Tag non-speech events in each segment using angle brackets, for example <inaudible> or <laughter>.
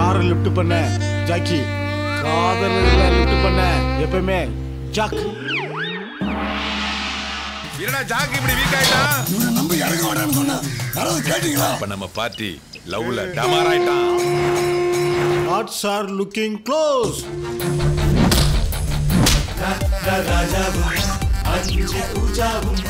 காரை லிஃப்ட் பண்ண. ஜாக்கி காதல லிஃப்ட் பண்ண. எப்பவுமே ஜாக். என்னடா ஜாக் இப்படி வீக் ஆயிட்டா? இவனை இறங்க வேண்டாம்னு சொன்னா. யாராவது கேட்டீங்களா? அப்ப நம்ம பார்ட்டி லவ்ல டமார் ஆயிட்டான். வாட்ஸ் ஆர் லுக்கிங் க்ளோஸ் ராஜாவும் அஞ்சு பூஜாவும்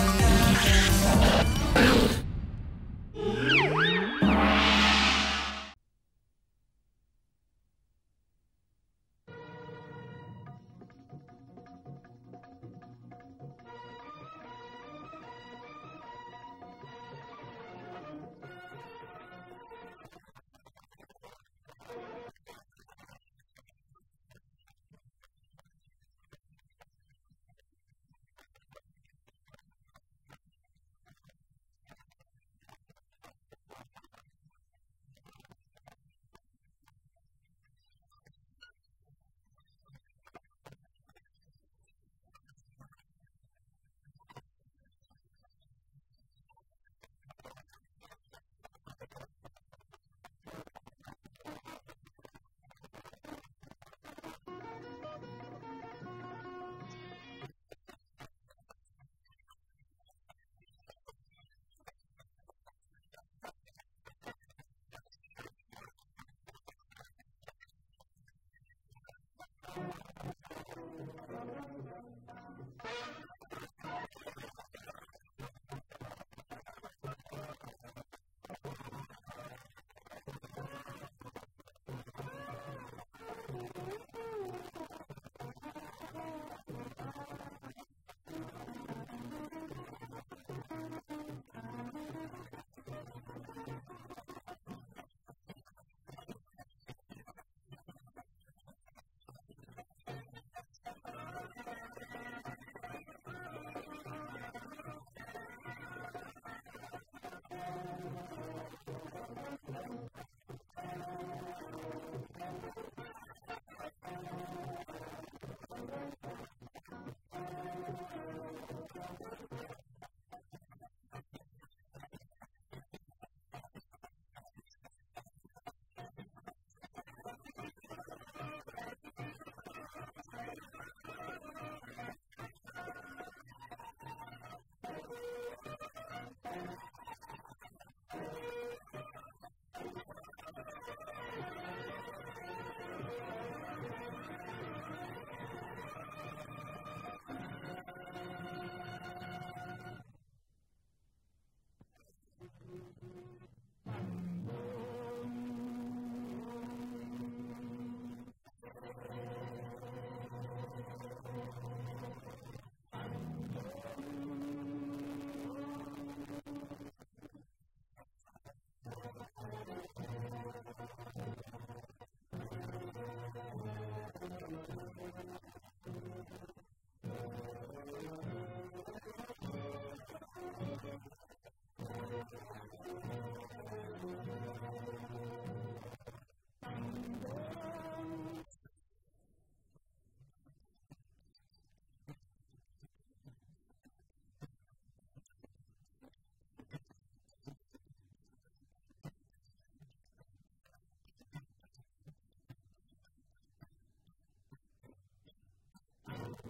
Thank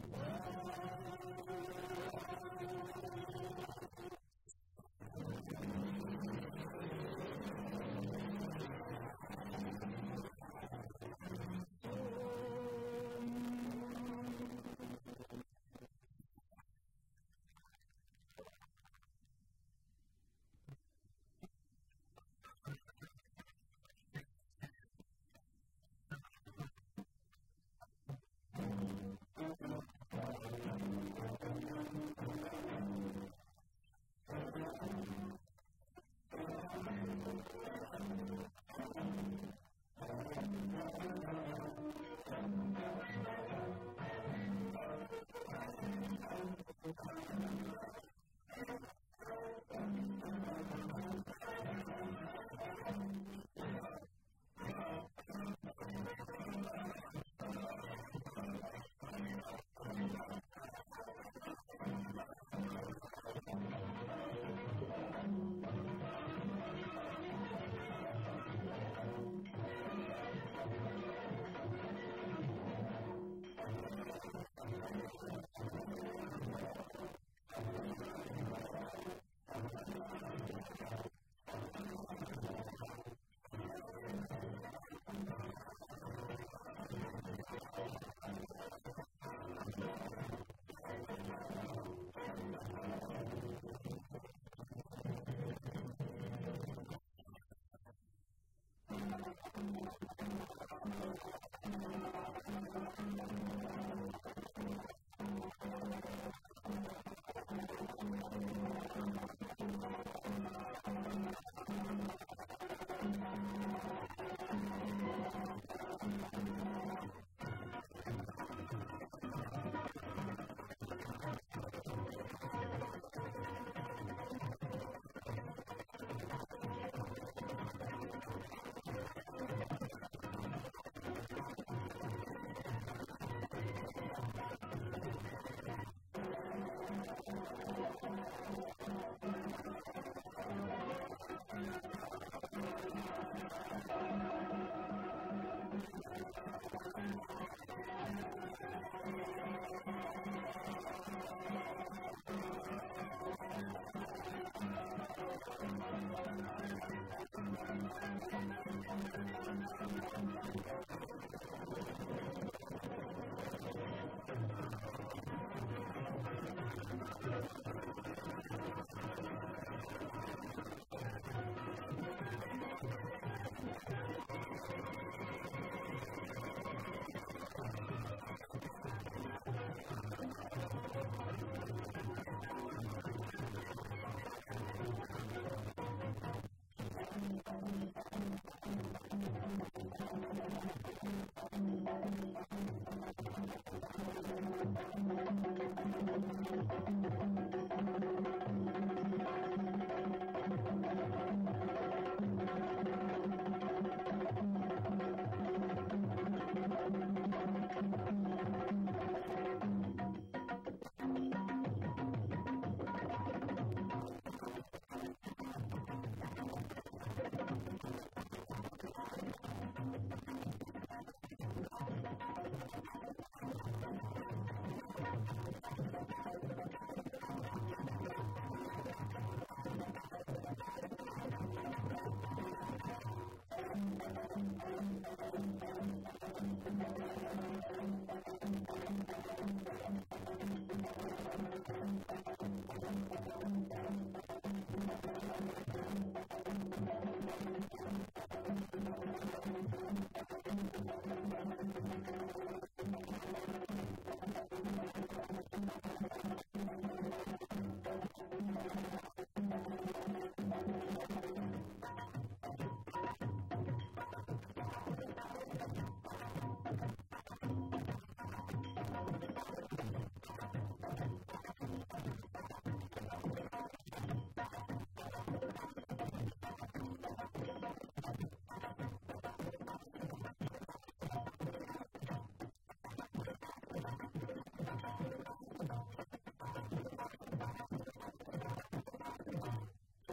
you.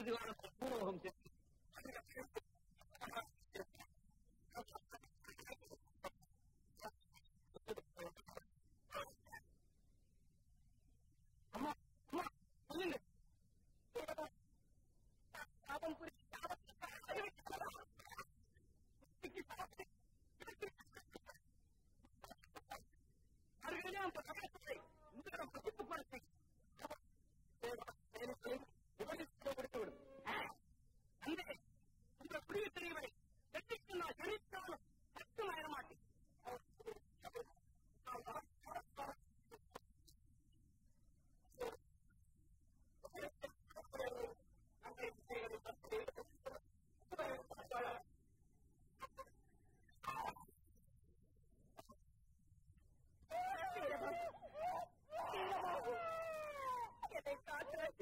to do on a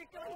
காத்து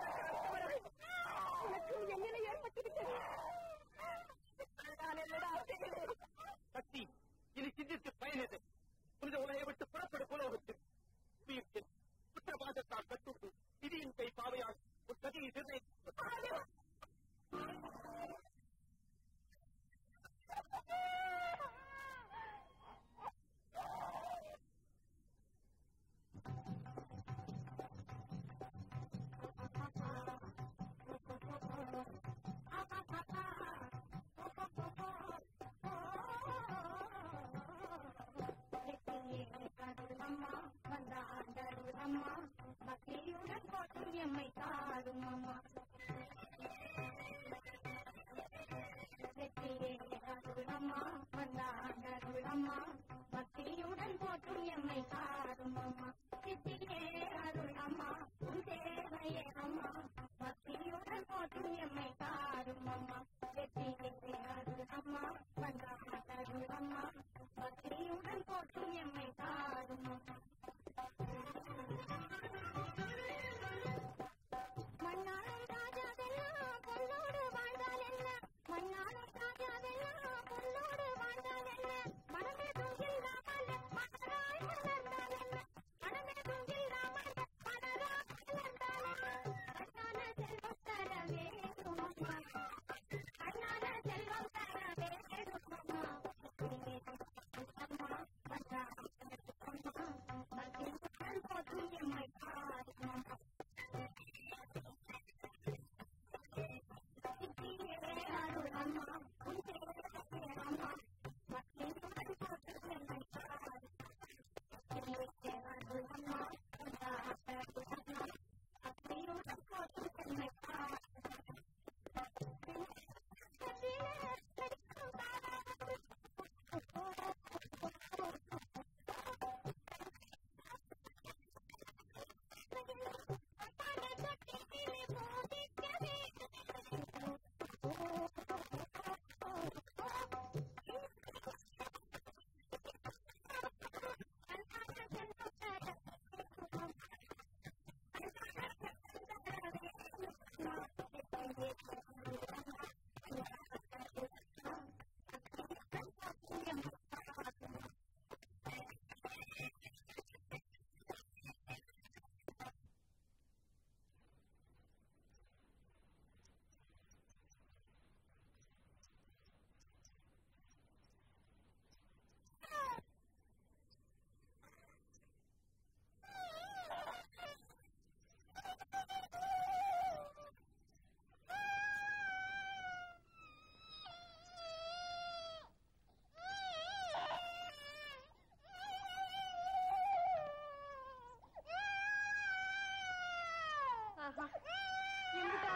Yang.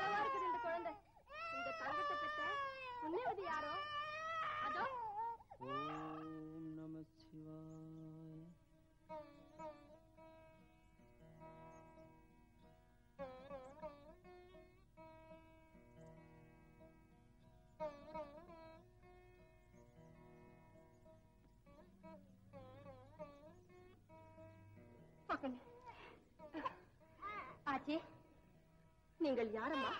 நீங்கள் யாரம்மா?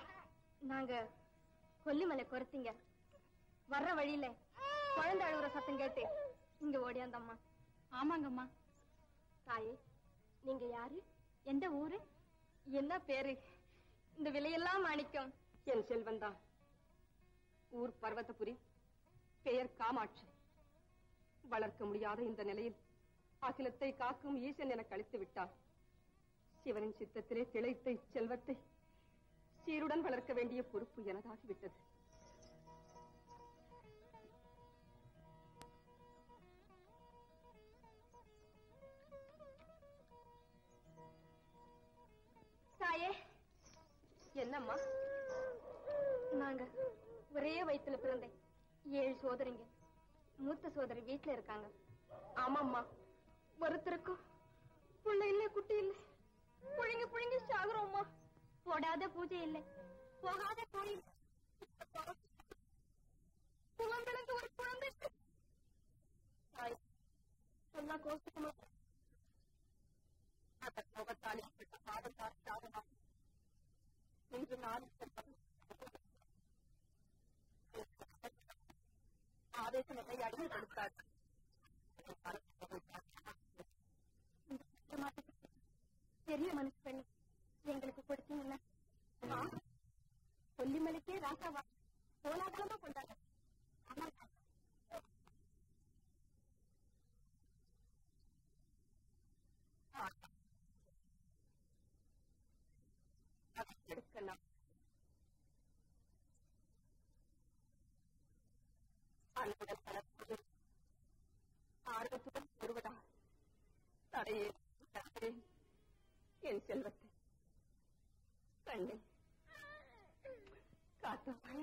நாங்க கொல்லிமலை குறைச்சிங்க வர்ற வழியில குழந்தை அழுகுற சத்தம் கேட்டு இங்க ஓடியாந்தம்மா. ஆமாங்கம்மா. தாயே நீங்க யாரு? எந்த ஊரு? என்ன பேரு? இந்த விலையெல்லாம் மாணிக்கம். என் செல்வன் தான் ஊர் பர்வதபுரி பெயர் காமாட்சி. வளர்க்க முடியாத இந்த நிலையில் அகிலத்தை காக்கும் ஈசன் என கழித்து விட்டார். சிவனின் சித்தத்திலே திளைத்த இச்செல்வத்தை சீருடன் வளர்க்க வேண்டிய பொறுப்பு எனதாகிவிட்டது. தாயே என்னம்மா? நாங்க ஒரே வயித்துல பிறந்தேன். ஏழு சோதரிங்க மூத்த சோதரி வீட்டுல இருக்காங்க. ஆமாம்மா. ஒருத்தருக்கும் புள்ள இல்ல குட்டி இல்ல. புழுங்கி புழுங்கி சாகுறோம்மா. போடாத பூஜை இல்லை. போகாத கோயில் புலம்பிழந்து ஒரு குழந்தை சொன்னா கோஷமா மாட்டேன் அந்த முகத்தால் ஏற்பட்ட பாதம் பார்த்தாகமா இன்று ஆவேசம் என்னை அடிமை கொடுத்தார் பெரிய எங்களுக்கு கொடுத்தீங்கன்னா கொல்லிமலைக்கே ராசாவா கோலாகலமா கொண்டாங்க எடுக்கலாம். ஆர்வத்துடன் வருவதா தடையே என் செல்வத்தை. پڑھ لے کاتا پایا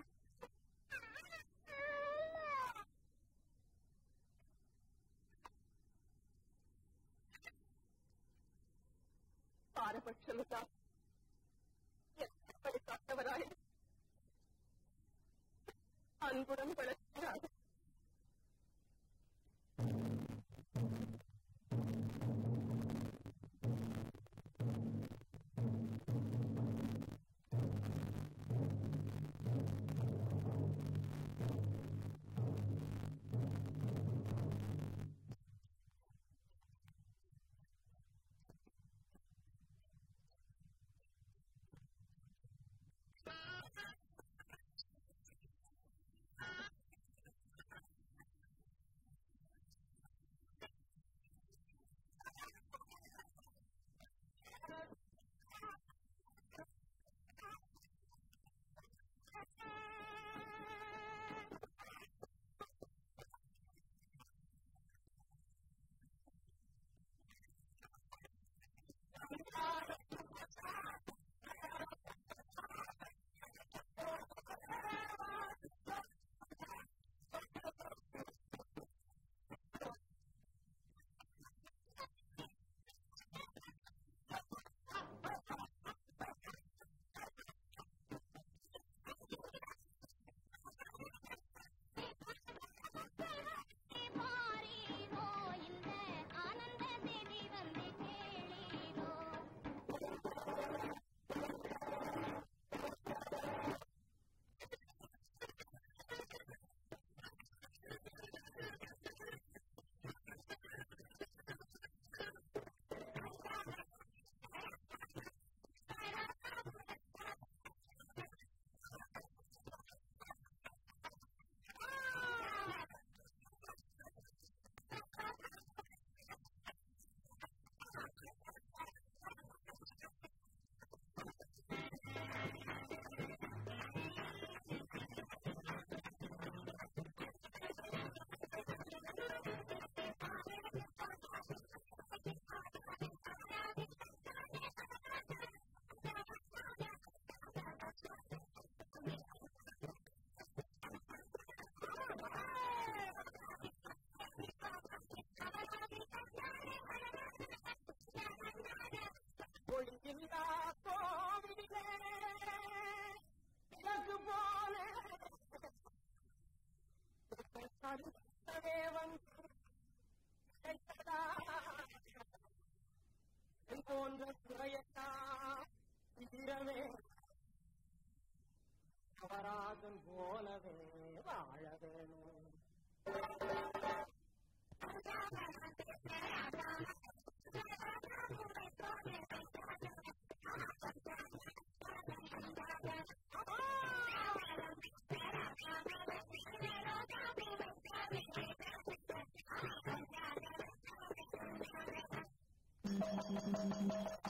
何だ?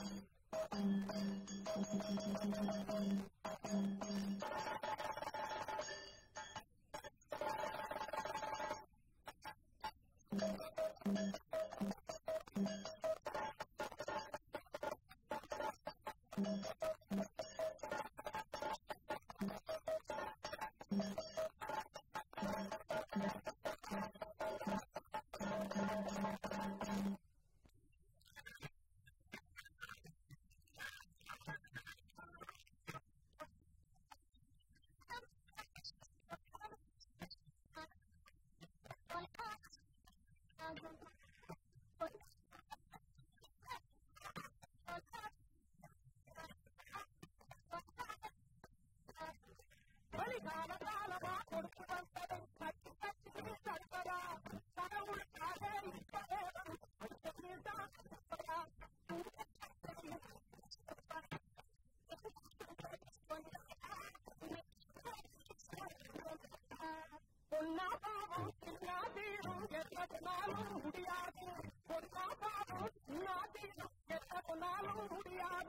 پابیا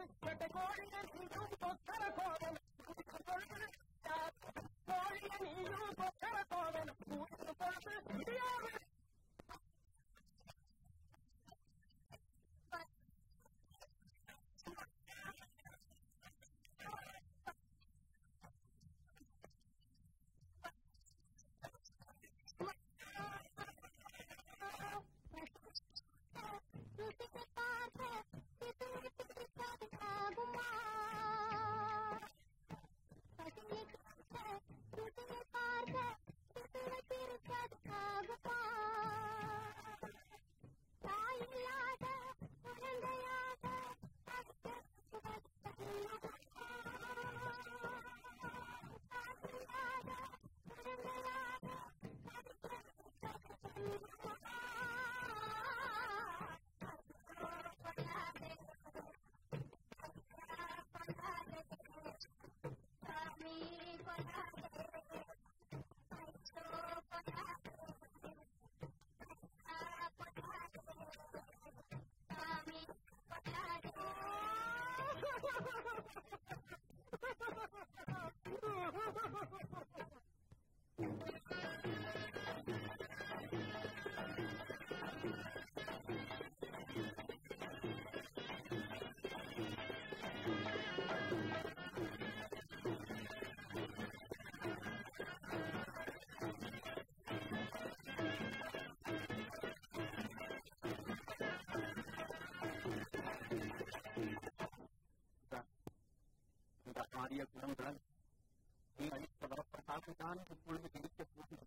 பாரிய குணங்கள் நீ அளித்த வரப்பிரசாதத்தான் இப்பொழுது கிடைக்கப் போகிறது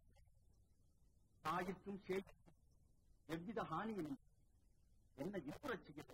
தாயிற்கும் சேய்க்கும் எவ்வித ஹானியும் என்ன இப்புறச் செய்ய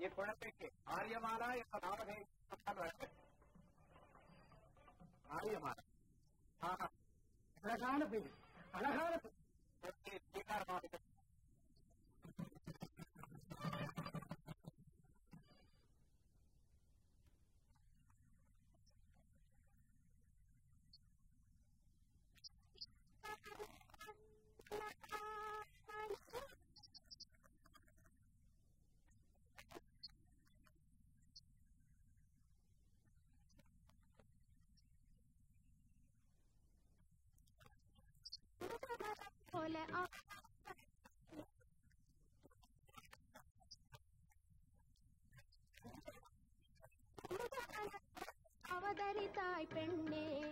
வந்திருந்த இக்குழந்தைக்கு ஆரியமாலா என்ற நாமதை ஆரியமாலா மாதரி தாய் பெண்ணே.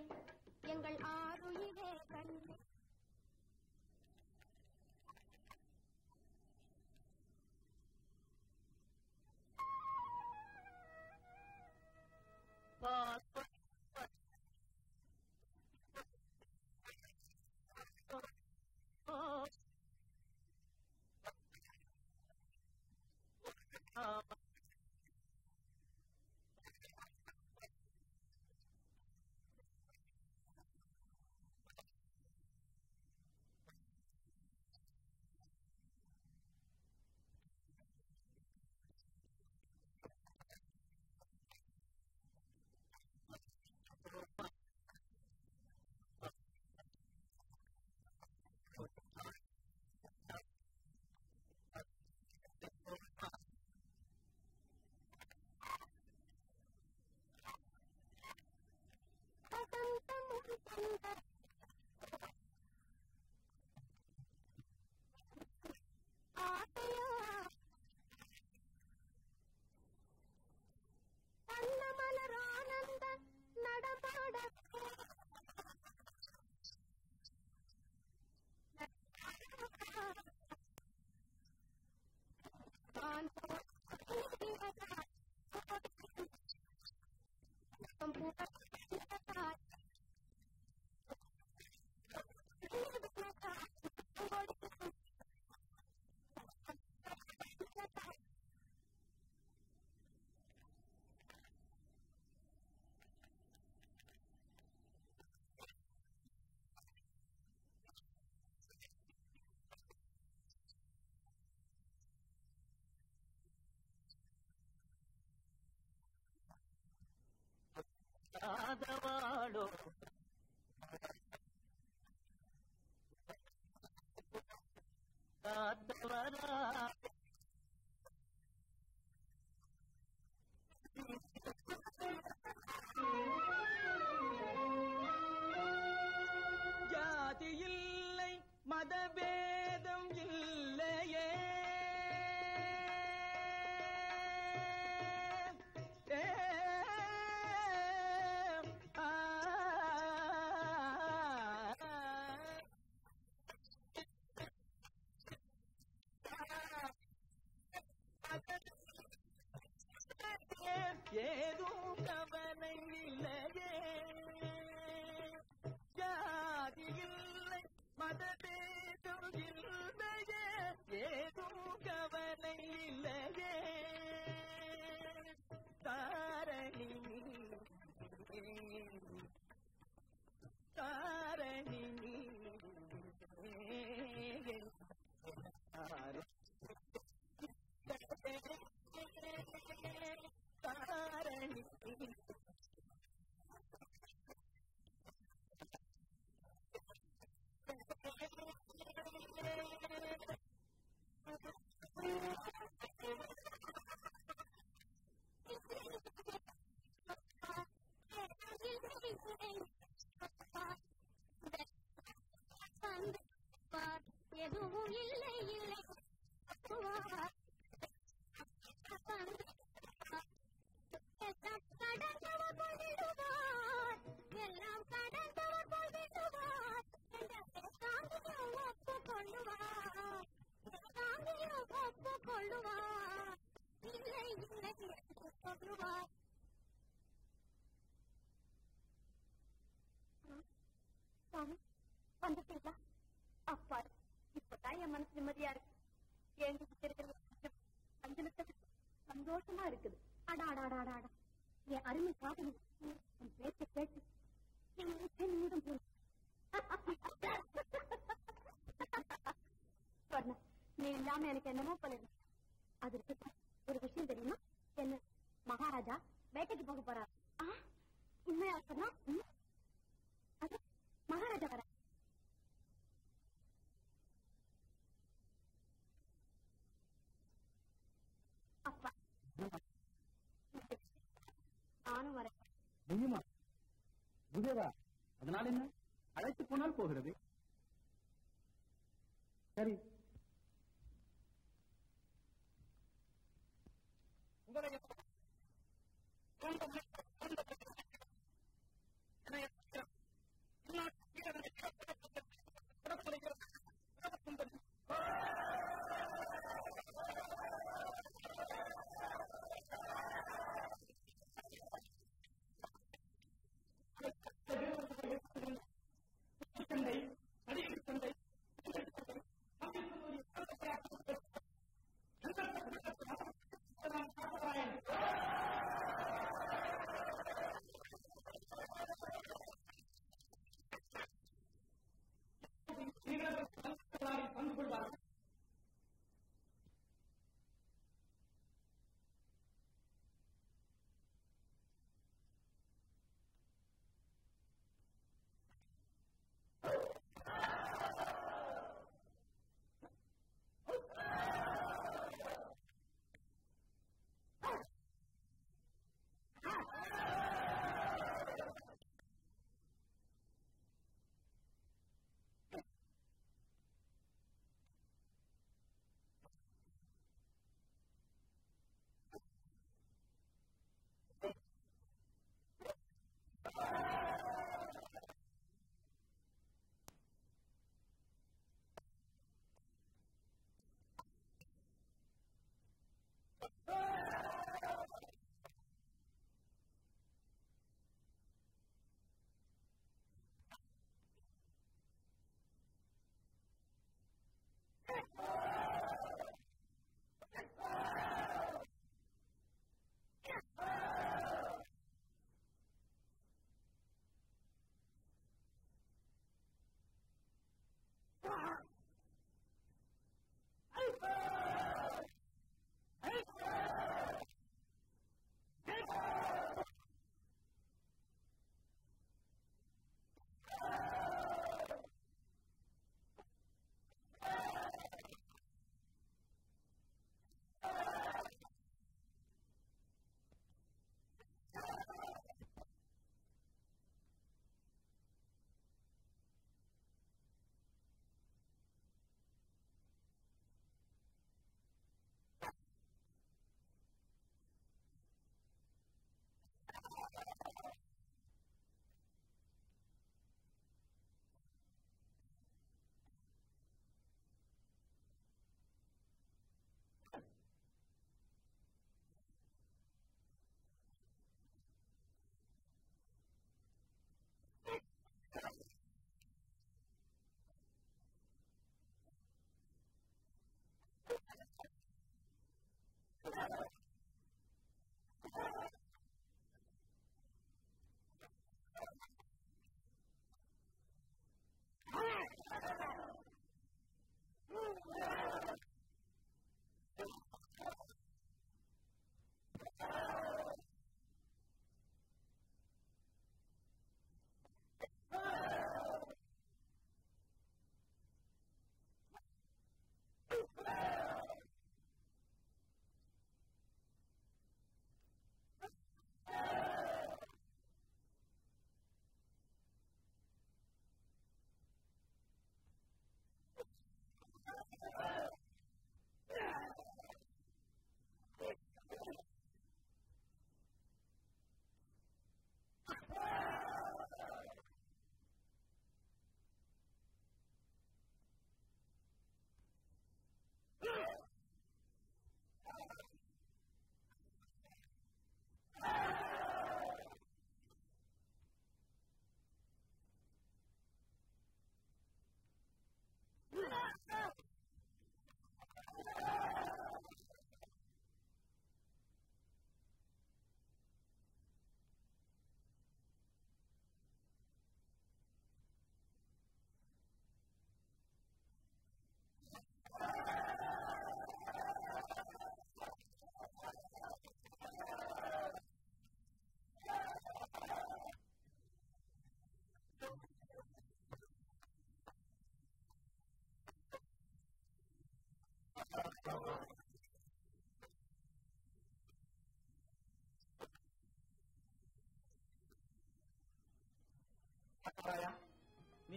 Thank you. ಆದವಾಳು அருமை காதலி உன் பேச்ச கேட்டு என் உச்ச நிமிடம் போய் சொன்ன நீ இல்லாம எனக்கு என்னமோ போல இருக்கு அது இருக்கட்டும் ஒரு விஷயம் தெரியுமா என்ன மகாராஜா வேட்டைக்கு போக போறார் ஆ, உண்மையா சொன்னா ம்? அது மகாராஜா வர அப்பா நானும் வரேன் நிஜமா விஜயவா அதனால் என்ன? அழைத்து போனால் போகிறது.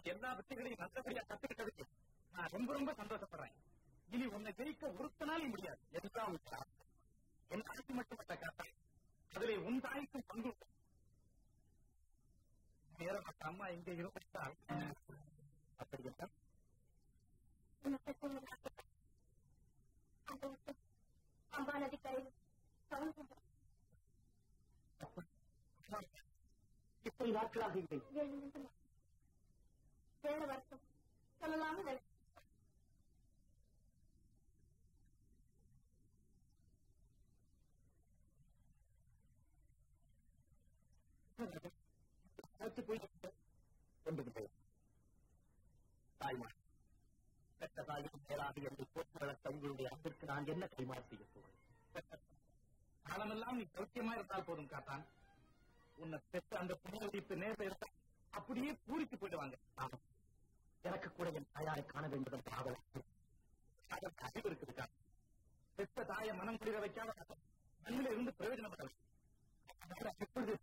எல்லா வித்தைகளையும் நல்லபடியா கத்துக்கிட்டதுக்கு நான் ரொம்ப ரொம்ப சந்தோஷப்படுறேன். இனி உன்னை ஜெயிக்க ஒருத்தனாலும் முடியாது. எல்லாம். என் தாய்க்கு மட்டுமல்ல காத்தாய் அதிலே உன் தாய்க்கும் பங்கு மற்ற அம்மா இங்கே இருந்துட்டால் அப்படி என்றால் அம்பா நதிக்கரையில் கவுந்து இத்தனை நாட்களாக இல்லை வேற வருத்தம் சொல்லலாம? போய் கொண்டு தாய்மார் பெற்ற தாயும் மேலாது என்று போட்டு வளர்த்த உங்களுடைய அன்பிற்கு நான் என்ன கைமாறு செய்ய போகிறேன்? காலமெல்லாம் நீ சௌக்கியமா இருந்தால் போதும் காத்தான். உன்னை பெற்ற அந்த புனித வைத்து அப்படியே பூரித்து போயிடுவாங்க. ஆமா. எனக்கு கூட என் தாயாரை காண வேண்டும் என்ற ஆவல் அதற்கு அறிவு இருக்குதுக்கா பெற்ற தாயை மனம் குளிர வைக்காத மண்ணில் இருந்து பிரயோஜனப்பட வேண்டும். எப்பொழுது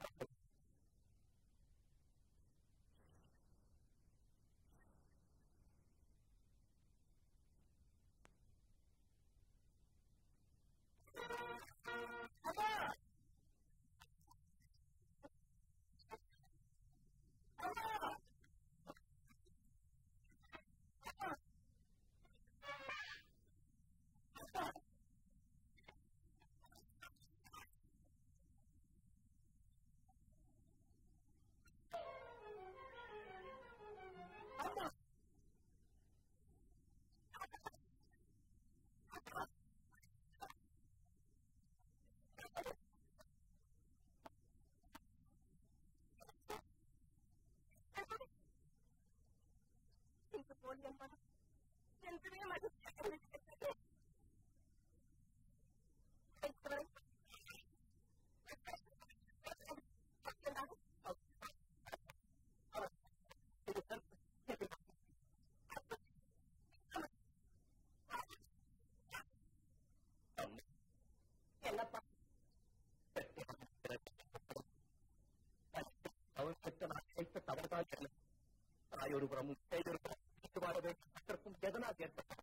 తాజాను ಆ ಯೋಡುಗರ ಮುಂದೆ ಸೇರಿರುವ ಚಿಕ್ಕಬಾರದ ಕಟ್ಟರ್ಕು ಜಗನ್ನಾಥ ಏರ್ಪಟ್ಟ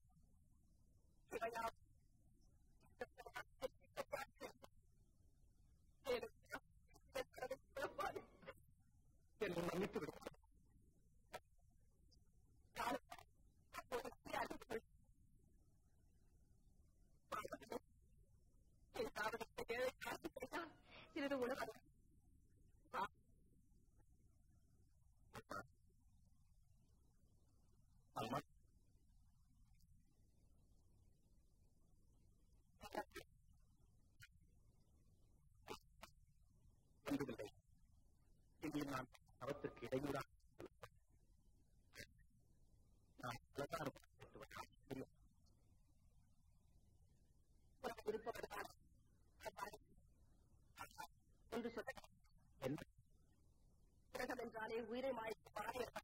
உலகம் உயிரை மாய்க்கும்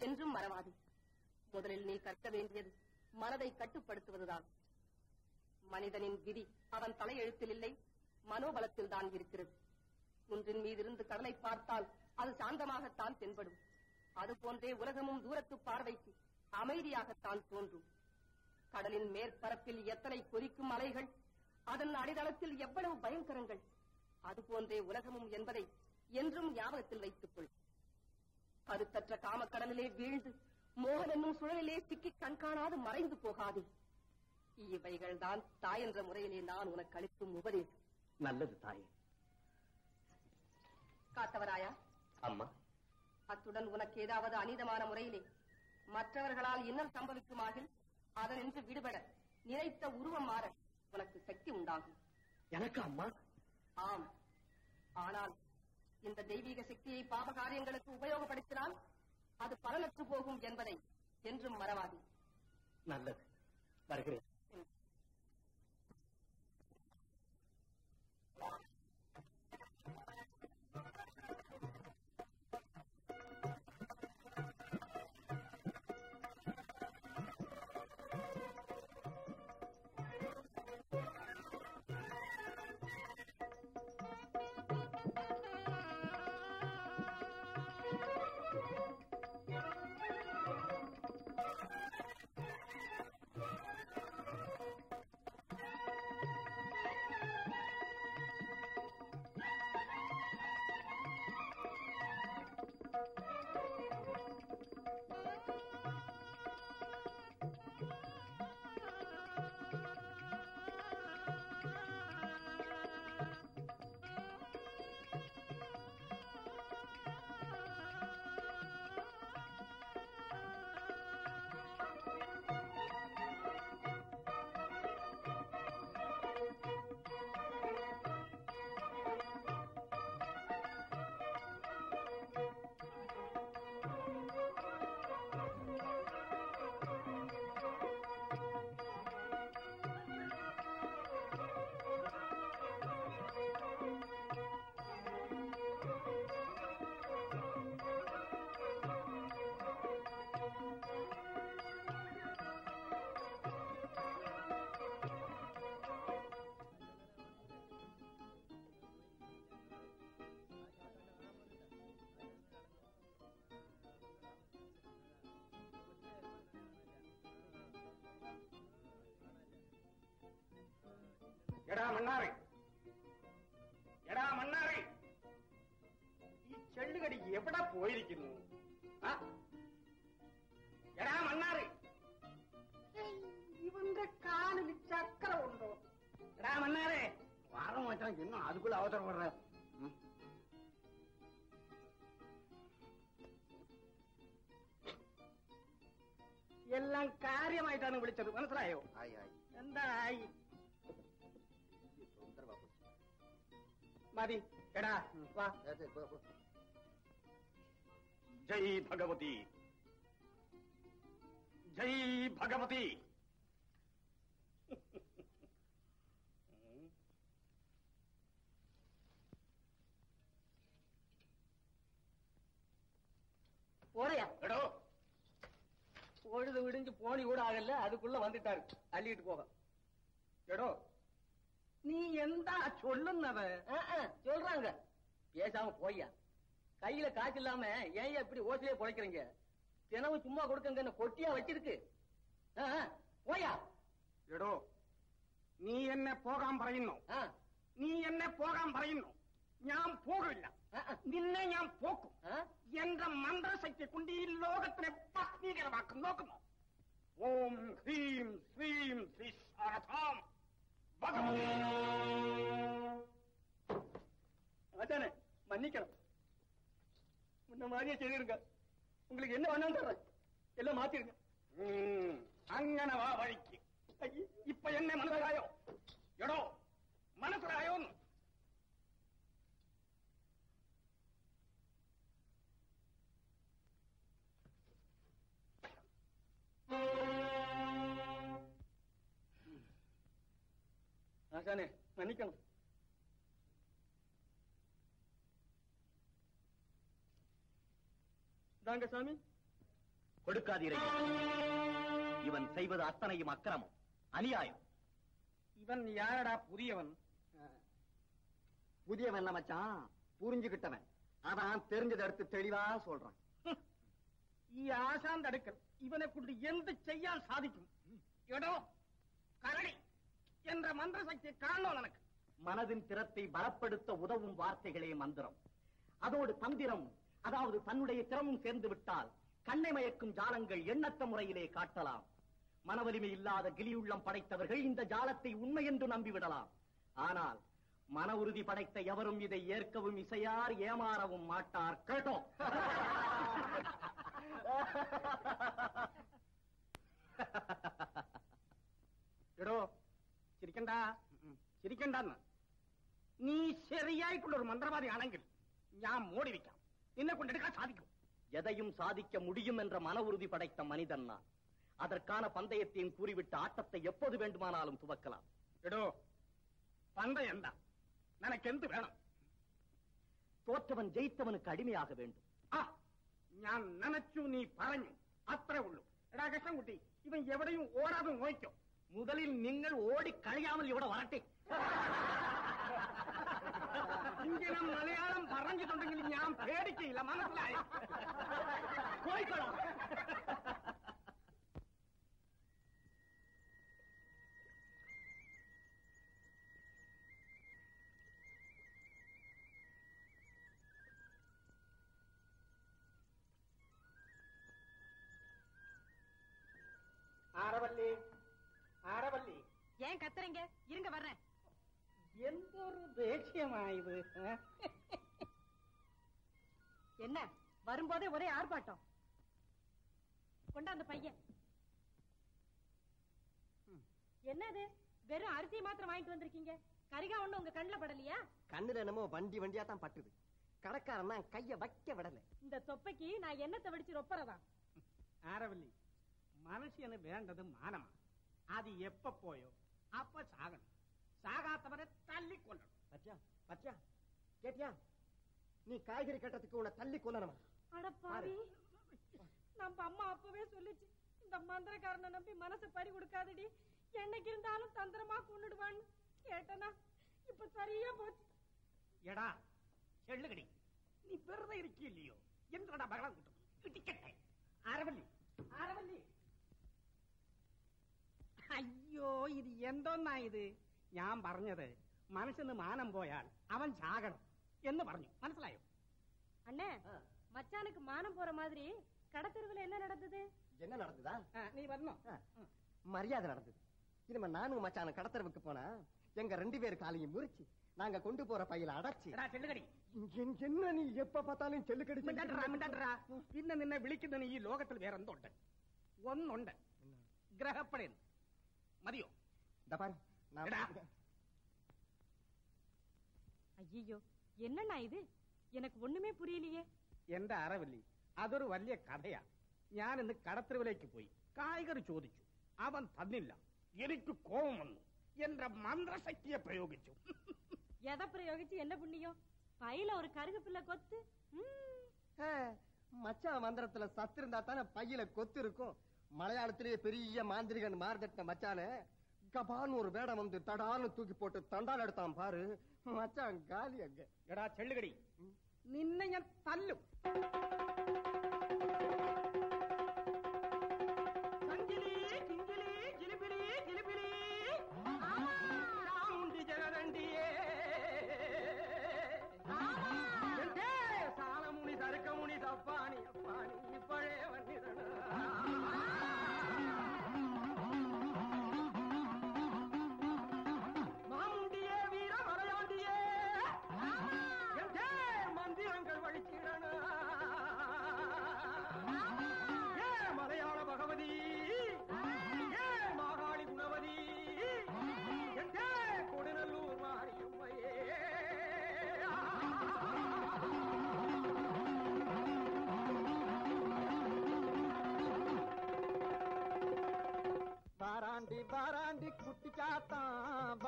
என்றும் மறவாது முதலில் நீ கற்க வேண்டியது மனதை கட்டுப்படுத்துவதுதான். மனிதனின் விதி அவன் தலையெழுத்தில் இல்லை மனோபலத்தில் தான் இருக்கிறது. ஒன்றின் மீதிருந்து கடலை பார்த்தால் அது சாந்தமாகத்தான் தென்படும். அதுபோன்றே உலகமும் தூரத்து பார்வைக்கு அமைதியாகத்தான் தோன்றும். கடலின் மேற்பரப்பில் எத்தனை கொதிக்கும் அலைகள் அதன் அடித்தளத்தில் எவ்வளவு பயங்கரங்கள் அதுபோன்றே உலகமும் என்பதை என்றும் ஞாபகத்தில் வைத்துக் கொள் கருத்தற்ற காமக்கடலிலே வீழ்ந்து மோகன் என்னும் சுழலிலே சிக்கி கண்காணாது மறைந்து போகாதே. இவைகள் தான் தாய் என்ற முறையிலே நான் உனக்கு அளிக்கும் உபதேசம். நல்லது தாயே. காத்தவராயா? அம்மா. அத்துடன் உனக்கு ஏதாவது அநீதமான முறையிலே மற்றவர்களால் இன்னல் சம்பவிக்குமாகில் அதனின்று விடுபட நினைத்த உருவம் மாற உனக்கு சக்தி உண்டாகும். எனக்கு அம்மா? ஆம். ஆனால் இந்த தெய்வீக சக்தியை பாப காரியங்களுக்கு உபயோகப்படுத்தினால் அது பலனற்று போகும் என்பதை என்றும் மறவாது. நல்லது. வருகிறேன். எடா மன்னாரை எடா மன்னாரை ഈ ചെള്ളുകടി എവിടെ പോയിരിക്കുന്നു ആ എടാ മണ്ണാറ് ഇവന്റെ കാലിൽ ചക്രമുണ്ടോ എടാ മണ്ണാറെ വാറ മാറ്റാൻ ഇന്നും അതുക്കുള്ള അവസരപ്പെടുക എല്ലാം കാര്യമായിട്ടാണ് വിളിച്ചത് മനസ്സിലായോ ആയി ആയി மதி எடா வா. ஜெய் பகவதி. ஜெய் பகவதி. பொழுது விடிஞ்சு போனி கூட ஆகல அதுக்குள்ள வந்துட்டாரு. அள்ளிட்டு போக. எடோ. நீ எந்தா சொல்லுன்னவ சொல்றாங்க பேசாம போய்யா கையில காசு இல்லாம ஏன் இப்படி ஓசிலே பொழைக்கிறீங்க தினமும் சும்மா கொடுக்கங்க கொட்டியா வச்சிருக்கு ആ, ആ, പോയാ എടോ നീ എന്നെ പോകാൻ പറയുന്നു ആ, നീ എന്നെ പോകാൻ പറയുന്നു ഞാൻ പോകില്ല ആ, ആ, നിന്നെ ഞാൻ പോക്കും ആ? എന്റെ മന്ത്രശക്തി കൊണ്ട് ഈ ലോകത്തിനെ ഭസ്മീകരമാക്കും നോക്കുന്നു ഓം ഹ്രീം ശ്രീം ശ്രീ ശാരദാം ഭഗവതി அதானே மன்னிக்கணும். மாதிரியே செய்திருங்க. உங்களுக்கு என்ன வேணாலும் தர்றேன் எல்லாம் மாத்திருங்க. அங்கன வா வழிக்கு. இப்ப என்ன மனசுராயோ? எடோ மனசுராயோ Thank you. ஆசானே மன்னிக்கணும் தாங்க சாமி கொடுக்காதீர்கள் இவன் செய்வது அத்தனையும் அக்கிரமம் அநியாயம் ഇവൻ യാരടാ പുതിയവൻ புதியவன் மச்சான் புரிஞ்சுகிட்டவன் அதான் தெரிஞ்சதை எடுத்து தெளிவா சொல்றான் ഈ ആശാന്റെ അടുക്കൽ ഇവനെ കൊണ്ട് എന്ത് ചെയ്യാൻ സാധിക്കും എടോ என்ற மந்திர சக்தி காணும் எனக்கு. மனதின் திறத்தை பலப்படுத்த உதவும் வார்த்தைகளே மந்திரம். அதோடு தந்திரம் அதாவது தன்னுடைய திறமும் சேர்ந்து விட்டால் கண்ணை மயக்கும் ஜாலங்கள் எண்ணற்ற முறையிலே காட்டலாம். மனவலிமை இல்லாத கிளியுள்ளம் படைத்தவர்கள் இந்த ஜாலத்தை உண்மை என்று நம்பிவிடலாம். ஆனால் மன உறுதி படைத்த எவரும் இதை ஏற்கவும் இசையார் ஏமாறவும் மாட்டார். கேட்டோம். இடோ ചിരിക്കണ്ട ചിരിക്കണ്ടെന്ന് നീ ശരിയായിട്ടുള്ള ഒരു മന്ത്രവാദി ആണെങ്കിൽ ഞാൻ മോടി വെക്കാം നിന്നെ കൊണ്ടെടുക്കാൻ സാധിക്കും எதையும் சாதிக்க முடியும் என்ற மன உறுதி படைத்த மனிதன் நான் அதற்கான பந்தயத்தையும் கூறிவிட்டு ஆட்டத்தை எப்போது வேண்டுமானாலும் துவக்கலாம் എടോ പന്ത എന്താ നിനക്ക് എന്ത് വേണം தோற்றவன் ஜெயித்தவனுக்கு அடிமையாக வேண்டும் ആ ഞാൻ നനച്ചു നീ പറഞ്ഞു അത്രേ ഉള്ളൂ എടാ കൃഷ്ണൻകുട്ടി ഇവൻ എവിടെയും ഓടാതെ നോക്കോ முதலில் நீங்கள் ஓடி கழியாமல் இவட வரட்டே ഇങ്ങനെ മലയാളം പറഞ്ഞിട്ടുണ്ടെങ്കിൽ ഞാൻ പേടിക്കില്ല മനസ്സിലായി போய்க்கலாம் ஏன் கத்துறீங்க? இருங்க வர்றேன். எந்த ஒரு தேசியமா இது? என்ன? வரும்போதே ஒரே ஆர்ப்பாட்டம். கொண்டாந்த பையன். என்னது? வெறும் அரிசி மாத்திரம் வாங்கிட்டு வந்திருக்கீங்க? கரிகா ஒண்ணு உங்க கண்ணுல படலையா? கண்ணுல என்னமோ வண்டி வண்டியா தான் பட்டுது. கடைக்காரன் தான் கைய வைக்க விடல. இந்த தொப்பைக்கு நான் என்னத்தை வெடிச்சு ரொப்பறதா? ஆரவல்லி மனுஷனு வேண்டது மானமா? அது எப்ப போயோ? அப்ப சாகணும். சாகாத்தவரை தள்ளி கொள்ளணும் பத்தியா பத்தியா கேட்டியா? நீ காய்கறி கட்டத்துக்கு உன்னை தள்ளி கொல்லணுமா? அடப்பாவி நம்ம அம்மா அப்பவே சொல்லுச்சு இந்த மந்திரக்காரனை நம்பி மனசு பறி கொடுக்காதடி. என்னைக்கு இருந்தாலும் தந்திரமா கொண்டுடுவான்னு கேட்டனா இப்ப சரியா போச்சு. எடா செல்லுகடி நீ விரதம் இருக்கி இல்லையோ என்றடா பகலாம் கூட்டம் அரவல்லி அரவல்லி ஐயோ. അയ്യോ ഇത് എന്തോന്നാ ഇത് ഞാൻ പറഞ്ഞത് മനസ്സിന് മാനം പോയാൽ അവൻ ചാകണം എന്ന് പറഞ്ഞു മനസ്സിലായോ அண்ணே மச்சானுக்கு மானம் போற மாதிரி கடத்தெருவுல என்ன நடந்தது என்ன நடந்ததா ஆ, நீ வரணும் மரியாதை நடந்தது இனிமே நானும் மச்சான கடத்தரவுக்கு போனா எங்க ரெண்டு பேர் காலையும் முறிச்சு நாங்க கொண்டு போற பையில அடைச்சு എടാ ചെല്ലുകടി என்- என்ன நீ எப்ப பார்த்தாலும் செல்லுக்கடி മിണ്ടട്ടെടാ, മിണ്ടട്ടെടാ. പിന്നെ നിന്നെ വിളിക്കുന്നതിന് ഈ ലോകത്തിൽ വേറെ എന്തുണ്ട് ഒന്നുണ്ട് ഗ്രഹപ്പടയൻ മതിയോ இந்த பாரு நான் എടാ. ஐயோ என்னண்ணா இது எனக்கு ஒண்ணுமே புரியலையே എന്റെ അറവല്ലി അതൊരു വലിയ കഥയാ ഞാൻ ഇന്ന് കടത്തിരുവിലേക്ക് പോയി കായികർ ചോദിച്ചു അവൻ തന്നില്ല എനിക്ക് കോപം വന്നു എന്റെ മന്ത്രശക്തിയെ പ്രയോഗിച്ചു எதை பிரயோகிச்சு என்ன புண்ணியம் பையில ஒரு கருகு பிள்ளை கொத்து ம். ஆ, மச்சான் மந்திரத்துல சத்து மலையாளத்திலேயே பெரிய மாந்திரிகன் மார்தட்ட மச்சான கபான்னு ஒரு வேடம் வந்து தடான்னு தூக்கி போட்டு தண்டால் எடுத்தான் பாரு. மச்சான் காலி அங்க. எடா செல்லுகடி. நின்னைய தள்ளும்.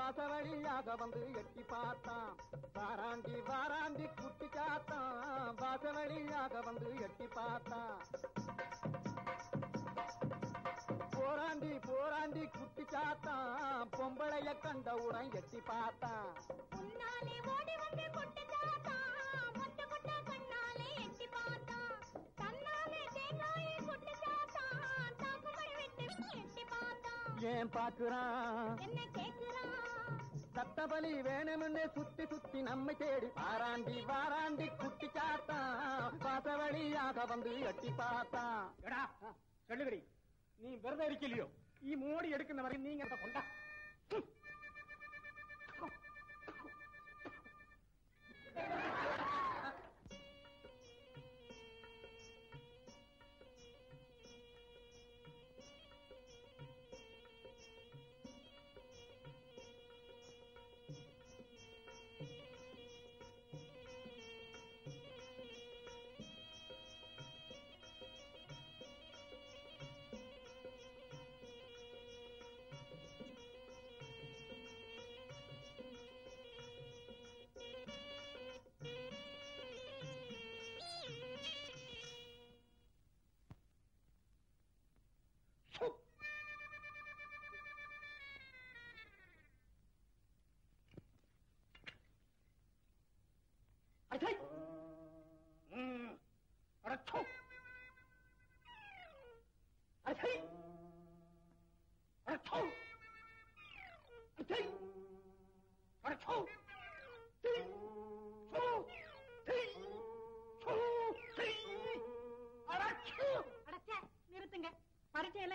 பாச வழியாக வந்து எட்டி பார்த்தான். வாராண்டி வாராண்டி குட்டி சாத்தான் பாச வழியாக வந்து எட்டி பார்த்தான். போராண்டி போராண்டி குட்டி சாத்தான் பொம்பளைய எட்டி பார்த்தான். மொட்ட கண்ணாலே எட்டி பார்த்தா தன்னாலே தேங்காயை கொட்டு தாத்தா தாக்குமழை விட்டு எட்டி பார்த்தா ஏன் பாக்குறான் சத்தபலி வேணும்னு சுத்தி சுத்தி நம்மை தேடி வாராண்டி வாராண்டி குட்டி சாத்தான் பாச வழியாக வந்து எட்டி பார்த்தான் എടാ ചെള്ളുകടി നീ വെറുതെ ഇരിക്കില്ലയോ ഈ മോടി എടുക്കുന്നവരെ നീ ഇങ്ങനത്തെ കൊണ്ട അച്ഛാ அடச்சோ அடச்சை அடச்சோ அடச்சை அடச்சோ திரி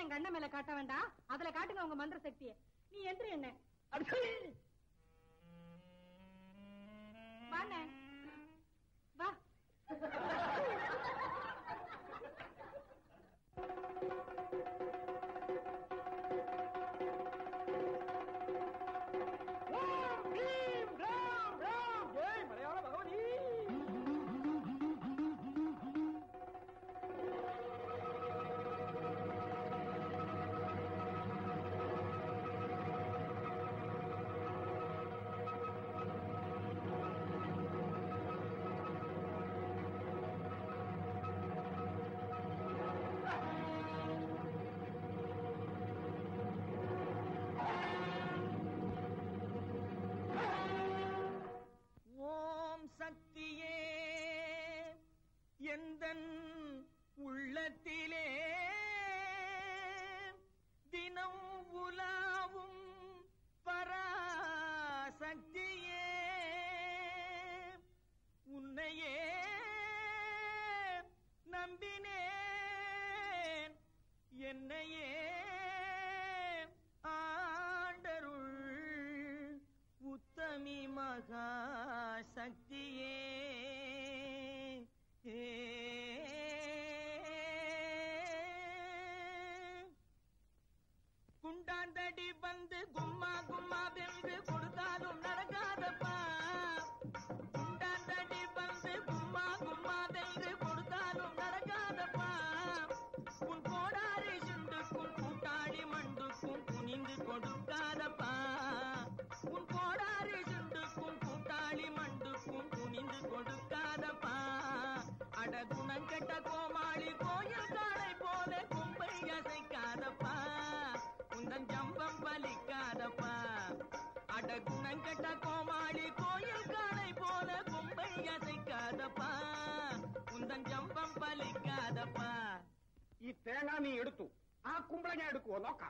எங்க அண்ணன் மேல காட்ட வேண்டாம். அதுல காட்டுங்க உங்க மந்திர சக்தியை. நீ என்று என்ன. அடச்சை ಸಾಗಾ கேட்ட கோமாளி கோயில் காலை போல கும்பை அசைக்காதப்பா உந்தன் ஜம்பம் பலிக்காதப்பா. ಈ ತೇಂಗಾ ನೀ ಎಡುತ್ತು ಆ ಕುಂಬಳಗೆ ಎಡುಕುವ ನೋಕ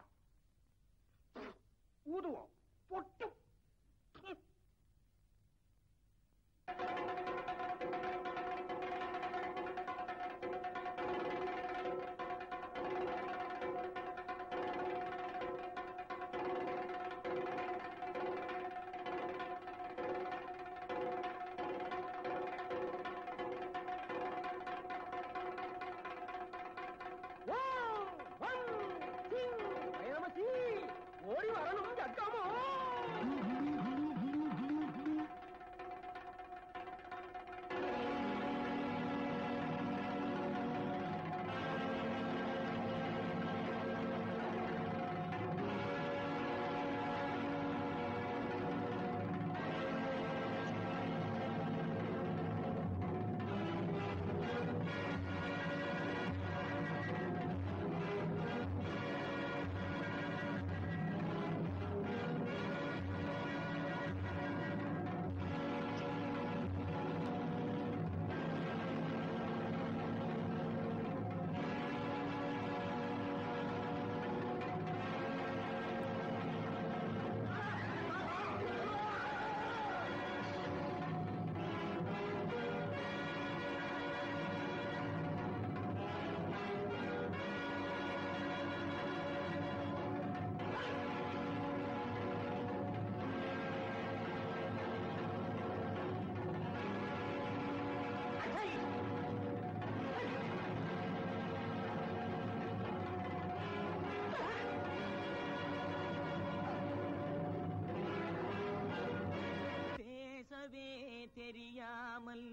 தெரியாமல்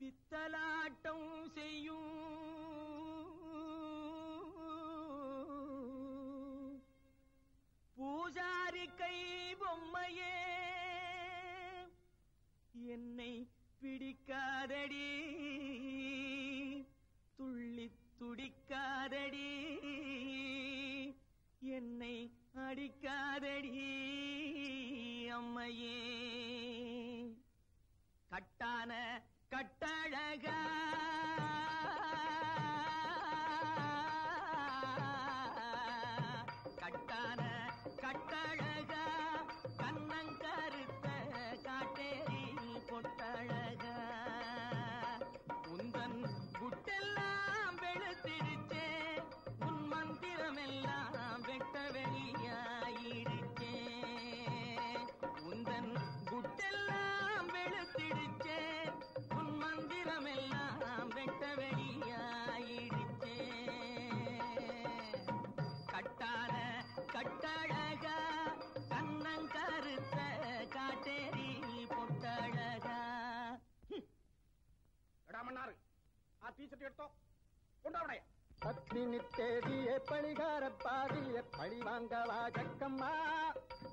பித்தலா டீஷர்ட் எடுத்தோம் கொண்டாவணையா பத்னி தேடிய பழிகார பாதிய பழி வாங்கவா ஜக்கம்மா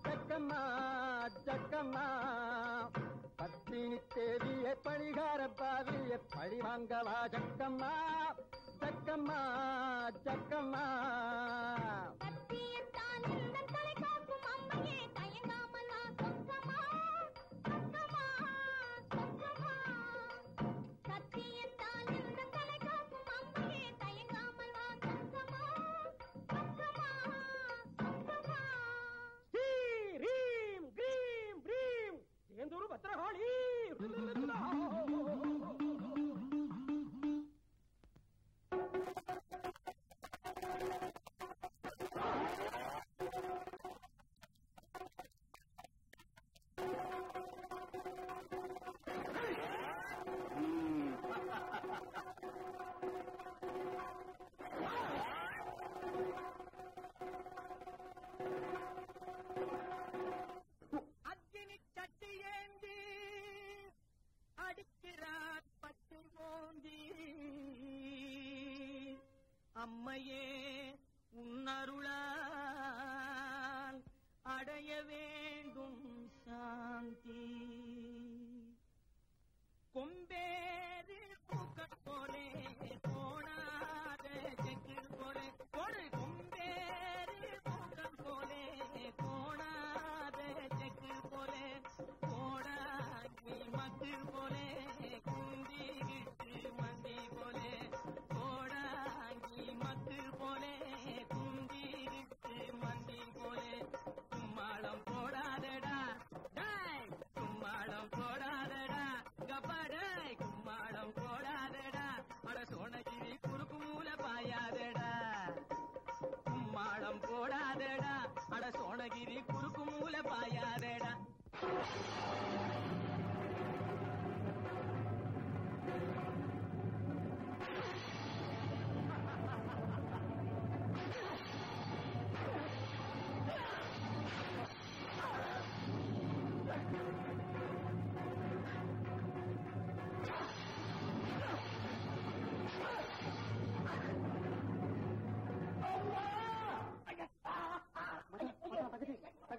ஜக்கம்மா ஜக்கம்மா. பத்னி தேடிய பழிகார பாதிய பழி வாங்கவா ஜக்கம்மா ஜக்கம்மா ஜக்கம்மா. உம்மையே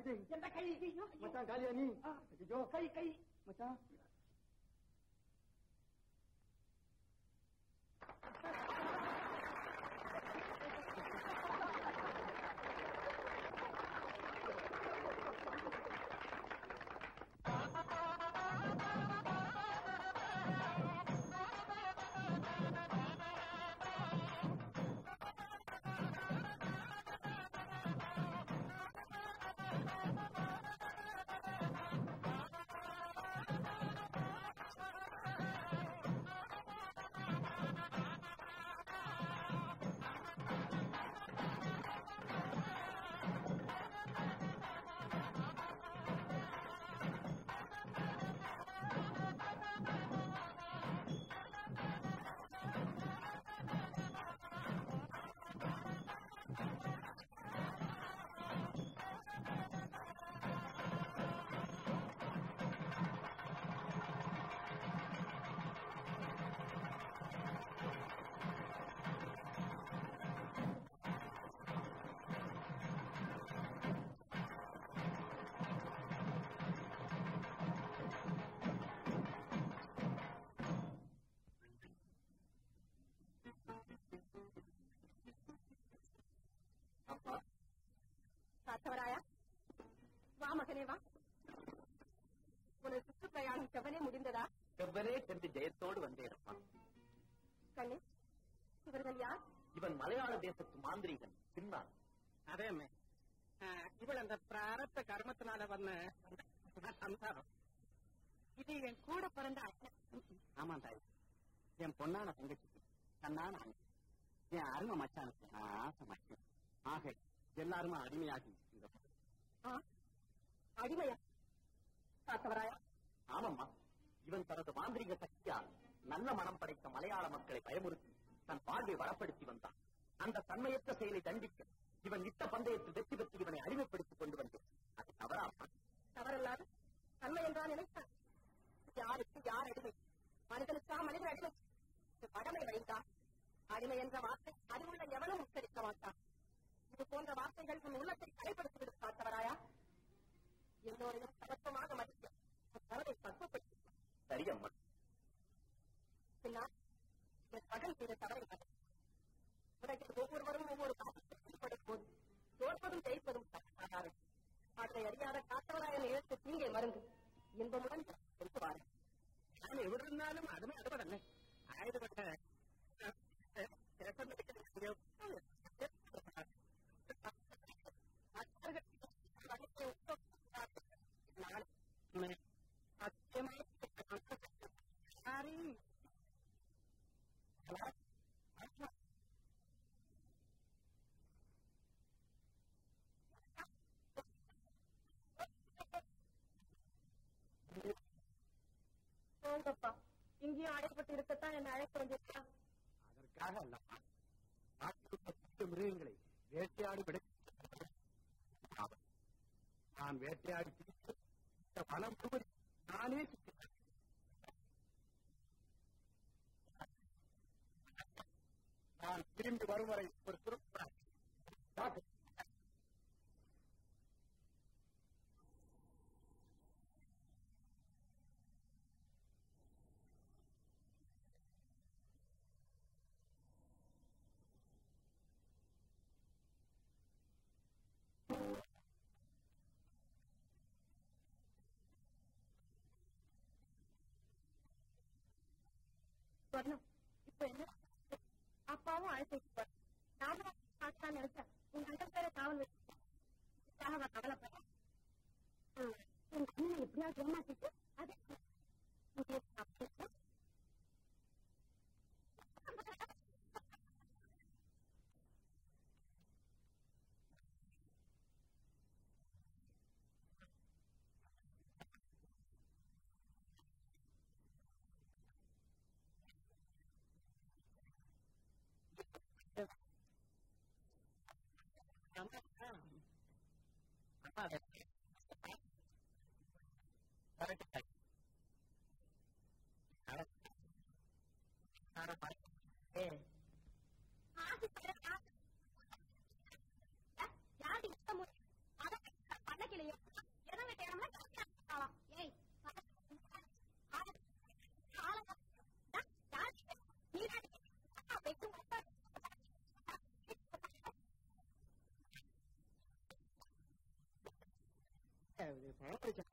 மச்சான் காலியா நீ ஐயோ கை கை மச்சான் பார்த்தவராயா வா மகனே வா. உனது சுற்றுப்பிரயாணம் செவ்வனே முடிந்ததா? செவ்வனே சென்று ஜெயத்தோடு வந்தேனப்பா கண்ணே இவர்கள் யார்? இவன் மலையாள தேசத்து மாந்திரிகன் பின்னான் அதே இவள் அந்த பிராரத்த கர்மத்தினால வந்த சந்தானம். இது என் கூட பிறந்த அண்ணன். ஆமா தாய். என் பொண்ணான தங்கச்சிக்கு தன்னான என் அருமை மச்சானுக்கு நான் ஆசை மச்சன் ஆக எல்லாருமே அடிமையாகி இந்த அடிமையா? பார்த்தவராயா ஆமம்மா. இவன் தனது மாந்திரிக சக்தியால் நல்ல மனம் படைத்த மலையாள மக்களை பயமுறுத்தி தன் வாழ்வை வளப்படுத்தி வந்தான். அந்த தன்மையற்ற செயலை தண்டிக்க வந்தப்பா இங்கேயும் அடைப்பட்டு இருக்கத்தான் என்ன அழைப்பு வந்திருக்கா? அதற்காக அல்லப்பா நாட்டில் மிருகங்களை வேட்டையாடி விட நான் வேட்டையாடி பிடித்து இந்த பணம் முழுவதும் நானே நான் திரும்பி வரும் வரை ஒரு திருப்பி டாக்டர் சொன்னோம் இப்ப என்ன அப்பாவும் அழைச்சிட்டு நானும் பார்த்தான்னு நினைச்சேன் உங்க அண்ணன் பேரை காவல் வச்சு நான் கவலைப்படுறேன் உங்க அண்ணனை எப்படியாவது ஏமாத்திட்டு அது இது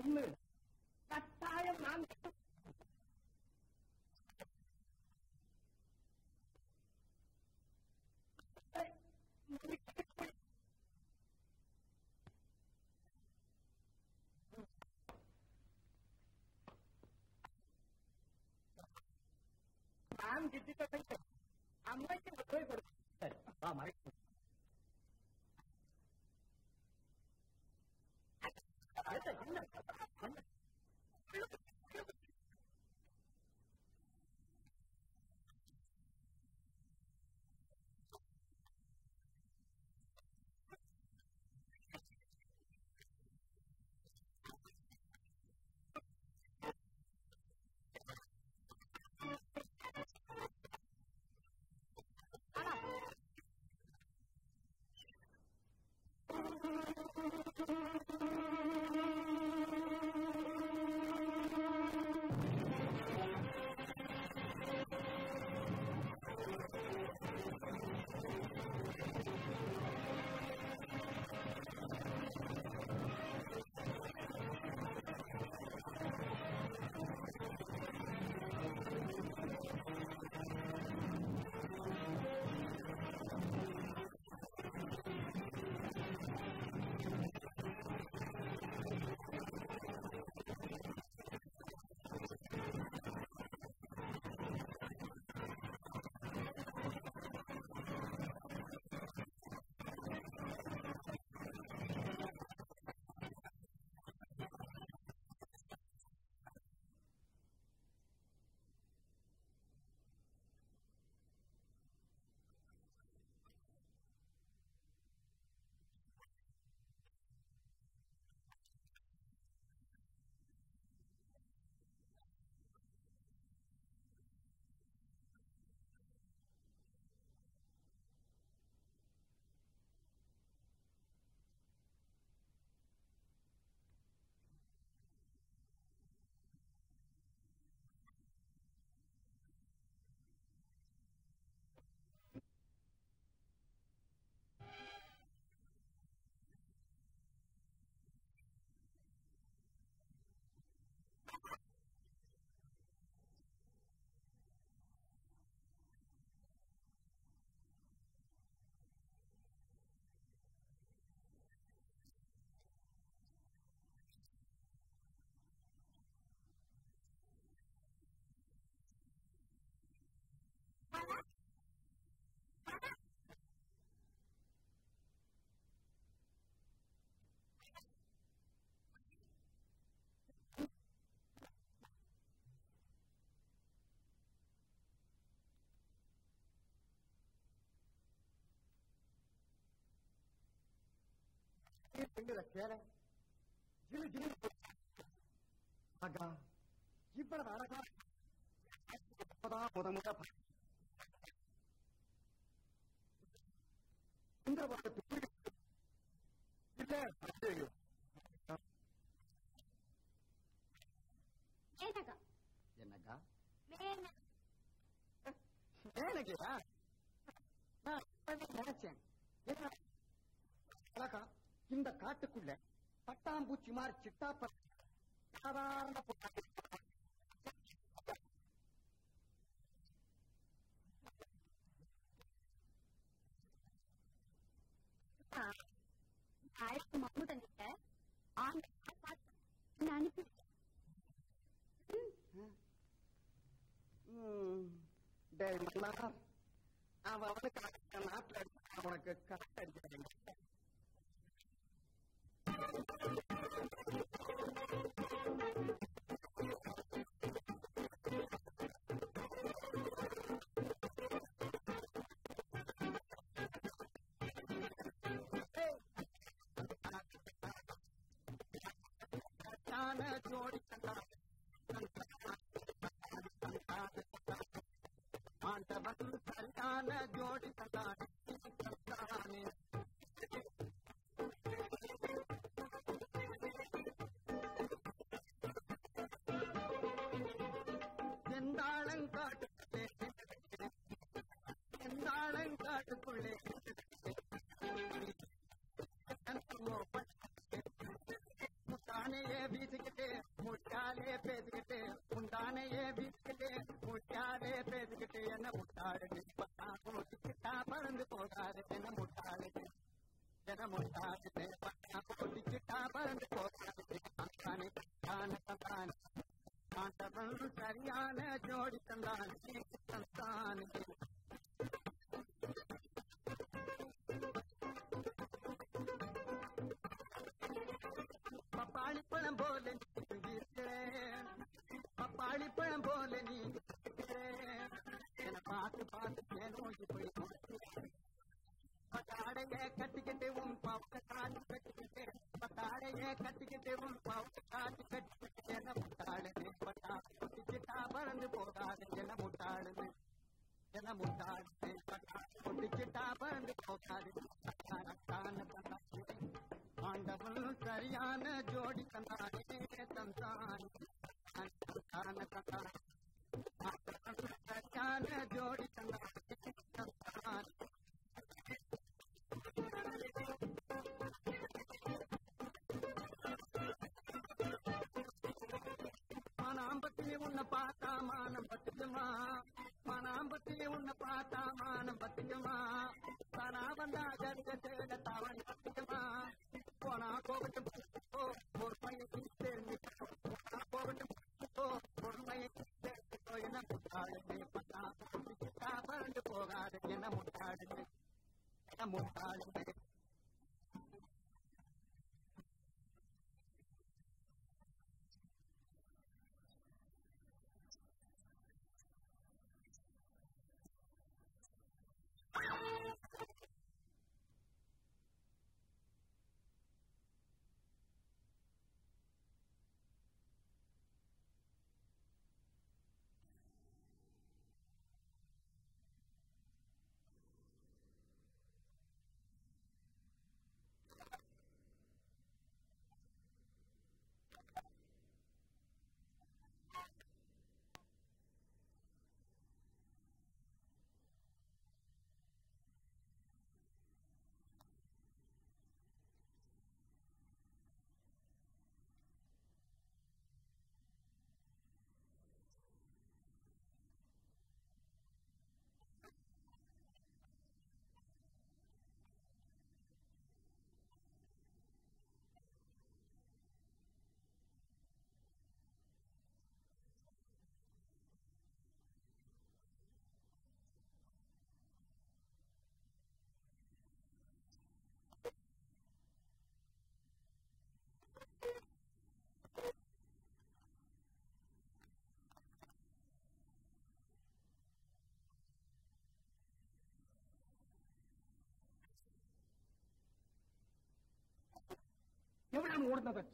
என்ன கட்டாயம் நான் நான் கிட்ட அம்மைக்கு போய் கொடுத்தேன் பெண்ணுல சேலை ஜிலு ஜிலு ஆகா இவ்வளவு அழகா இப்பதான் முத முத பார்த்தேன். இந்த வருடத்து இல்ல ஐயையோ. மேனகா என்னக்கா மேனகா மேனகையா நான் இப்பதான் நினைச்சேன் என்ன அழகா இந்த காட்டுக்குள்ள பட்டாம்பூச்சி மாதிரி கல்யாண ஜோடி தந்தானே தந்தானே. செந்தாழங்காட்டுக்குள்ளே செந்தாழங்காட்டுக்குள்ளே முட்டானையே வீசிக்கிட்டு முட்டாலே பேசிக்கிட்டு முந்தானையே வீசிக்கிட்டு முட்டாலே பேசிக்கிட்டு என்ன முட்டாடு பறந்து போகாது என்ன பட்டாடைய கட்டிக்கிட்டு உன் பவுக்க காட்டி கட்டிக்கிட்டு என்ன முட்டாளுது பட்டா கொட்டிக்கிட்டா பறந்து போகாது. என்ன முட்டாளுது என்ன முட்டாளுது பட்டா கொட்டிக்கிட்டா பறந்து போகாது. ஆண்டவன் சரியான ஜோடி தந்தானே தந்தானே. தான தந்தானே சரியான ஜோடி தானா வந்தா అని ఓడుతుంది పాప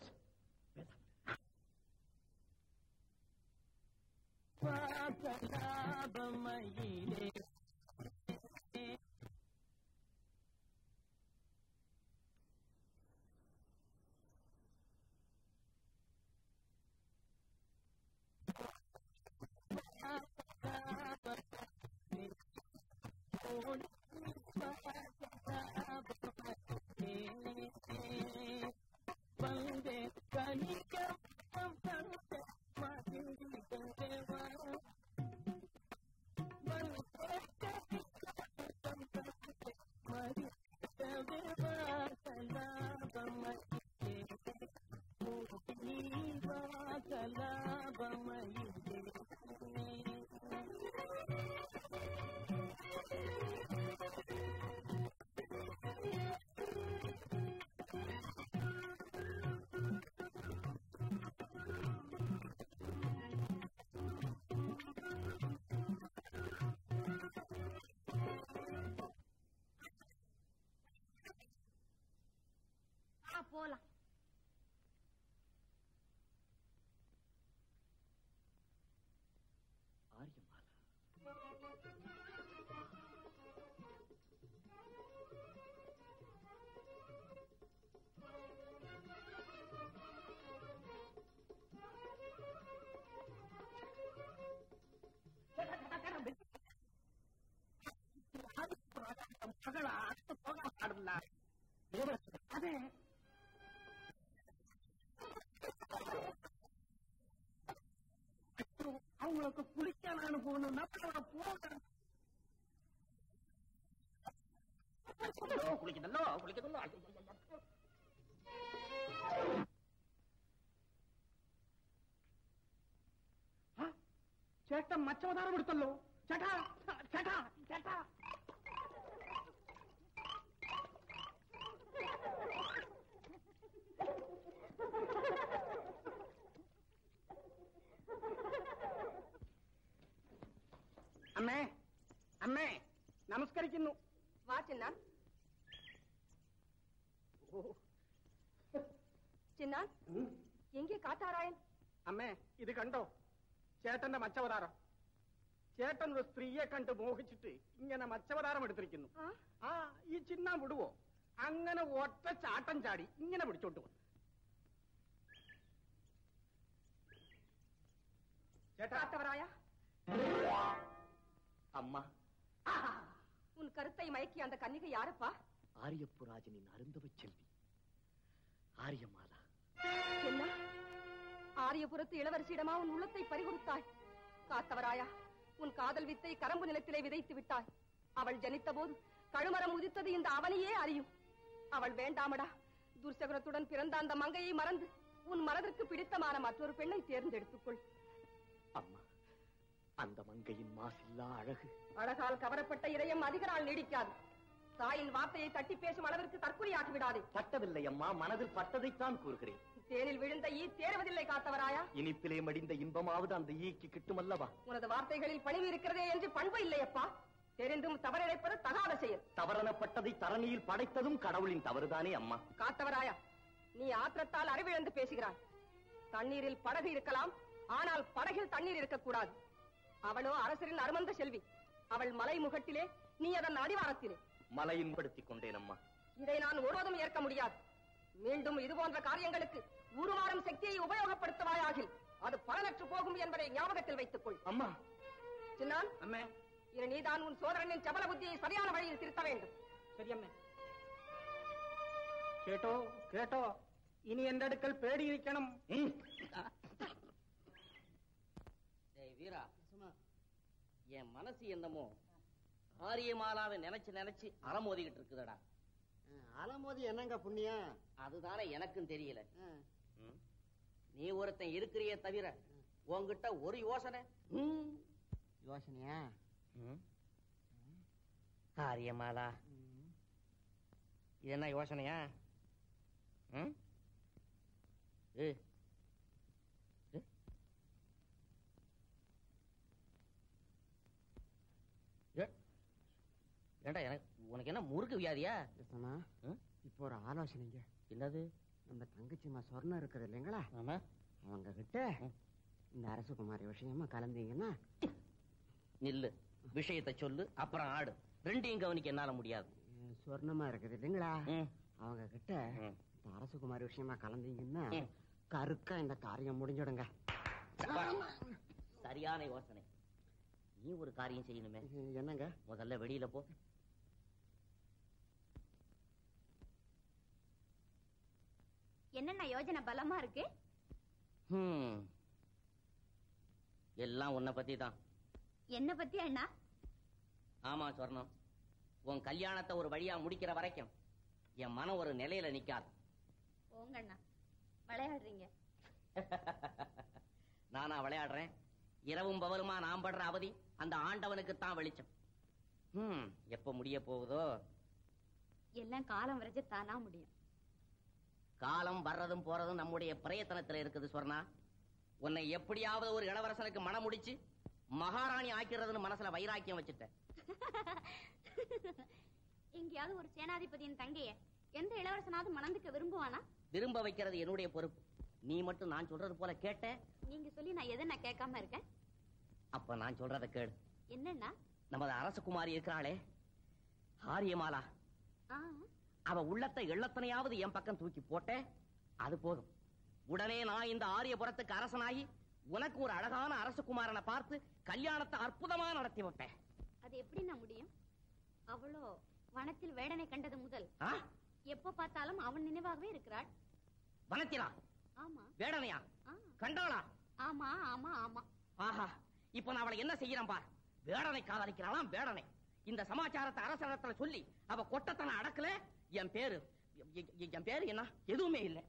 ஆ going to number of water. குளிக்கணும் குளிக்கணும் చేష్టం మచ్చవదాన విడతల్లో എങ്കെ കാത്താറായൻ അമ്മേ ഇത് കണ്ടോ ചേട്ടന്റെ മച്ചവതാരം ചേട്ടൻ ഒരു സ്ത്രീയെ കണ്ട് മോഹിച്ചിട്ട് ഇങ്ങനെ മച്ചവതാരം എടുത്തിരിക്കുന്നു ആ ഈ ചിന്നാൻ വിടുവോ അങ്ങനെ ഒറ്റ ചാട്ടം ചാടി ഇങ്ങനെ പിടിച്ചോണ്ട് വന്നു ചേട്ടാ காத்தவராயா அம்மா உன் கருத்தை மயக்கி அந்த கன்னிகை யாரப்பா ஆரியப்புராஜனின் அருந்தவ செல்வி ஆரியமாலா என்ன ஆரியபுரத்து இளவரசியிடமா உன் உள்ளத்தை பறிகொடுத்தாய். காத்தவராயா உன் காதல் வித்தை கரம்பு நிலத்திலே விதைத்து விட்டாய். அவள் ஜனித்த போது கழுமரம் உதித்தது இந்த அவனையே அறியும். அவள் வேண்டாமடா துர்சகுரத்துடன் பிறந்த அந்த மங்கையை மறந்து உன் மனதிற்கு பிடித்தமான மற்றொரு பெண்ணை தேர்ந்தெடுத்துக்கொள். அம்மா அந்த மங்கையின் மாசில்லா அழகு. அழகால் கவரப்பட்ட இதயம் அதிக நாள் நீடிக்காது. தாயின் வார்த்தையை தட்டி பேசும் அளவிற்கு தற்கொலையாக்கி விடாதே. பட்டதில்லை அம்மா மனதில் பட்டதைத்தான் கூறுகிறேன். தேனில் விழுந்த ஈ தேர்வதில்லை காத்தவராயா? இனிப்பிலே மடிந்த இன்பமாவது அந்த ஈக்கு கிட்டுமல்லவா? உனது வார்த்தைகளில் பணிவு இருக்கிறதே என்று பண்பு இல்லையப்பா. தெரிந்தும் தவறிழைப்பது தகாத செயல். தவறனப்பட்டதை தரணியில் படைத்ததும் கடவுளின் தவறுதானே அம்மா. காத்தவராயா நீ ஆத்திரத்தால் அறிவிழந்து பேசுகிறாய். தண்ணீரில் படகு இருக்கலாம் ஆனால் படகில் தண்ணீர் இருக்கக்கூடாது. அவளோ அரசரின் அருமந்த செல்வி. அவள் மலை முகட்டிலே நீ அதன் அடிவாரத்திலே. மலையின்படுத்திக் கொண்டேன் அம்மா இதை நான் ஒருவதும் ஏற்க முடியாது. மீண்டும் இது போன்ற காரியங்களுக்கு உருமாறும் சக்தியை உபயோகப்படுத்துவாயாகில் அது பலனற்று போகும் என்பதை ஞாபகத்தில் வைத்துக் கொள் அம்மா. சின்னான் அம்மே. இனி நீதான் உன் சோதரனின் சபல புத்தியை சரியான வழியில் திருத்த வேண்டும். சரியம்மே கேட்டோ கேட்டோ. இனி எந்த அடுக்கல் பேடி இருக்கணும்? வீரா. என் மனசு என்னமோ காரியமாலாத நினைச்சு நினைச்சு அறமோதிக்கிட்டு இருக்குதடா. அலமோதி என்னங்க புண்ணியம்? அதுதானே எனக்கும் தெரியல. நீ ஒருத்தன் இருக்கிறியே தவிர உன்கிட்ட ஒரு யோசனை. யோசனையா. காரியமாலா இது என்ன யோசனையா. ஏண்டா எனக்கு உனக்கு என்ன முறுக்கு வியாதியா? கிருஷ்ணனா ம்? இப்போ ஒரு ஆலோசனைங்க. என்னது? நம்ம தங்கச்சிமா சொர்ணம் இருக்குது இல்லைங்களா? அவங்க கிட்ட இந்த அரசகுமாரி விஷயமா கலந்தீங்கன்னா நில்லு. விஷயத்தை சொல்லு அப்புறம் ஆடு. ரெண்டையும் கவனிக்க என்னால முடியாது. சொர்ணமா இருக்குது இல்லைங்களா? அவங்க கிட்ட இந்த அரசகுமாரி விஷயமா கலந்தீங்கன்னா கருக்கா இந்த காரியம் முடிஞ்சிடுங்க. சரியான யோசனை. நீ ஒரு காரியம் செய்யணுமே. என்னங்க? முதல்ல வெளியில போ. என்னென்ன யோஜனை பலமா இருக்கு. எல்லாம் உன்னை பத்தி தான் என்ன பத்தி அண்ணா ஆமா சொர்ணம். உன் கல்யாணத்தை ஒரு வழியா முடிக்கிற வரைக்கும் என் மனம் ஒரு நிலையில நிக்காது. போங்க அண்ணா விளையாடுறீங்க. <laughs> நானா விளையாடுறேன். இரவும் பவலுமா நான் படுற அவதி அந்த ஆண்டவனுக்கு தான் வெளிச்சம் எப்ப முடிய போகுதோ? எல்லாம் காலம் வரைச்சு தானா முடியும். காலம் வர்றதும் போறதும் நம்முடைய பிரயத்தனத்துல இருக்குது சொர்ணா உன்னை எப்படியாவது ஒரு இளவரசனுக்கு மனம் முடிச்சு மகாராணி ஆக்கிறதுன்னு மனசுல வைராக்கியம் வச்சுட்டேன். <laughs> எங்கேயாவது ஒரு சேனாதிபதியின் தங்கைய எந்த இளவரசனாவது மணந்துக்க விரும்புவானா? விரும்ப வைக்கிறது என்னுடைய பொறுப்பு. நீ மட்டும் நான் சொல்றது போல கேட்ட? நீங்க சொல்லி நான் எதை நான் கேட்காம இருக்கேன்? அப்ப நான் சொல்றத கேளு. என்னன்னா? நமது அரசகுமாரி இருக்கிறாளே. ஆரியமாலா அவ உள்ளத்தை எள்ளத்தனையாவது என் பக்கம் தூக்கி போட்டே அது போதும். உடனே நான் இந்த ஆரியபுரத்துக்கு அரசனாகி உனக்கு ஒரு அழகான அரசகுமாரனை பார்த்து கல்யாணத்தை அற்புதமா நடத்தி வைப்பேன். அது எப்படி நான் முடியும்? அவளோ வனத்தில் வேடனை கண்டது முதல்? எப்ப பார்த்தாலும் அவன் நினைவாகவே இருக்கிறாள். வனத்திலா? ஆமா. வேடனையா? கண்டாளா? ஆமா ஆமா ஆமா. ஆஹா இப்ப நான் அவளை என்ன செய்யறேன் பார்? வேடனை காதலிக்கிறாளாம் வேடனை. இந்த சமாச்சாரத்தை அரசனத்துல சொல்லி அவ கொட்டத்தனை அடக்கல என் பேரு எ- எ- என் பேரு என்ன எதுவுமே இல்ல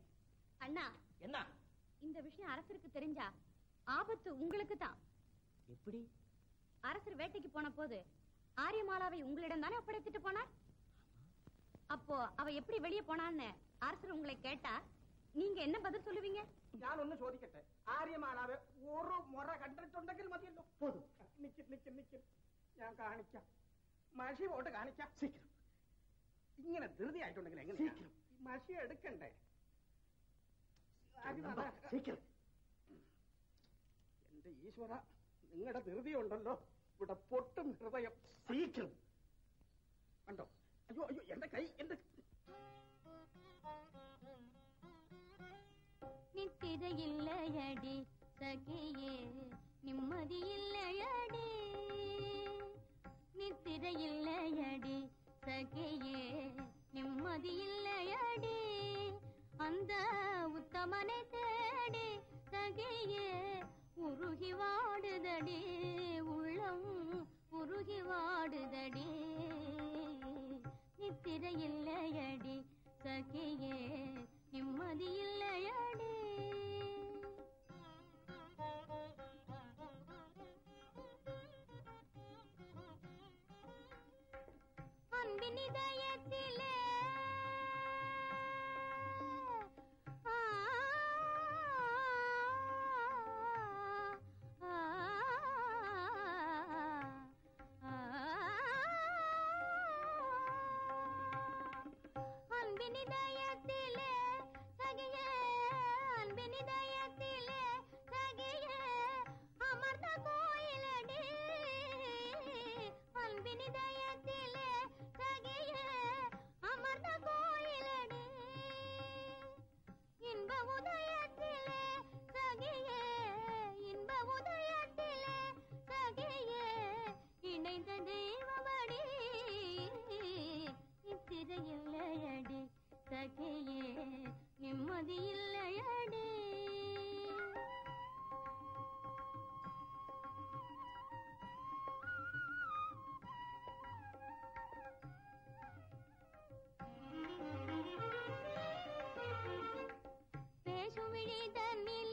அண்ணா என்ன இந்த விஷயம் அரசருக்கு தெரிஞ்சா ஆபத்து உங்களுக்கு தான் எப்படி அரசர் வேட்டைக்கு போன போது ஆரியமாலாவை உங்களிடம் தானே ஒப்படைத்துட்டு போனார் அப்போ அவ எப்படி வெளியே போனான்னு அரசர் உங்களை கேட்டா நீங்க என்ன பதில் சொல்லுவீங்க ഞാനൊന്ന് ചോദിക്കട്ടെ ആര്യമാലാവ് ഒരു മുറ കണ്ടിട്ടുണ്ടെങ്കിൽ മതിയല്ലോ പോതും നിക്കും നിക്കും നിക്കും ഞാൻ കാണിക്കാം മഷി പോട്ട് കാണിക്കാം ശീഘ്രം ഇങ്ങനെ ധൃതി ആയിട്ടുണ്ടെങ്കിൽ എങ്ങനെ മഷി എടുക്കണ്ടേ ആര്യമാല ശീഘ്രം എന്റെ ഈശ്വര നിങ്ങളുടെ ധൃതി ഉണ്ടല്ലോ ഇവിടെ പൊട്ടും ഹൃദയം ശീഘ്രം കണ്ടോ അയ്യോ അയ്യോ എന്റെ കൈ എന്റെ நித்திரை இல்லையடி சகியே நிம்மதி இல்லையடி நித்திரை நிம்மதி இல்லையடி அந்த உத்தமனை தேடி தகையே உருகி வாடுதடி. உள்ளம் உருகி வாடுதடி. நித்திர இல்லையடி சகையே நிம்மதி இல்லையடி அன்பின் இதயத்திலே சகியே நிம்மதி இல்லையடி பேசுமிழி தன்னிலே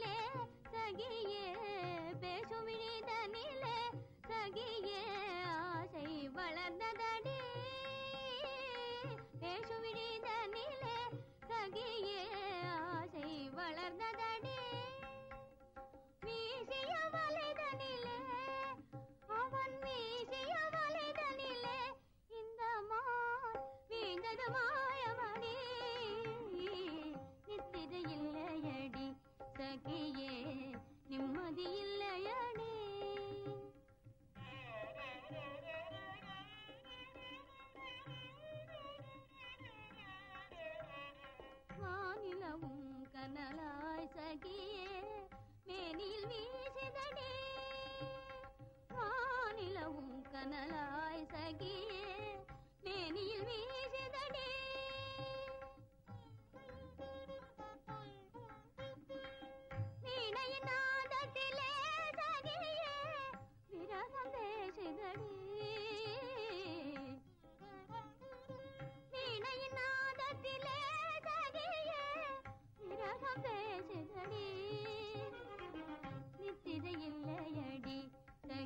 வாழ்க்கையே நிம்மதி இல்லையனே வானிலவும் கனலாய் சகியே மேனில் வீசிதடே வானிலவும் கனலாய் சகியே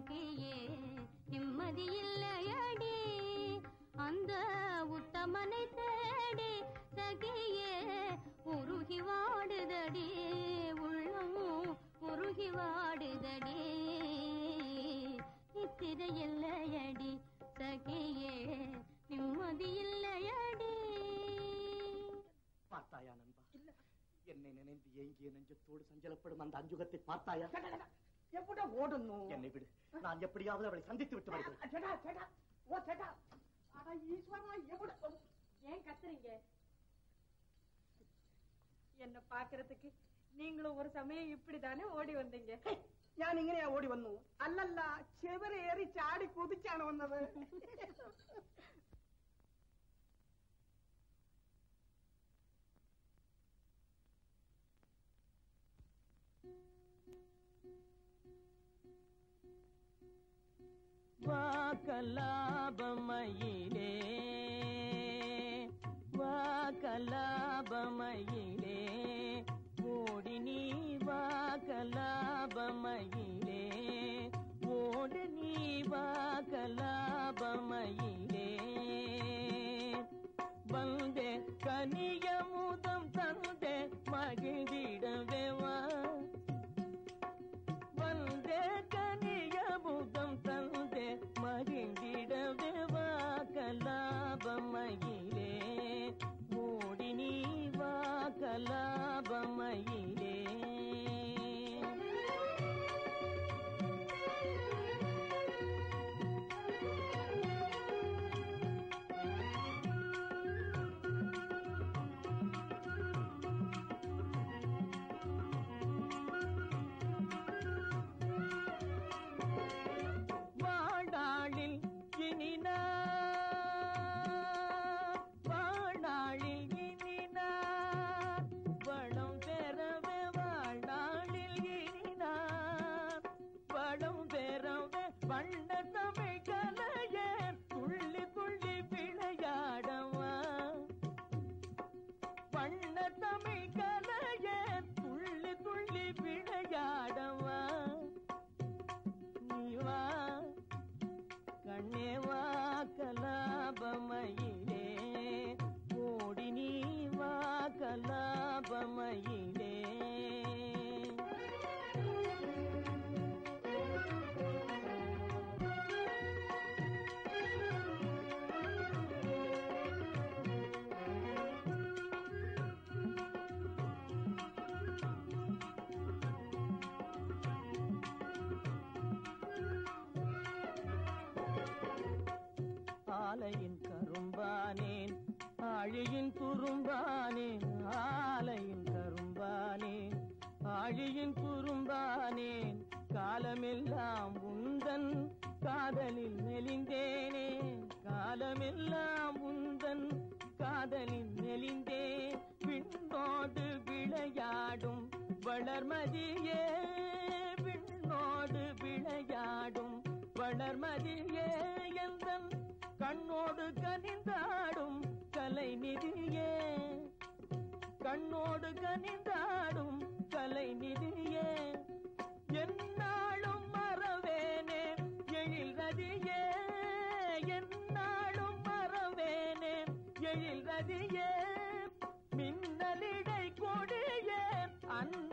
வாழ்க்கையே நிம்மதி இல்லையடி அந்த உத்தமனை தேடி சகியே உருகி வாடுதடி. உள்ளமும் உருகி வாடுதடி. நித்திரை இல்லையடி சகியே நிம்மதி இல்லையடி பார்த்தாயா நண்பா? என்னை நினைந்து ஏங்கிய நெஞ்சத்தோடு சஞ்சலப்படும் அந்த அஞ்சுகத்தை பார்த்தாயா? எப்படி ஓடணும் என்னை விடு நான் எப்படியாவது அவளை சந்தித்து விட்டு வருகிறேன் சேட்டா சேட்டா ஓ சேட்டா அட ஈஸ்வரா எப்படி ஏன் கத்துறீங்க என்ன பாக்குறதுக்கு நீங்களும் ஒரு சமயம் இப்படிதானே ஓடி வந்தீங்க ഞാൻ ഇങ്ങനെയാ ഓടി വന്നു അല്ലല്ല ചെവരേറി ചാടി കുതിച്ചാണ് വന്നത് வாக்கலாபமயிலே வாக்கலாபமயிலே ஓடி நீ வாக்கலாபமயிலே ஓடு நீ வாக்கலாபமயிலே. வந்தே கனியமுதம் தந்தே ஆலையின் கரும்பானேன் ஆழியின் குறும்பானேன் ஆலையின் கரும்பானேன் ஆழியின் குறும்பானேன் காலமெல்லாம் உந்தன் காதலில் மெலிந்தேனே காலமெல்லாம் உந்தன் காதலில் மெலிந்தேன் பின்னோடு விளையாடும் வளர்மதியே பின்னோடு விளையாடும் வளர்மதியே எந்தன் கண்ணோடு கனிந்தாடும் கலை நிதியே. கண்ணோடு கனிந்தாடும் கலை நிதியே. என்னாலும் மறவேனே எழில் ரதியே. என்னாலும் மறவேனே எழில் ரதியே. மின்னலிடை கொடியே அந்த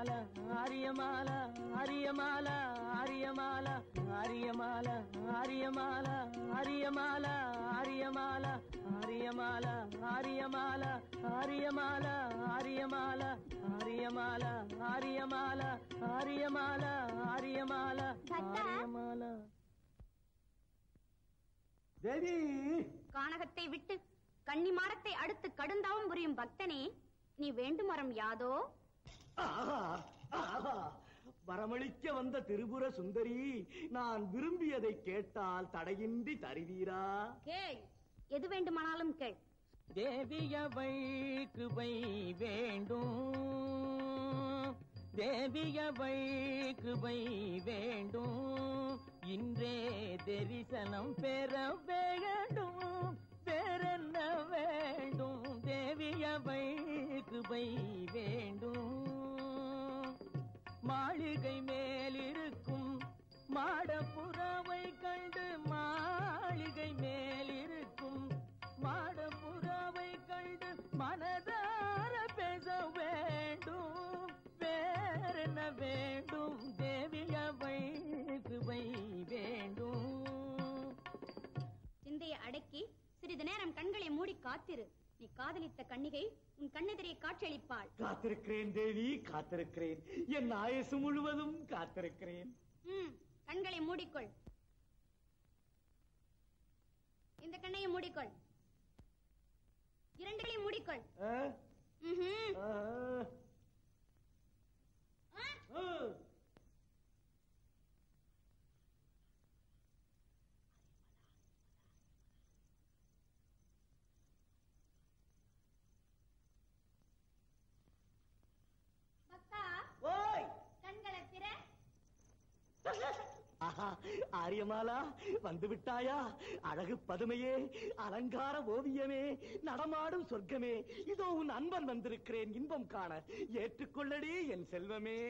ஆரியமால ஆரியமால ஆரியமால ஆரியமால ஆரியமால ஆரியமால ஆரியமால ஆரியமால ஆரியமால ஆரியமால ஆரியமால ஆரியமால ஆரியமால ஆரியமால ஆரியமால ஆரியமால ஆரியமால தேவி கானகத்தை விட்டு கன்னிமாடத்தை அடுத்து கடுந்தாவும் புரியும் பக்தனே நீ வேண்டும் வரம் யாதோ ஆஹா ஆஹா. வரமளிக்க வந்த திரிபுர சுந்தரி நான் விரும்பியதை கேட்டால் தடையின்றி தருவீரா? கேள். எது வேண்டுமானாலும் கேள். தேவியவை கிருபை வேண்டும். தேவியவை கிருபை வேண்டும். இன்றே தரிசனம் பெற வேண்டும். வேறென்ன வேண்டும்? தேவியவை கிருபை வேண்டும். மாளிகை மேலிருக்கும் மாடப்புறாவை கண்டு மாளிகை மேலிருக்கும் மாடப்புறாவை கண்டு மனதார பேச வேண்டும். வேறென்ன வேண்டும்? தேவியவை சுவை வேண்டும். சிந்தையை அடக்கி சிறிது நேரம் கண்களை மூடி காத்திரு. நீ காதலித்த கன்னிகை உன் கண்ணெதிரே காட்சியளிப்பாள். காத்திருக்கிறேன் தேவி காத்திருக்கிறேன். என் ஆயுசு முழுவதும் காத்திருக்கிறேன். கண்களை மூடிக்கொள். இந்த கண்ணையும் மூடிக்கொள். இரண்டுகளையும் மூடிக்கொள். ஆ? ம்ஹும். ஆ. ஆ. பக்தா ஓய் கண்களை திற ஆஹா ஆரியமாலா வந்து விட்டாயா அழகு பதுமையே அலங்கார ஓவியமே நடமாடும் சொர்க்கமே இதோ உன் அன்பன் வந்திருக்கிறேன் இன்பம் காண ஏற்றுக்கொள்ளடி என் செல்வமே.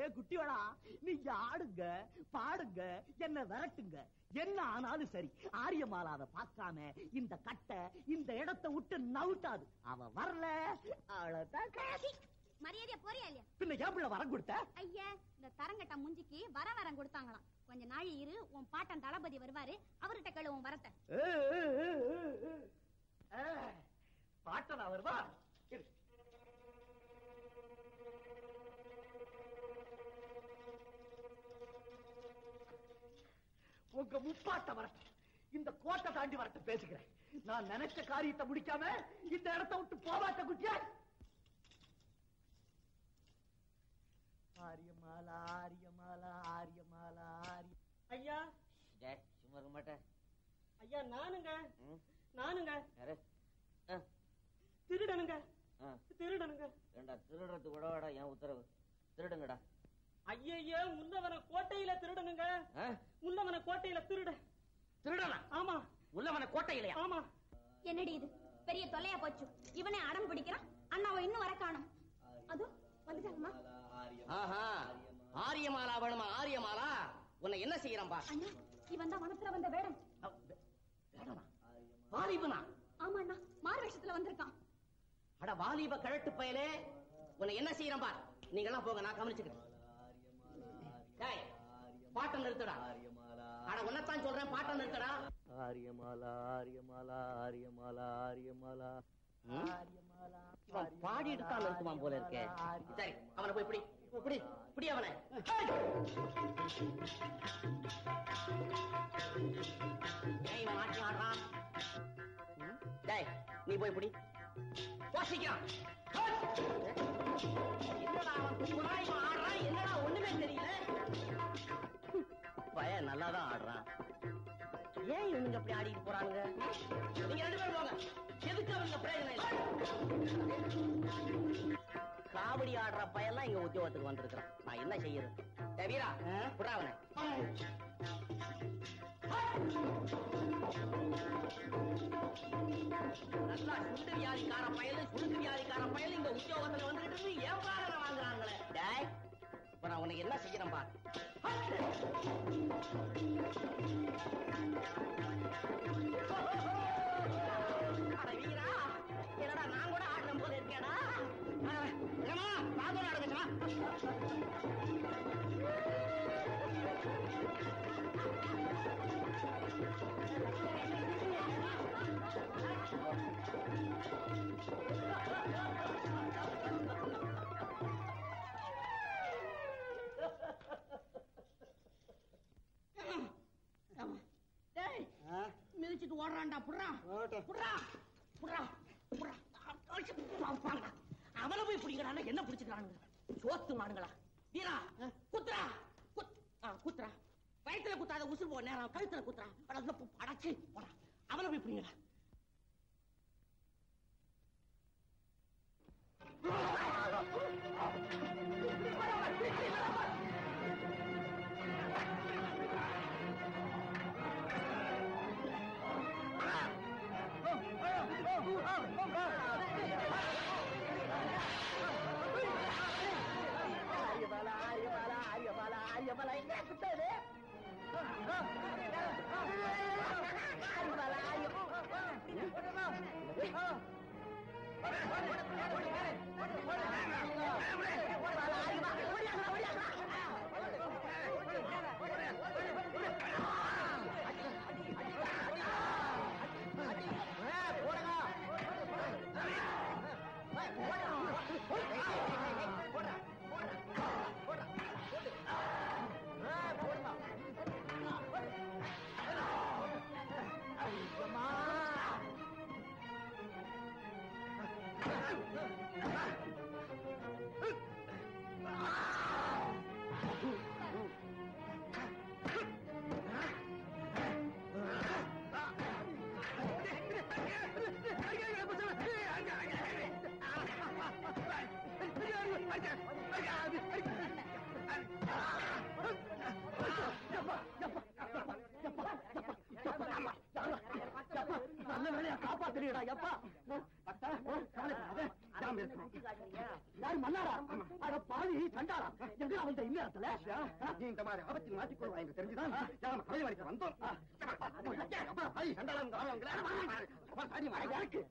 ஏ குட்டியோடா நீங்க ஆடுங்க பாடுங்க என்ன விரட்டுங்க. என்ன ஆனாலும் சரி ஆரியமாலாத பார்க்காம இந்த கட்டை இந்த இடத்தை விட்டு நவுட்டாது. அவ வரல அவ்வளவுதான். மரியாதையா போறியா இல்லையா? பின்ன ஏன் வரம் கொடுத்த? ஐயா இந்த தரங்கட்ட முஞ்சிக்கு வர வரம் கொடுத்தாங்களாம். கொஞ்ச நாள் இரு உன் பாட்டன் தளபதி வருவாரு. அவர்கிட்ட கேளு உன் வரத்தை. பாட்டனா வருவா உங்க முப்பாட்ட வரட்டு இந்த கோட்டை தாண்டி வரட்டு பேசுகிறேன் நான் நினைச்ச காரியத்தை முடிக்காம இந்த இடத்தை விட்டு போவாட்ட குட்டியா? ஆரியமாலா ஆரியமாலா ஆரியம். ஐயா. சும்மா இருக்க மாட்டேன் ஐயா நானுங்க? நானுங்க. திருடனுங்க. திருடனுங்க. ஏண்டா திருடுறதுக்கு விடவாடா என் உத்தரவு. திருடுங்கடா. ஐயையோ முன்னவன கோட்டையில திருடனுங்க? முன்னவன கோட்டையில திருட. திருடனா? ஆமா. உள்ளவன கோட்டையிலையா? ஆமா. என்னடி இது? பெரிய தொல்லையா போச்சு. இவனே அடம் பிடிக்கிறான். அண்ணாவை இன்னும் வர காணும். அதோ வந்துட்டாங்கம்மா. ஆரியமாலா வேணுமா? ஆரியமாலா? உன்னை என்ன செய்யறான் பா அண்ணா இவன் தான் வனத்துல வந்த வேடம் வாலிபனா ஆமா அண்ணா மாறு வேஷத்துல வந்திருக்கான். அட வாலிப கழட்டு பயலே. உன்னை என்ன செய்யறான் பார் நீங்க எல்லாம் போங்க நான் கவனிச்சுக்கிறேன். டேய், பாட்டம் நிறுத்துடா. அட உன்னைத்தான் சொல்றேன் பாட்டம் நிறுத்துடா. ஆரியமாலா ஆரியமாலா ஆரியமாலா ஆரியமாலா. ம்? இவன் பாடிட்டு தான் இருக்குமான் போல இருக்கே. சரி அவனை போய் பிடி. புடி பிடி அவனை. ஏன் இவன் நாட்டியம் ஆடுறான். டேய் நீ போய் பிடி. வாசிக்கிறான் என்னடா அவன் ஆடுறான் என்னடா ஒண்ணுமே தெரியல. பையன் நல்லாதான் ஆடுறான். ஏன் இவங்க அப்படி ஆடிட்டு போறாங்க? நீங்க ரெண்டு பேரும் போங்க. எதுக்கு அவங்க பிரயோஜனம் இல்லை? காவடி ஆடுற பையெல்லாம் இங்க உத்தியோகத்துக்கு வந்திருக்கிறான். நான் என்ன செய்யறது? வீரா புடா அவனை. நல்லா சுண்டு வியாதிக்கார பயலு சுருக்கு வியாதிக்கார பயலு இங்க உத்தியோகத்துல வந்துகிட்டு ஏன் பாடனை வாங்குறாங்களே? டேய் இப்ப நான் உனக்கு என்ன செய்யறேன் பாரு. மிதிச்சிட்டு ஓடுறான்டா புடுறா. புடுறா அடிச்சு, வாங்கடா. அவனை போய் பிடிக்கிறான் என்ன பிடிச்சுக்கிறானுங்க? சோத்து மானுங்களா வீரா குத்துறா குத்- ஆ, குத்துறா வயித்துல குத்தாத உசுறு போ நேரம் கழுத்துல குத்துறா அடச்சு போடா அவனை போய் பிடிங்கடா ஆரியபாலா ஆரியபாலா எங்க குத்தாது ஆரியபாலா எப்பா யாரு மன்னாரா அட பாவி சண்டாளா எங்க அவன் இந்த இடத்துல நீ இந்த மாதிரி ஆபத்தில் மாட்டிக்கொள்வா என்று தெரிஞ்சுதான் நாம கலை வரைக்கும் வந்தோம் பாவி சண்டாளம் யாருக்கு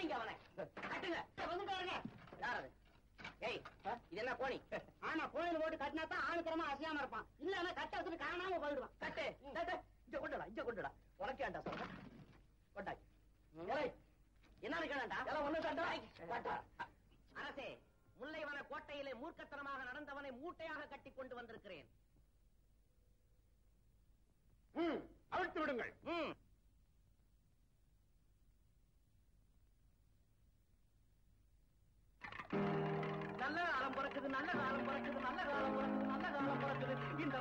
பிடிங்க அவனை. கட்டுங்க. வந்துட்டு வரங்க. யார் அது? ஏய் இது என்ன கோணி ஆனா கோயில் போட்டு கட்டினா தான் ஆணுத்தரமா அசையாம இருப்பான். இல்லன்னா கட்ட வச்சுட்டு காணாம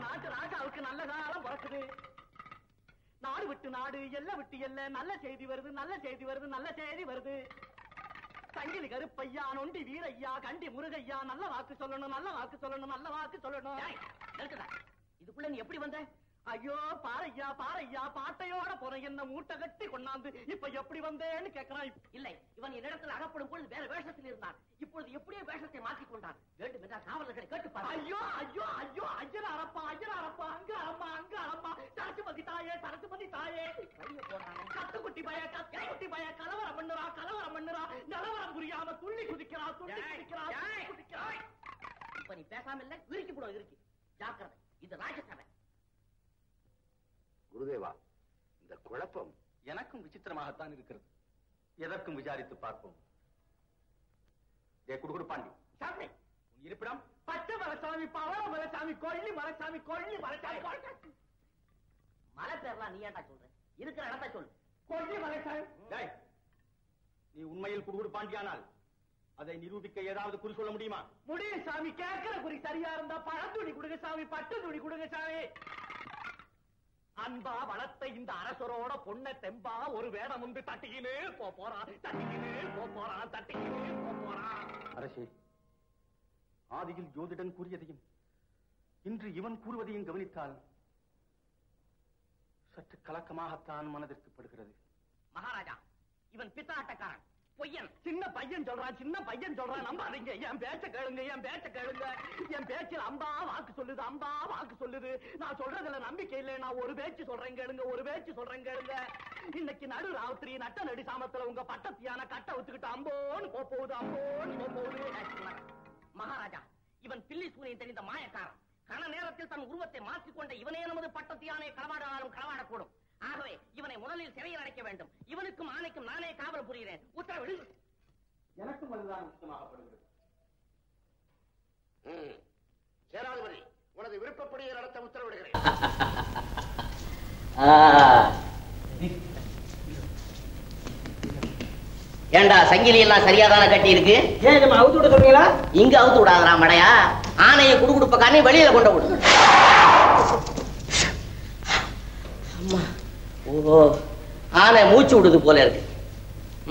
நாட்டு ராஜாவுக்கு நல்ல காலம் பிறக்குது. நாடு விட்டு நாடு எல்ல விட்டு எல்ல நல்ல செய்தி வருது நல்ல செய்தி வருது நல்ல செய்தி வருது. தங்கிலி கருப்பையா நொண்டி வீரையா கண்டி முருகையா நல்ல வாக்கு சொல்லணும் நல்ல வாக்கு சொல்லணும் நல்ல வாக்கு சொல்லணும். இதுக்குள்ள நீ எப்படி வந்த? ஐயோ பாரையா பாரையா பாட்டையோட போற என்ன மூட்டை கட்டி கொண்டாந்து இப்ப எப்படி வந்தேன்னு கேக்குறான் இல்லை இவன் என்னிடத்தில் அகப்படும் பொழுது வேற வேஷத்தில் இருந்தான். இப்பொழுது எப்படியோ வேஷத்தை மாற்றிக் கொண்டான். வேண்டும் என்றால் காவலர்களை கேட்டு பாரு ஐயோ ஐயோ ஐயோ ஐயர் அரப்பா ஐயர் அரப்பா அங்க அரம்மா அங்க அரம்மா சரசுமதி தாயே சரசுமதி தாயே. கத்துக்குட்டி பய கத்துக்குட்டி பய கலவரம் பண்ணுறா கலவரம் பண்ணுறா. நிலவரம் புரியாம துள்ளி குதிக்கிறா துள்ளி குதிக்கிறா குதிக்கிறா. இப்ப நீ பேசாம இல்ல இறுக்கி போடும் இறுக்கி ஜாக்கிரதை. இது ராஜசபை. குருதேவா இந்த குழப்பம் எனக்கும் விசித்திரமாகத்தான் இருக்கிறது. எதற்கும் விசாரித்து பார்ப்போம். பாண்டி. சாமி உன் இருப்பிடம் பச்சை மலைசாமி பவள மலைசாமி கொள்ளி மலைசாமி கொள்ளி மலைசாமி மலை பேர்லாம் நீ ஏன்டா சொல்ற? இருக்கிற இடத்த சொல்லு கொள்ளி மலைசாமி நீ உண்மையில் குடுகுடு பாண்டியானால் அதை நிரூபிக்க ஏதாவது குறி சொல்ல முடியுமா? முடியும் சாமி. கேட்கிற குறி சரியா இருந்தா பழத்துணி கொடுங்க சாமி. பட்டு துணி கொடுங்க சாமி. அன்பா வளர்த்த இந்த அரசரோட பொண்ண தெம்பா ஒரு வேடம் உண்டு தட்டிக்கினு போ போறான் தட்டிக்கினு போ போறான் தட்டிக்கினு போ போறான் அரசே ஆதியில் ஜோதிடன் கூறியதையும் இன்று இவன் கூறுவதையும் கவனித்தால் சற்று கலக்கமாகத்தான் மனதிற்கு படுகிறது மகாராஜா இவன் பித்தாட்டக்காரன் பொய்யன். சின்ன பையன் சொல்றான் சின்ன பையன் சொல்றான். நம்பாதீங்க. என் பேச்ச கேளுங்க என் பேச்ச கேளுங்க. என் பேச்சில் அம்பா வாக்கு சொல்லுது அம்பா வாக்கு சொல்லுது. நான் சொல்றதுல நம்பிக்கை இல்லை. நான் ஒரு பேச்சு சொல்றேன் கேளுங்க ஒரு பேச்சு சொல்றேன் கேளுங்க. இன்னைக்கு நடு ராத்திரி நட்ட நடி சாமத்துல உங்க பட்டத்தியான கட்ட ஒத்துக்கிட்டு அம்போன்னு போ போகுது அம்போன்னு போ போகுது. மகாராஜா இவன் பில்லி சூரியன் தெரிந்த மாயக்காரன். கன நேரத்தில் தன் உருவத்தை மாற்றிக்கொண்ட இவனே நமது பட்டத்தியானை களவாடாலும் களவாடக்கூடும். ஆகவே இவனை முதலில் சிறையில் அடைக்க வேண்டும். இவனுக்கும் ஆணைக்கும் நானே காவல் புரிகிறேன். உத்தரவிடு எனக்கும் அதுதான் முக்கியமாகப்படுகிறது. சேனாதிபதி உனது விருப்பப்படியே நடத்த உத்தரவிடுகிறேன். ஏண்டா சங்கிலி எல்லாம் சரியாதான கட்டி இருக்கு ஏன் நம்ம அவுத்து விட சொல்றீங்களா? இங்க அவுத்து விடாதடா மடையா. ஆணையை குடுகுடுப்ப காணி வெளியில கொண்டு விடு அம்மா ஓஹோ. ஆனை மூச்சு விடுது போல இருக்கு.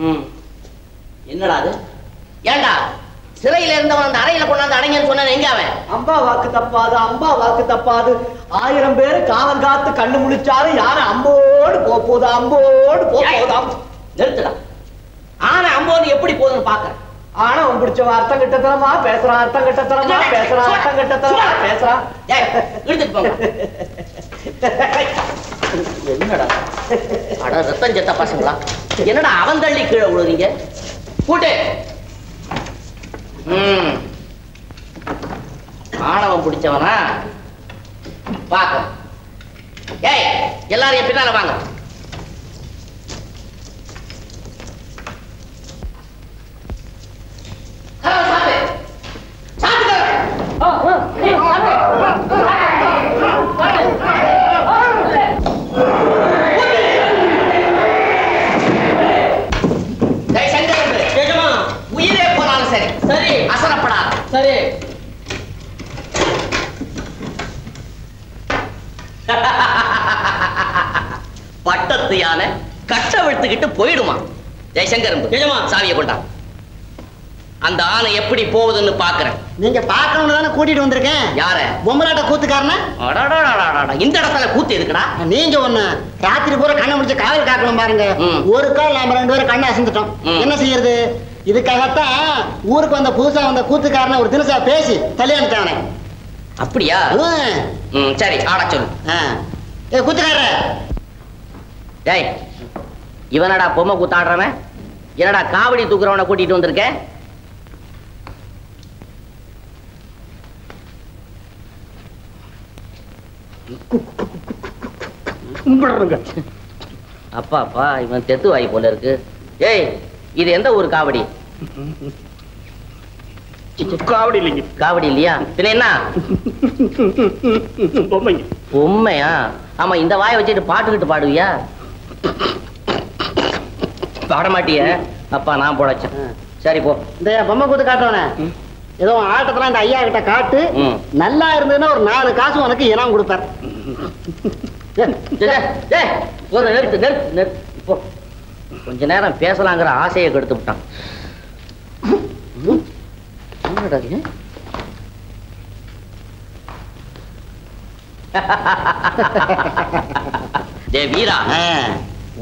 ம். என்னடா அது? ஏண்டா? சிறையில இருந்தவன் அந்த அறையில கொண்டாந்து அடைங்கன்னு சொன்ன எங்க அவன்? அம்பா வாக்கு தப்பாது அம்பா வாக்கு தப்பாது. ஆயிரம் பேரு காவல் காத்து கண்ணு முழிச்சாலும் யாரும் அம்போடு போ போகுது அம்போடு போ போகுதாம் நிறுத்துடா. ஆனை அம்போது எப்படி போகுதுன்னு பாக்குறேன். ஆனா அவன் பிடிச்சவன் அர்த்தம் கிட்டத்தனமா பேசுறான் அர்த்தம் கிட்டத்தனமா பேசுறான் அர்த்தம் கிட்டத்தனமா பேசுறான் ஏய், இழுத்துட்டு போங்க. <laughs> என்னடா அட ரத்தம் செத்த பசங்களா என்னடா அவன் தள்ளி கீழே விழுறீங்க கூட்டு ம் ஆணவம் பிடிச்சவனா பாக்க ஏய் எல்லாரும் பின்னால வாங்க ஹலோ சாப்பிட்டு உயிரே போனாலும் சரி சரி அசரப்படாத சரி. <laughs> பட்டத்து யானை கட்ட விழுத்துக்கிட்டு போயிடுமா ஜெயசங்கர் சாவியை கொண்டா. அந்த ஆணை எப்படி போகுதுன்னு பாக்குறேன். நீங்க பார்க்கணும்னு தானே கூட்டிட்டு வந்திருக்கேன். யார? பொம்மலாட்ட கூத்துக்காரனா? இந்த இடத்துல கூத்து எதுக்குடா? நீங்க ஒண்ணு ராத்திரி பூரா கண்ணை முடிச்சு காவல் காக்கணும் பாருங்க. ஒரு கால் நாம ரெண்டு பேரும் கண்ணை அசந்துட்டோம். என்ன செய்யறது? இதுக்காகத்தான் ஊருக்கு வந்த புதுசா வந்த கூத்துக்காரனை ஒரு தினசா பேசி தள்ளி அனுப்பிட்டானே அப்படியா ம், சரி ஆட சொல்லு. ஏ கூத்துக்காரர. டேய் இவனடா பொம்மை கூத்தாடுறவன்? என்னடா காவடி தூக்குறவனை கூட்டிட்டு வந்திருக்க? அப்பா அப்பா இவன் தெத்து வாய் போல இருக்கு. ஏய் இது எந்த ஊர் காவடி? காவடி இல்லைங்க. காவடி இல்லையா? பின்ன என்ன? பொம்மைங்க. பொம்மையா? ஆமா இந்த வாயை வச்சுட்டு பாட்டுக்கிட்டு பாடுவியா? பாட மாட்டிய? அப்பா நான் போடச்சேன் சரி போ. இந்த பொம்மை கூத்து காட்டுவனே? ஏதோ உன் ஆட்டத்துல இந்த ஐயா கிட்ட காட்டு. நல்லா இருந்ததுன்னா ஒரு நாலு காசு உனக்கு இனம் போதும், நிறுத்து நிறுத்து நிறுத்து. போ. கொஞ்ச நேரம் பேசலாங்கிற ஆசையை கெடுத்து விட்டான். வீரா.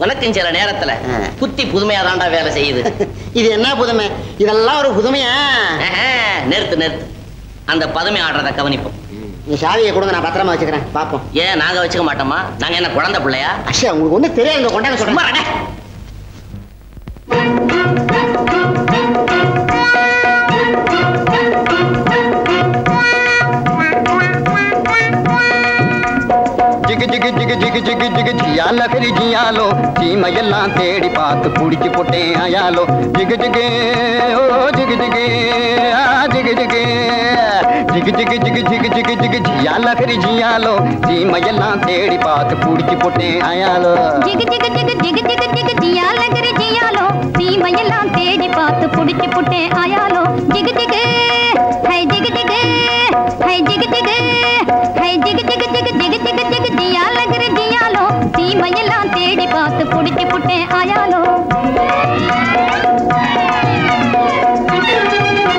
உனக்கும் சில நேரத்துல புத்தி புதுமையா தாண்டா வேலை செய்யுது. இது என்ன புதுமை? இதெல்லாம் ஒரு புதுமையா? நிறுத்து நிறுத்து. அந்த பதுமை ஆடுறத கவனிப்போம். நீ சாவியை கொடுங்க நான் பத்திரமா வச்சுக்கிறேன். பாப்போம். ஏன் நாங்க வச்சுக்க மாட்டோமா? நாங்க என்ன குழந்தை பிள்ளையா? அஷா உங்களுக்கு ஒண்ணு தெரியாது கொண்டாங்க சும்மா یا ل جی میلاڑی پات پوڑ کی پہ آیا لو جھگج گے جگ جگ جگ جگے جگ جگ جھی لکری جھیلو تی میلا پات پوڑ کی پٹے آیا لو جھگ جھیا ஜிகு ஜிகு ஜிகு ஜிகு ஜிகு ஜிகு ஜியா லகரி ஜியாலோ சீமையெல்லாம் தேடி பார்த்து புடிச்சு புட்டேன் ஆயாலோ ஜிகு ஜிகு ஹை ஜிகு ஜிகு ஹை ஜிகு ஜிகு ஹை ஜிகு ஜிகு ஜிகு ஜிகு ஜிகு ஜிகு ஜியா லகரி ஜியாலோ சீமையெல்லாம் தேடி பார்த்து புடிச்சு புட்டேன் ஆயாலோ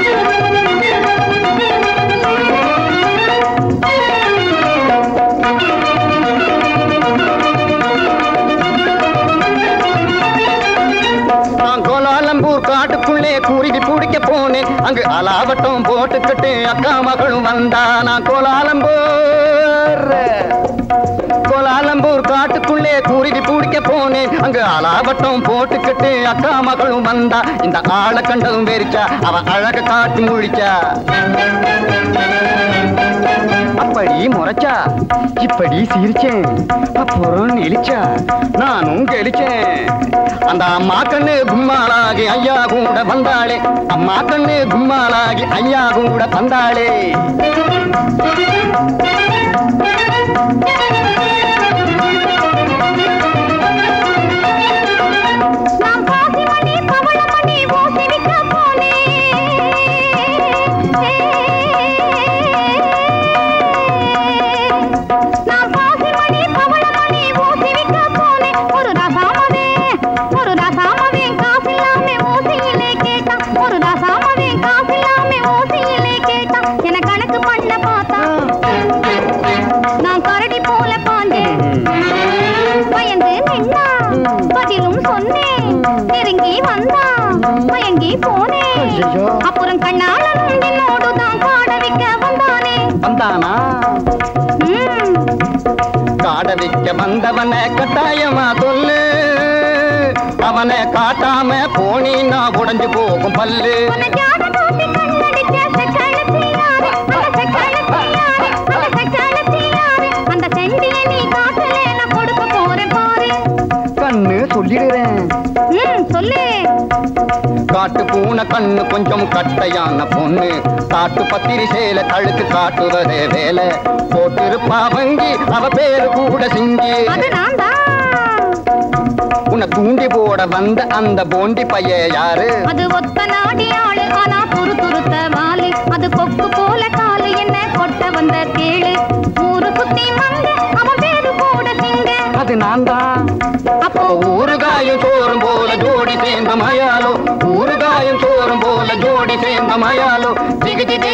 நான் குருவி பிடிக்க போனேன். அங்கு அலாவட்டம் போட்டுக்கிட்டு அக்கா மகளும் வந்தா. நான் கோலாலம்பூர். ஆலம்பூர் காட்டுக்குள்ளே குருவி பூடிக்க போனேன் அங்கு அலாவட்டம் போட்டுக்கிட்டு அக்கா மகளும் வந்தா. இந்த ஆளை கண்டதும் வெறிச்சா அவ அழக காட்டி முழிச்சா. அப்படி முறைச்சா இப்படி சிரிச்சேன் அப்புறம் நெளிச்சா நானும் கெளிச்சேன் அந்த அம்மா கண்ணு கும்மாளாகி ஐயா கூட வந்தாளே. அம்மா கண்ணு கும்மாளாகி ஐயா கூட வந்தாளே. பாரு கண்ணு சொல்லிடுறேன். சொல்லு காட்டு பூனை கண்ணு கொஞ்சம் கட்டையான பொண்ணு. காட்டு பத்திரி சேல கழுத்து காட்டுவதே வேலை. போட்டிருப்பா வங்கி அவ பேரு கூட சிங்கி. உன்னை தூண்டி போட வந்த அந்த போண்டி பைய யாரு? அது ஒத்த நாடி ஆளு ஆனா துரு துருத்த வாலு. அது கொக்கு போல காலு என்ன கொட்ட வந்த தேளு ஊரு சுத்தி மங்க அவன் பேரு கூட சிங்க அது நான் தான் அப்போ ஊறுகாயும் சோறும் போல ஜோடி சேர்ந்த மயாலோ ஊறுகாயும் சோறும் போல ஜோடி சேர்ந்த மயாலோ ஜிகு ஜிகு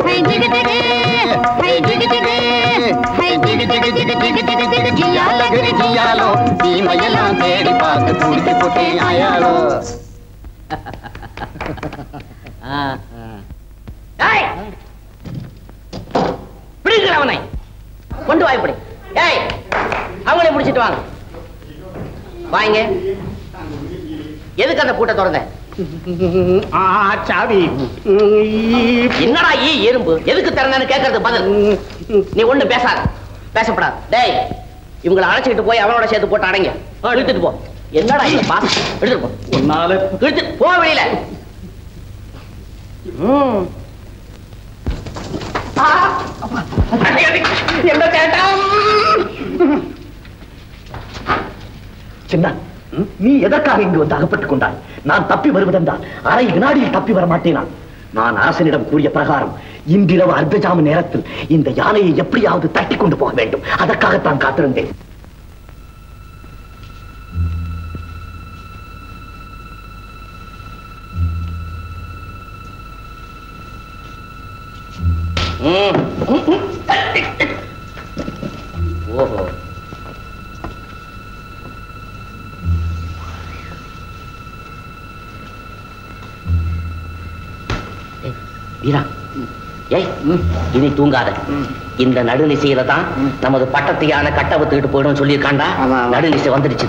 ஹை ஜிகு ஜிகு ஹை ஜிகு ஜிகு ஹை ஜிகு ஜிகு ஜிகு ஜிகு ஜிகு ஜிகு ஜியால. தீமையெல்லாம் தேடி பார்த்து குடிச்சு போட்டே ஆயாலோ ஆ. ஏய்! பிடிக்கிற அவனை. கொண்டு வா இப்படி. ஏய் அவங்களே முடிச்சிட்டு வாங்க. வாங்க எதுக்கு அந்த பூட்டை திறந்த? ஆ சாவி என்னடா ஈ எறும்பு? எதுக்கு திறந்தேன்னு கேட்கறது பதில்? நீ ஒண்ணு பேசாத. பேசப்படாது. டேய் இவங்களை அழைச்சிக்கிட்டு போய் அவனோட சேர்த்து போட்டு அடைங்க. இழுத்துட்டு போ. என்னடா இந்த பாஸ் எடுத்துட்டு போ. உன்னால இழுத்து போ வெளியில. என்ன கேட்டா சின்ன நீ எதற்காக இங்கு வந்து அகப்பட்டுக் கொண்டாய்? நான் தப்பி வருவதென்றால் அரை வினாடியில் தப்பி வர மாட்டேனா நான் அரசனிடம் கூறிய பிரகாரம் இன்றிரவு அர்த்தஜாம நேரத்தில் இந்த யானையை எப்படியாவது தட்டி கொண்டு போக வேண்டும். அதற்காகத்தான் காத்திருந்தேன். ஏய் இனி தூங்காத இந்த நடுநிசையில தான் நமது பட்டத்தையான கட்டவத்துக்கிட்டு போயிடும் சொல்லியிருக்காண்டா நடுநிசை வந்துடுச்சு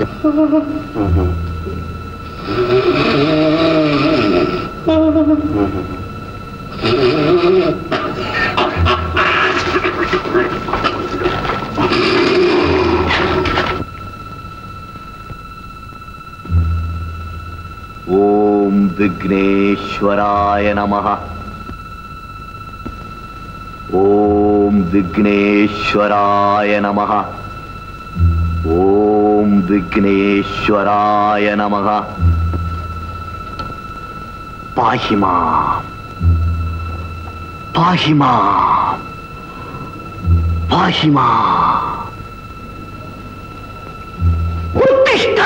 ஓம் விக்னேஸ்வராய நமः विघ्नेश्वराय नमः। ॐ विघ्नेश्वराय नमः। पाहि मा पाहि मा पाहि मा उत्तिष्ठ!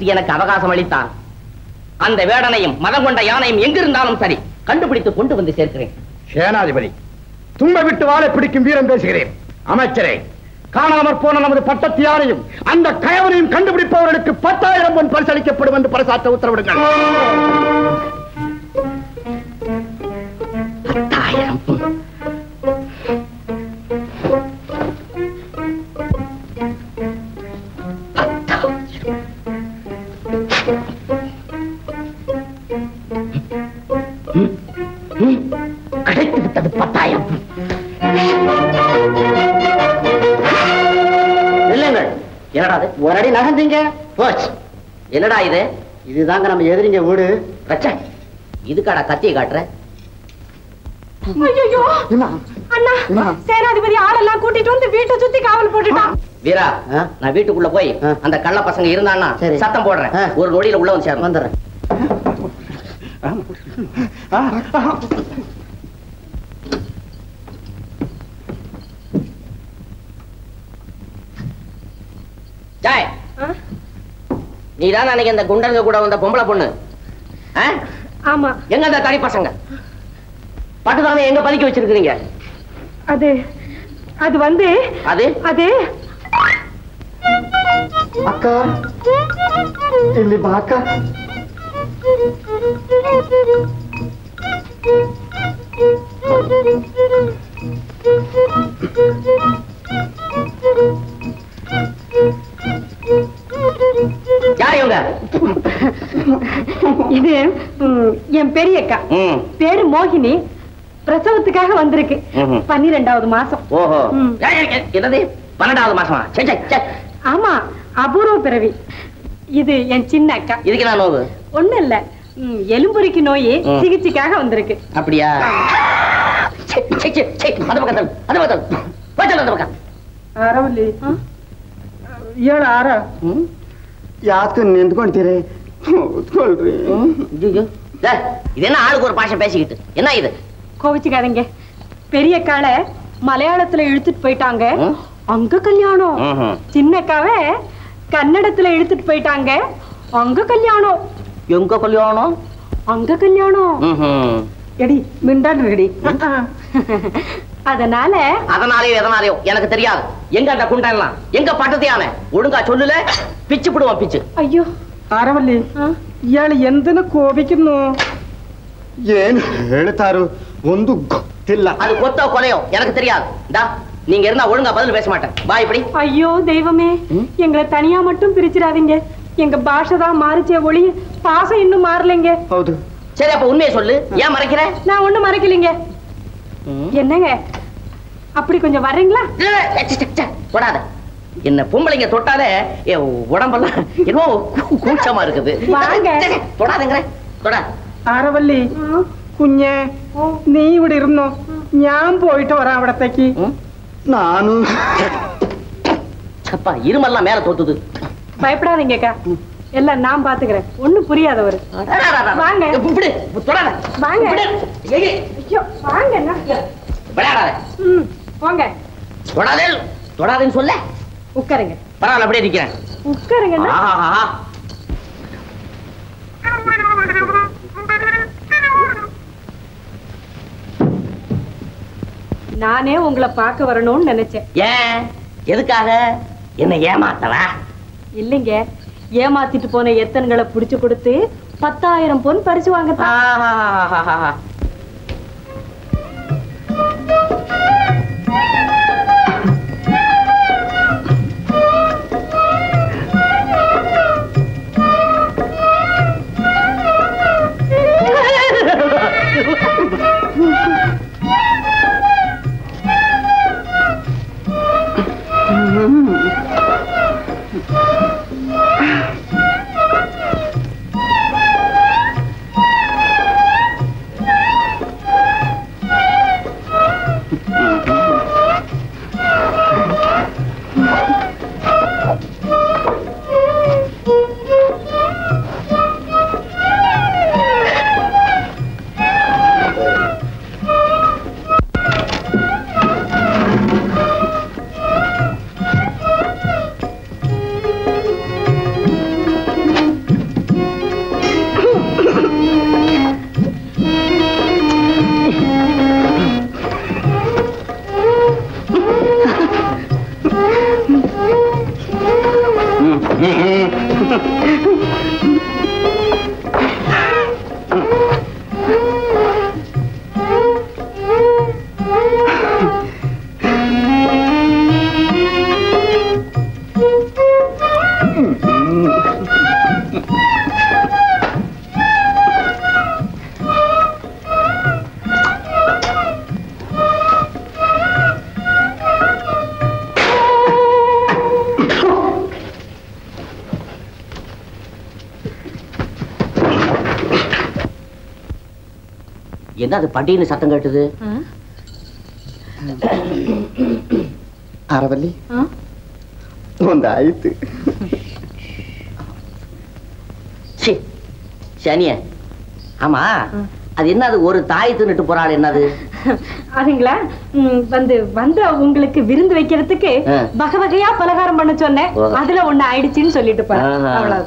சக்தி எனக்கு அவகாசம் அளித்தான் அந்த வேடனையும் மதம் கொண்ட யானையும் எங்கிருந்தாலும் சரி கண்டுபிடித்து கொண்டு வந்து சேர்க்கிறேன். சேனாதிபதி தும்ப விட்டு வாழை பிடிக்கும் வீரம் பேசுகிறேன். அமைச்சரே காணாமற் போன நமது பட்டத்து யாரையும் அந்த கயவனையும் கண்டுபிடிப்பவர்களுக்கு பத்தாயிரம் பொன் பரிசளிக்கப்படும் என்று பரிசாற்ற உத்தரவிடுங்கள். என்னடா இது? இதுதாங்க நம்ம எதிரிங்க வீடு. ரச்சா இதுக்காடா கத்தியை காட்டுற? ஐயோ அண்ணா சேனாதிபதி ஆளெல்லாம் கூட்டிட்டு வந்து வீட்டை சுத்தி காவல் போட்டுட்டான் வீரா நான் வீட்டுக்குள்ள போய் அந்த கள்ள பசங்க இருந்தான்னா சத்தம் போடுறேன். ஒரு நொடியில உள்ள வந்து சேரும் வந்துடுறேன் ஜாய் நீ தான் அன்னைக்கு இந்த குண்டங்க கூட வந்த பொம்பளை பொண்ணு. ஆ? ஆமா. எங்க அந்த தனி பசங்க? பட்டுதானே எங்க பதுக்கி வச்சிருக்கீங்க அது அது வந்து அது? அது அக்கா இல்லைப்பா அக்கா என் பெரியக்கா ம். பேரு மோகினி பிரசவத்துக்காக வந்திருக்கு ம்ஹும். பன்னிரெண்டாவது மாசம் ஓஹோ ம். ஏய், ஏய், ஏய், என்னது பன்னெண்டாவது மாசமா சே, சே, சே. ஆமா அபூர்வ பிறவி இது என் சின்ன அக்கா இதுக்கு நான் நோவு ஒண்ணு இல்ல ம், எலும்புரிக்கு நோய் ம். சிகிச்சைக்காக வந்திருக்கு அப்படியா சே, சே, சே, சே, அந்த பக்கம் தள்ளு, அந்த பக்கம் தள்ளு. போய் தள்ளு, அந்த பக்கம் ಅರವಲ್ಲಿ ಏಳು ಆರ ಯಾಕೆ ನಿಂತ್ಕೊಂತೀರಿ ಕೂತ್ಕೊಳ್ರಿ ஐயோ. டேய், என்ன ஆளுக்கு ஒரு பாஷை பேசிக்கிட்டு? என்ன இது? கோவிச்சுக்காதங்க. பெரிய காலை மலையாளத்துல இழுத்துட்டு போயிட்டாங்க. அங்க கல்யாணம். சின்னக்காவ கன்னடத்துல இழுத்துட்டு போயிட்டாங்க. அங்க கல்யாணம். எங்க கல்யாணம்? அங்க கல்யாணம். எடி மிண்டான் ரெடி அதனால அதனாலயோ எதனாலயோ எனக்கு தெரியாது. எங்க அந்த குண்டெல்லாம் எங்க பட்டத்தையான ஒழுங்கா சொல்லுல. பிச்சு பிடுவோம் பிச்சு. ஐயோ. அரவல்லி ഇയാൾ എന്തിനു கோபிக்கணும். ಏನು ಹೇಳ್ತಾರು ಒಂದು ಗೊತ್ತಿಲ್ಲ அது கொத்தோ கொலையோ எனக்கு தெரியாது டா நீங்க இருந்தா ஒழுங்கா பதில் பேச மாட்டேன் வா இப்படி ஐயோ தெய்வமே எங்களை தனியா மட்டும் பிரிச்சிடாதீங்க எங்க பாஷை தான் மாறிச்சே ஒளி பாசம் இன்னும் மாறலைங்க ಹೌದು சரி அப்ப உண்மையை சொல்லு ஏன் மறைக்கிற நான் ஒண்ணும் மறைக்கலைங்க என்னங்க அப்படி கொஞ்சம் வர்றீங்களா தொடாத என்ன பொம்பளைங்க தொட்டாலே என் உடம்பெல்லாம் என்னமோ கூ- கூச்சமா இருக்குது வாங்க. தொடாதுங்கிற தொடா അരവല്ലി കുഞ്ഞെ നീ ഇവിടെ ഇരുന്നോ ഞാൻ പോയിട്ട് വരാം അവിടത്തേക്ക് ನಾನು அப்பா இருமெல்லாம் மேல தொத்துது பயப்படாதீங்க அக்கா எல்லாம் நான் பாத்துக்கிறேன் ஒண்ணும் புரியாதவர் வாங்க இப்படி தொடாத வாங்க இப்படி. ஏய், ஏய், ஐயோ வாங்க அண்ணா. விளையாடாத ம் போங்க தொடாதே தொடாதேன்னு சொல்ல உட்காருங்க பரவாயில்ல அப்படியே நிக்கிறேன் உட்காருங்க நானே உங்களை பார்க்க வரணும்னு நினைச்சேன். ஏன்? எதுக்காக? என்ன ஏமாத்தவா? இல்லைங்க. ஏமாத்திட்டு போன எத்தன்களை புடிச்சு கொடுத்து பத்தாயிரம் பொன் பரிசு வாங்க என்ன அது பட்டின்னு சத்தம் கேட்டுது? அறவல்லி உந்த சனிய. ஆமா அது என்னது ஒரு தாய் தின்னுட்டு போறாள் என்னது? அதுங்களா? வந்து வந்த உங்களுக்கு விருந்து வைக்கிறதுக்கு. வகை வகையா பலகாரம் பண்ண சொன்னேன். அதுல ஒண்ணு ஆயிடுச்சுன்னு சொல்லிட்டு போறேன்.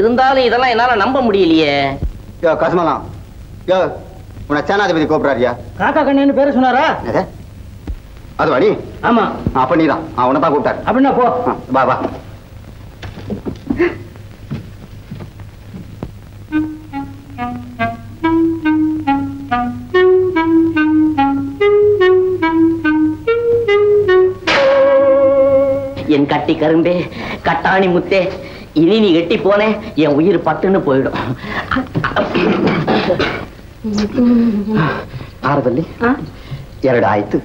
இருந்தாலும் இதெல்லாம் என்னால நம்ப முடியலையே. யோ கசமலாம். யோ உன்னை சேனாதிபதி கூப்பிடுறாரியா? காக்கா கண்ணு பேரு சொன்னாரா? அது வாடி ஆமா. அப்ப நீதான். அவனை தான் கூப்பிட்டாரு. அப்படின்னா போ. வா வா. என் கட்டி கரும்பே கட்டாணி முத்தே இனி நீ எட்டி போனே என் உயிர் பட்டுன்னு போயிடும். ஆரவல்லி ಎರಡು ಆಯ್ತು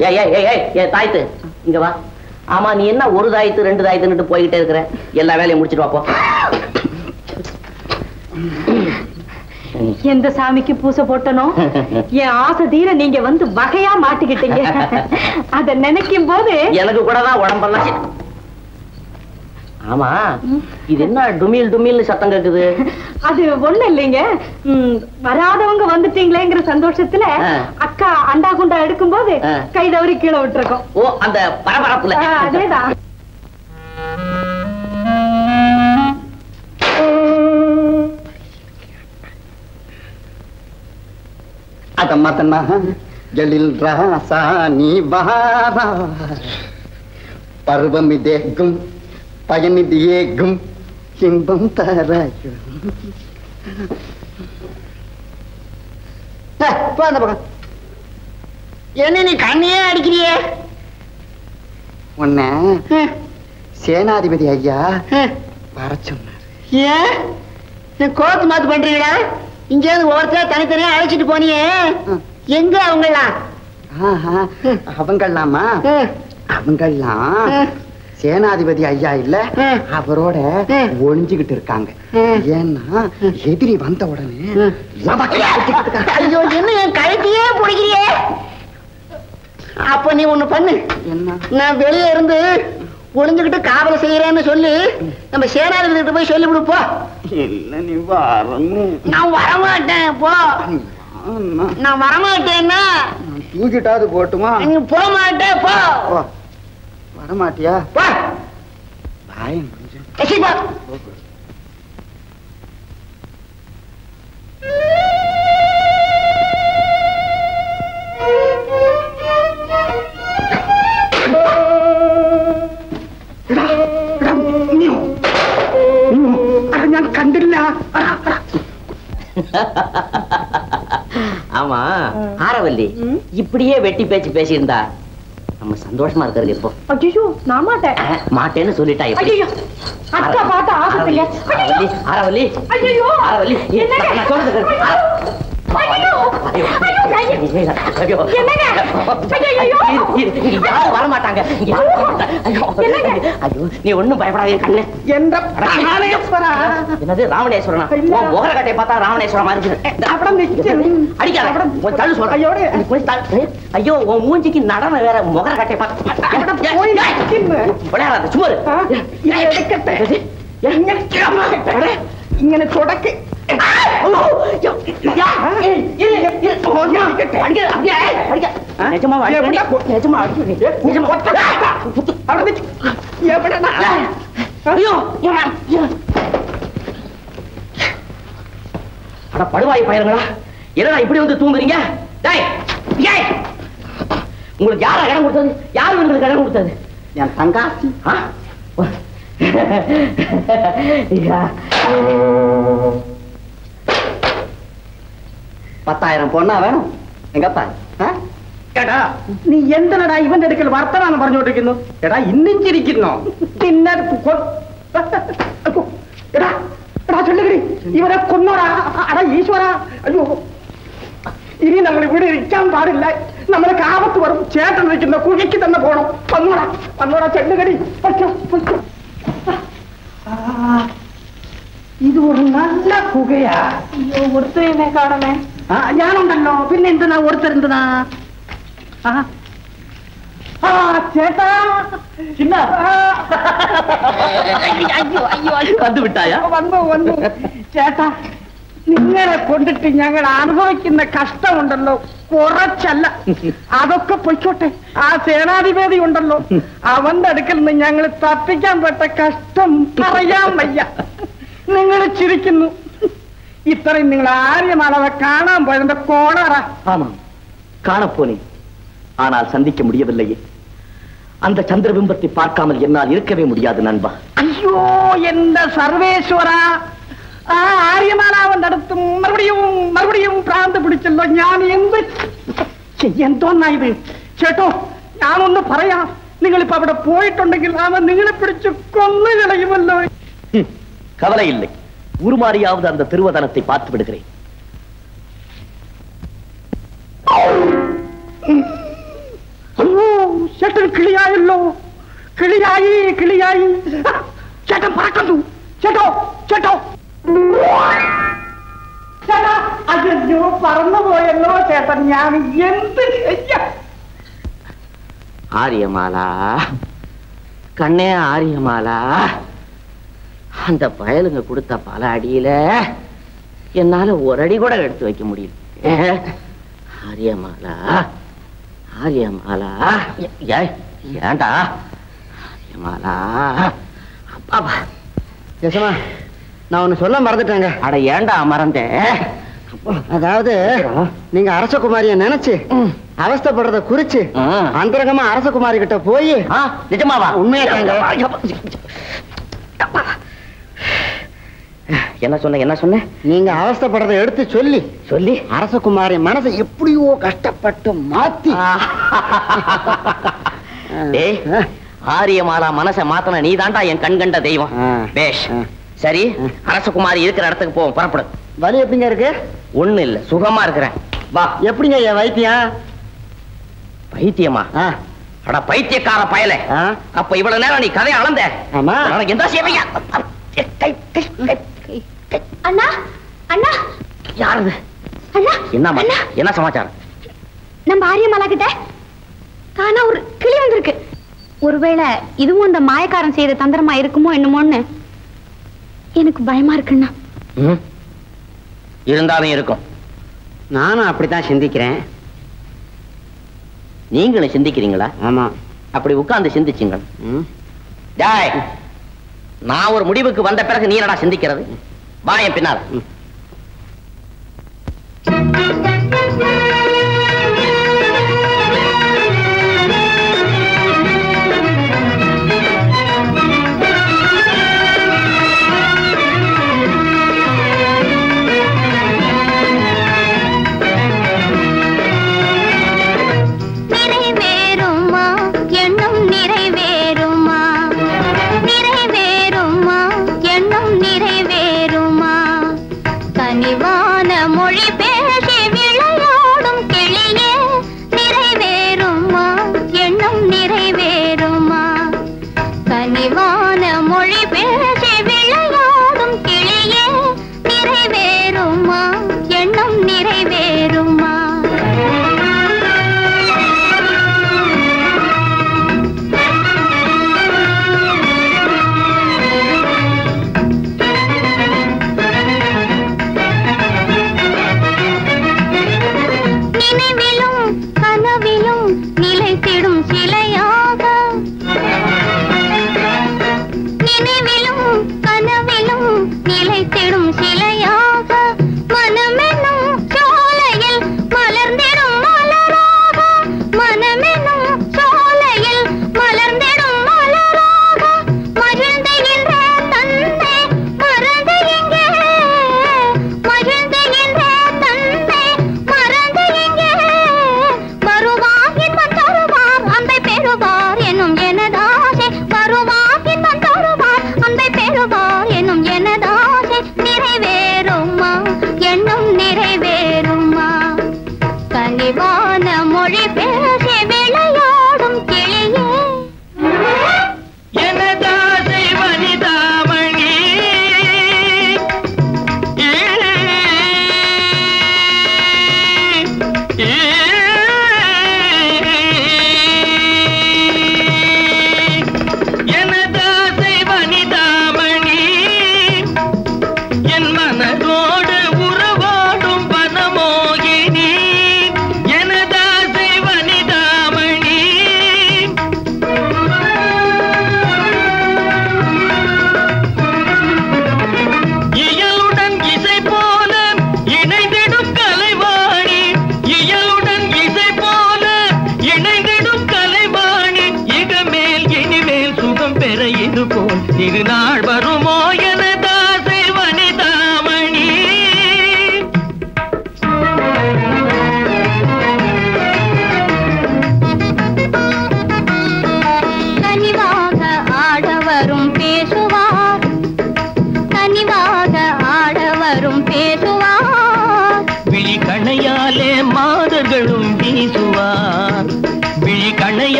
ஏய் ஏய் ஏய் ஏய் ஏய் தாய்த்து இங்க வா ஆமா நீ என்ன ஒரு தாயத்து ரெண்டு தாயத்துன்னுட்டு போய்கிட்டே இருக்கிற எல்லா வேலையும் முடிச்சிட்டு வாப்போ எந்த சாமிக்கு பூசை போட்டனோ <laughs> என் ஆசை தீர நீங்க வந்து வகையா மாட்டிக்கிட்டீங்க <laughs> அத நினைக்கும் போது எனக்கு கூட தான் உடம்பெல்லாம் சி- ஆமா இது என்ன டுமில் டுமில்னு சத்தம் கேக்குது <laughs> அது ஒண்ணு இல்லைங்க. வராதவங்க வந்துட்டீங்களேங்கிற சந்தோஷத்துல. அக்கா அண்டா குண்டா எடுக்கும்போது ஆ. கை தவறி கீழே விட்டுருக்கோம். ஓ அந்த பரபரப்புல. அதேதான். தன்னா ஜலில் ராசானி பஹாரா பருவமிதேகும் பயனிதியேகும் இன்பம் தராயும் அந்த பக்கம். என்ன நீ கண்ணையே அடிக்கிறியே? உன்ன சேனாதிபதி ஐயா வர சொன்னார். ஏன் நீ கோத்து மாத்து பண்றீங்களா? இங்க இருந்து ஒவ்வொருத்தர தனித்தனியா அழைச்சிட்டு போனியே. எங்க அவங்களாம் ஆஹா, அவங்கெல்லாமா அவங்கெல்லாம் சேனாதிபதி ஐயா இல்ல அவரோட ஒளிஞ்சுகிட்டு இருக்காங்க. ஏன்னா எதிரி வந்த உடனே. ஐயோ என்ன என் கழுத்தையே பிடிக்கிறியே? அப்ப நீ ஒண்ணு பண்ணு. நான் வெளியே இருந்து ஒளிஞ்சுக்கிட்டு காவலை செய்யறேன்னு சொல்லி நம்ம சேனாதிபதி கிட்ட போய் சொல்லி போ. இல்ல நீ வரணும்? நான் வரமாட்டேன் போ. நான் வரமாட்டேன்னா தூக்கிட்டாது போட்டுமா? நீ போக மாட்டேன் போ. வரமாட்டியா? பாயம் கொஞ்சம் கண்டில்ல ஆமா ஆரவல்லி இப்படியே வெட்டி பேச்சு பேசியிருந்தா நம்ம சந்தோஷமா இருக்கிறது இப்போ ஐயோ நான் மாட்டேன். மாட்டேன்னு சொல்லிட்டா? ஐயோ அக்கா பார்த்து ஆரவல்லி ஆரவல்லி ஐயோ ஆரவல்லி என்னங்க? நான் சொல்றது யாரும் வரமாட்டாங்க. ஐயோ! நீ ஒண்ணும் பயப்படாதே கண்ணு. என்னது ராமணேஸ்வரனா உன் முகரக்கட்டை பார்த்தா ராமணேஸ்வரம் மாதிரி அடிக்காத. உன் தள்ளு ஐயோ உன் மூஞ்சிக்கு நடன வேற முகர முகரக்கட்டை பார்த்து. விளையாடாத சும்மா இங்க தொடக்கு. படுவாய் பயிர்களா என்னடா இப்படி வந்து தூங்குறீங்க? உங்களுக்கு யாரா இடம் கொடுத்தது? யார் உங்களுக்கு இடம் கொடுத்தது? என் தங்காசி. ஆ? <laughs> ஐயா. பத்தாயிரம் பொண்ணா வேணும் எங்கப்பா ആ? എടാ നീ എന്തിനടാ ഇവന്റെ അടുക്കൽ വർത്തമാനം പറഞ്ഞോണ്ടിരിക്കുന്നു എടാ ഇന്നും ചിരിക്കുന്നു പിന്നെ കൊ- എടാ എടാ ചൊല്ലുകടി ഇവരെ കൊന്നോടാ അടാ ഈശ്വര അയ്യോ ഇനി നമ്മൾ ഇവിടെ ഇരിക്കാൻ പാടില്ല നമ്മളെ കാവത്ത് വരും ചേട്ടൻ നിൽക്കുന്ന കുഴിക്ക് തന്നെ പോണം വന്നോടാ വന്നോടാ ചെല്ലുകടി പറ്റോ പറ്റോ ഇത് ഒരു നല്ല പുകയാ അയ്യോ ഒരുത്തരെന്നെ കാണമേ ആ ഞാനുണ്ടല്ലോ. പിന്നെ എന്തിനാ ആ. ചേട്ടാ. വിട്ടായ? വന്നു വന്നു. ചേട്ടാ നിങ്ങളെ കൊണ്ടിട്ട് ഞങ്ങൾ അനുഭവിക്കുന്ന കഷ്ടമുണ്ടല്ലോ. കുറച്ചല്ല. അതൊക്കെ പൊയ്ക്കോട്ടെ. ആ സേനാധിപതി ഉണ്ടല്ലോ. അവന്റെ അടുക്കൽ നിന്ന് ഞങ്ങൾ തപ്പിക്കാൻ പെട്ട കഷ്ടം പറയാൻ വയ്യ. നിങ്ങൾ ചിരിക്കുന്നു. ഇത്രയും നിങ്ങൾ ആര്യമാളവെ കാണാൻ പോയതിന്റെ കോണറ ஆமாம் காணப்போனேன் ஆனால் சந்திக்க முடியவில்லையே அந்த சந்திரபிம்பத்தை பார்க்காமல் என்னால் இருக்கவே முடியாது நண்பா അയ്യോ എന്റെ സർവേശ്വര ആ ആര്യമാലാവന്റെ അടുത്ത് മറുപടിയും മറുപടിയും ഭ്രാന്ത് പിടിച്ചല്ലോ ഞാൻ എന്ത് ചെയ്യാൻ തോന്നാ ഇത് ചേട്ടോ ഞാനൊന്ന് പറയാം നിങ്ങളിപ്പോ അവിടെ പോയിട്ടുണ്ടെങ്കിൽ അവൻ നിങ്ങളെ പിടിച്ച് കൊന്നു കളയുമല്ലോ ஹம், கவலை இல்லை உருமாறியாவது அந்த திருவதனத்தை பார்த்து விடுகிறேன் അയ്യോ ചേട്ടൻ കിളിയായല്ലോ കിളിയായി കിളിയായി ആ, ചേട്ടൻ പറക്കുന്നു ചേട്ടോ ചേട്ടോ ചേട്ടാ അയ്യോ പറന്നുപോയല്ലോ ചേട്ടൻ ഞാൻ എന്ത് ചെയ്യാം ஆரியமாலா கண்ணே ஆரியமாலா அந்த பயலுங்க கொடுத்த பல அடியில என்னால ஒரு அடி கூட எடுத்து வைக்க முடியல. ஆரியமாலா ஆரியமாலா ஏ- ஏய், ஏன்டா ஆரியமாலா அப்பாப்பா. யசமா நான் ஒண்ணு சொல்ல மறந்துட்டேங்க. அட ஏன்டா மறந்தேன் அதாவது நீங்க அரசகுமாரிய நினைச்சு அவஸ்தைப்படுறத குறிச்சு அந்தரங்கமா அரசகுமாரி கிட்ட போய் நிஜமாவா? உண்மையாட்டாங்க என்ன சொன்ன என்ன சொன்ன? நீங்க அவஸ்தைப்படுறத எடுத்து சொல்லி சொல்லி? அரசகுமாரி மனசை எப்படியோ கஷ்டப்பட்டு மாத்தி. ஆரியமாலா மனச மாத்தன நீ தாண்டா என் கண் கண்ட தெய்வம். பேஷ். சரி அரசகுமாரி இருக்கிற இடத்துக்கு போவோம் புறப்படு. வலி எப்படிங்க இருக்கு? ஒண்ணு இல்ல சுகமா இருக்கிறேன். வா. எப்படிங்க என் வைத்தியம்? பைத்தியமா? அட பைத்தியக்கார பயல. அப்ப இவ்வளவு நேரம் நீ கதையை அளந்த? ஆமா. எந்த சேவையா அண்ணா அண்ணா. யாருது? அண்ணா என்னம்மா என்ன சமாச்சாரம்? நம்ம ஆரியமாலா கிட்ட காணா ஒரு கிளி வந்திருக்கு. ஒருவேளை இதுவும் அந்த மாயக்காரன் செய்த தந்திரமா இருக்குமோ என்னமோன்னு எனக்கு பயமா இருக்குண்ணா. இருந்தாலும் இருக்கும். நானும் அப்படித்தான் சிந்திக்கிறேன். நீங்களும் சிந்திக்கிறீங்களா? ஆமா. அப்படி உட்கார்ந்து சிந்திச்சுங்க நான் ஒரு முடிவுக்கு வந்த பிறகு நீ என்னடா சிந்திக்கிறது? வா என் பின்னால.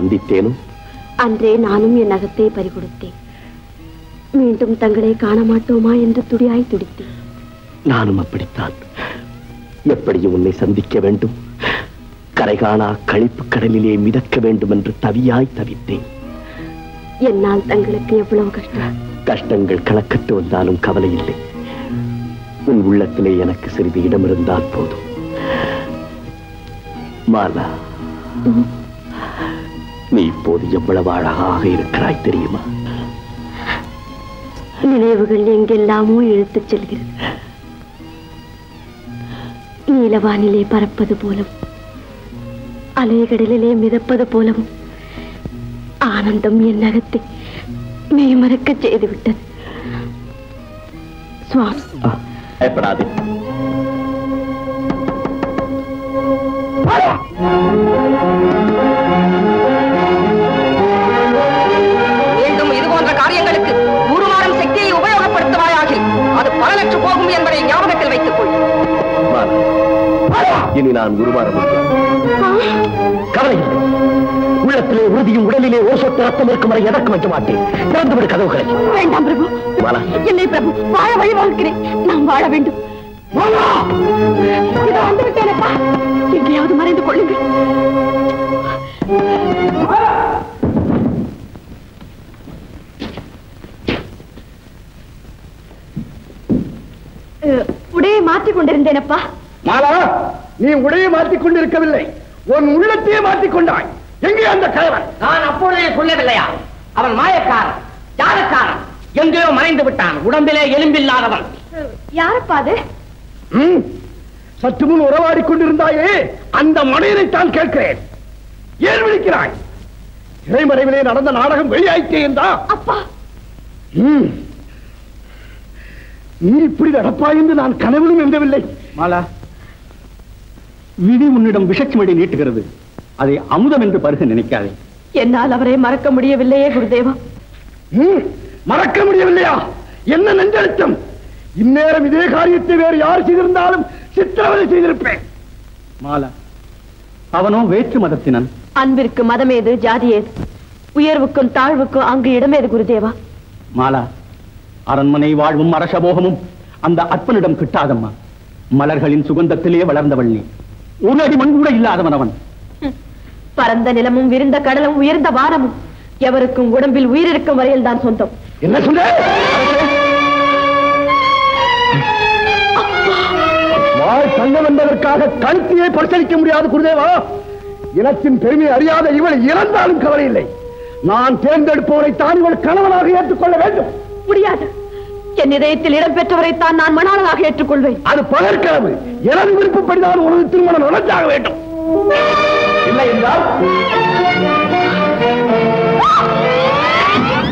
சந்தித்தேனும்? அன்றே நானும் என் நகத்தை பறிகொடுத்தேன். மீண்டும் தங்களை காண மாட்டோமா என்று துடியாய் துடித்தேன். நானும் அப்படித்தான். எப்படியும் உன்னை சந்திக்க வேண்டும். கரைகாணா கழிப்பு கடலிலே மிதக்க வேண்டும் என்று தவியாய் தவித்தேன். என்னால் தங்களுக்கு எவ்வளவு கஷ்டம்? கஷ்டங்கள் கணக்கட்டு வந்தாலும் கவலை இல்லை. உன் உள்ளத்திலே எனக்கு சிறிது இடம் இருந்தால் போதும். மாலா. எவ்வளவு அழகாக இருக்கிறாய் தெரியுமா? நினைவுகள் எங்கெல்லாமோ இழுத்துச் செல்கிறது. நீலவானிலே பறப்பது போலவும் அலைகடலிலே மிதப்பது போலவும் ஆனந்தம் என் நகத்தை மெய்மறக்கச் செய்துவிட்டது. உடலிலே ஒரு சொட்டு ரத்தம் இருக்கும் வரை எதற்கும் வைக்க மாட்டேன். திறந்து விடு கதவுகளை. வேண்டாம் பிரபு. மாலா இல்லை பிரபு வாழ வழி வாழ்க்கிறேன். நான் வாழ வேண்டும். இதோ வந்து விட்டேனப்பா எங்கேயாவது மறைந்து கொள்ளுங்கள். உடையை மாற்றிக் கொண்டிருந்தேனப்பா. மாலா நீ உடையை மாற்றிக் கொண்டிருக்கவில்லை. உன் உள்ளத்தையே மாற்றிக் கொண்டாய் எங்கே அந்த கயவன் நான் அப்பொழுதே சொல்லவில்லையா அவன் மாயக்காரன் ஜாதக்காரன் எங்கேயோ மறைந்து விட்டான் உடம்பிலே எலும்பில்லாதவன் யாரப்பா அது? சற்று முன் உறவாடிக் கொண்டிருந்தாயே அந்த மனிதனைத்தான் கேட்கிறேன். ஏன் விழிக்கிறாய்? இறைமறைவிலே நடந்த நாடகம் வெளியாயிட்டே என்றா? அப்பா. ம். நீ இப்படி நடப்பாய் என்று நான் கனவிலும் எந்தவில்லை மாலா விதி உன்னிடம் விஷச்சுமடி நீட்டுகிறது. அதை அமுதம் என்று பருக நினைக்காதே. என்னால் அவரை மறக்க முடியவில்லையே குருதேவா. ம், மறக்க முடியவில்லையா? என்ன நெஞ்சழுத்தம் இந்நேரம் இதே காரியத்தை வேறு யார் செய்திருந்தாலும் சித்திரவதை செய்திருப்பேன். மாலா அவனோ வேற்று மதத்தினன். அன்பிற்கு மதமேது ஜாதியேது? உயர்வுக்கும் தாழ்வுக்கும் அங்கு இடமேது குருதேவா? மாலா அரண்மனை வாழ்வும் அரசபோகமும் அந்த அற்பனிடம் கிட்டாதம்மா. மலர்களின் சுகந்தத்திலே வளர்ந்தவள் நீ. ஒரு அடி மண் கூட இல்லாதவன் அவன். பரந்த நிலமும் விரிந்த கடலும் உயர்ந்த வானமும் எவருக்கும் உடம்பில் உயிரிருக்கும் வரையில் தான் சொந்தம். என்ன சொன்ன வாழ் தங்கம் என்பதற்காக கழுத்தியை பரிசளிக்க முடியாது குருதேவா. இனத்தின் பெருமை அறியாத இவள் இறந்தாலும் கவலை இல்லை. நான் தேர்ந்தெடுப்பவரை தான் இவள் கணவனாக ஏற்றுக்கொள்ள வேண்டும். முடியாது. என் இதயத்தில் இடம்பெற்றவரைத்தான் நான் மணாளனாக ஏற்றுக்கொள்வேன். அது பகற்கனவு. எனது விருப்பப்படிதான் உனது திருமணம் நடந்தாக வேண்டும். இல்லை என்றால்?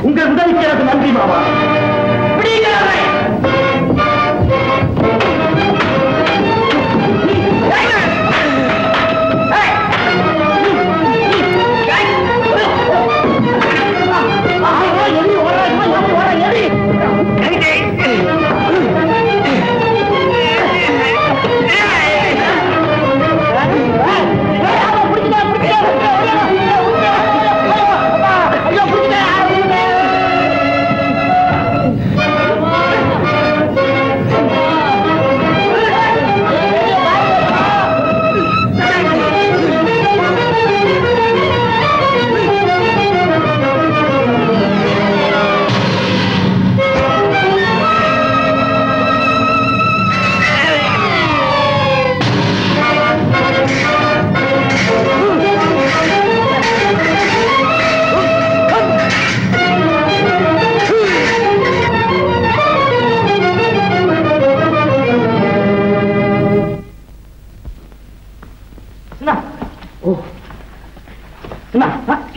உங்கள் உதவிக்கு எனக்கு நன்றி மாமா.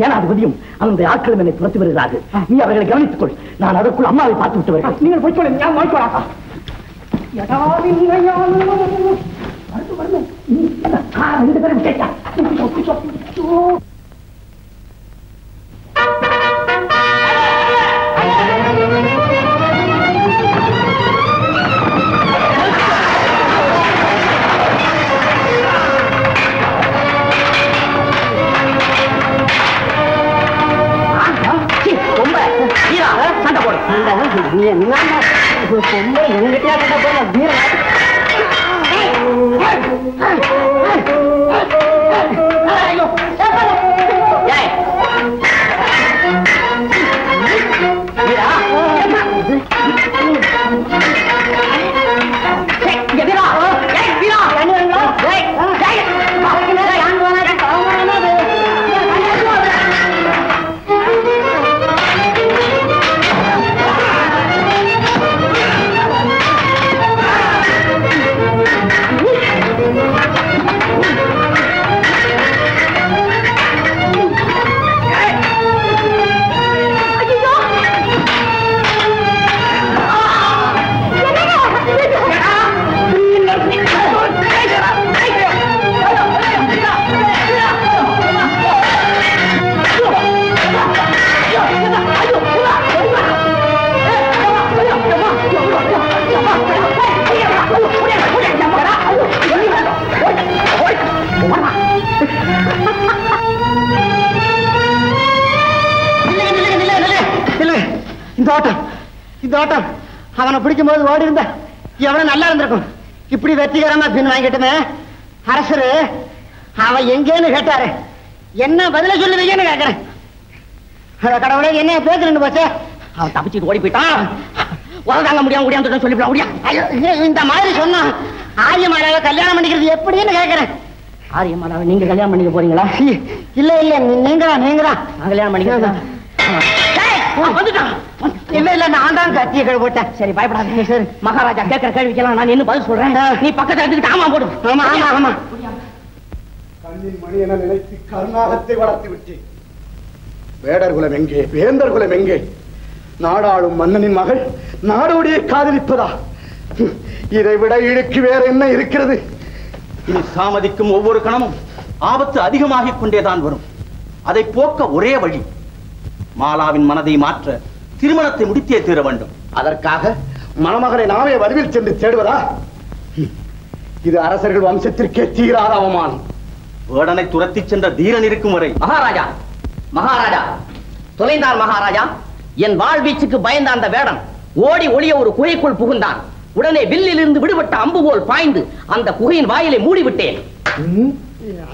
சேனாதிபதியும் அந்த ஆட்களும் என்னை துரத்தி வருகிறார்கள். நீ அவர்களை கவனித்துக் கொள் நான் அதற்குள் அம்மாவை பார்த்து விட்டு வருகிறேன். நீங்கள் போய் சொல்லுங்க நான் போய்க்கொள்ளா ரெண்டு பேரும் கேட்டா வாங்கிட்டுமே அரசரு அவன் எங்கேன்னு கேட்டாரு. என்ன பதில சொல்லுவீங்கன்னு கேட்கிறேன் கடவுளே என்ன பேசுறேன்னு போச்சு. அவன் தப்பிச்சுட்டு ஓடி போயிட்டான். உதவ தாங்க முடியாம முடியாம சொல்லிவிடலாம் முடியா ஐயோ, இந்த மாதிரி சொன்னா ஆரியமாராவை கல்யாணம் பண்ணிக்கிறது எப்படின்னு கேட்கிறேன் ஆரியம்மா நீங்க கல்யாணம் பண்ணிக்க போறீங்களா? இல்ல இல்ல நீங்களா நீங்களா நான் கல்யாணம் பண்ணிக்கிறேன். வந்துட்டான். தான் கத்திய கழு சரி பயப்படாதீங்க சரி மகாராஜா கேட்கிற கேள்விக்கெல்லாம் நான் என்ன பதில் சொல்றேன். நீ பக்கத்துல இருந்துக்கிட்டு ஆமா போடு. ஆமா ஆமா ஆமா. கண்ணின் மணி என நினைத்து கருணாகத்தை வளர்த்து விட்டேன். வேடர் குலம் எங்கே? வேந்தர் குலம் எங்கே? நாடாளும் மன்னனின் மகள் நாடோடியை காதலிப்பதா? இதை விட இழுக்கு வேற என்ன இருக்கிறது? இனி தாமதிக்கும் ஒவ்வொரு கணமும் ஆபத்து அதிகமாகிக் கொண்டேதான் வரும். அதை போக்க ஒரே வழி மாலாவின் மனதை மாற்ற திருமணத்தை முடித்தே தீர வேண்டும். அதற்காக மணமகனை நாமே வலுவில் சென்று தேடுவதா? இது அரசர்கள் வம்சத்திற்கே தீராத அவமானம். வேடனை துரத்திச் சென்ற தீரன் இருக்கும் வரை. மகாராஜா மகாராஜா தொலைந்தான் மகாராஜா. என் வாழ்வீச்சுக்கு பயந்த அந்த வேடன். ஓடி ஒளிய ஒரு குகைக்குள் புகுந்தான். உடனே வில்லிலிருந்து விடுபட்ட அம்பு போல் பாய்ந்து அந்த குகையின் வாயிலை மூடிவிட்டேன்.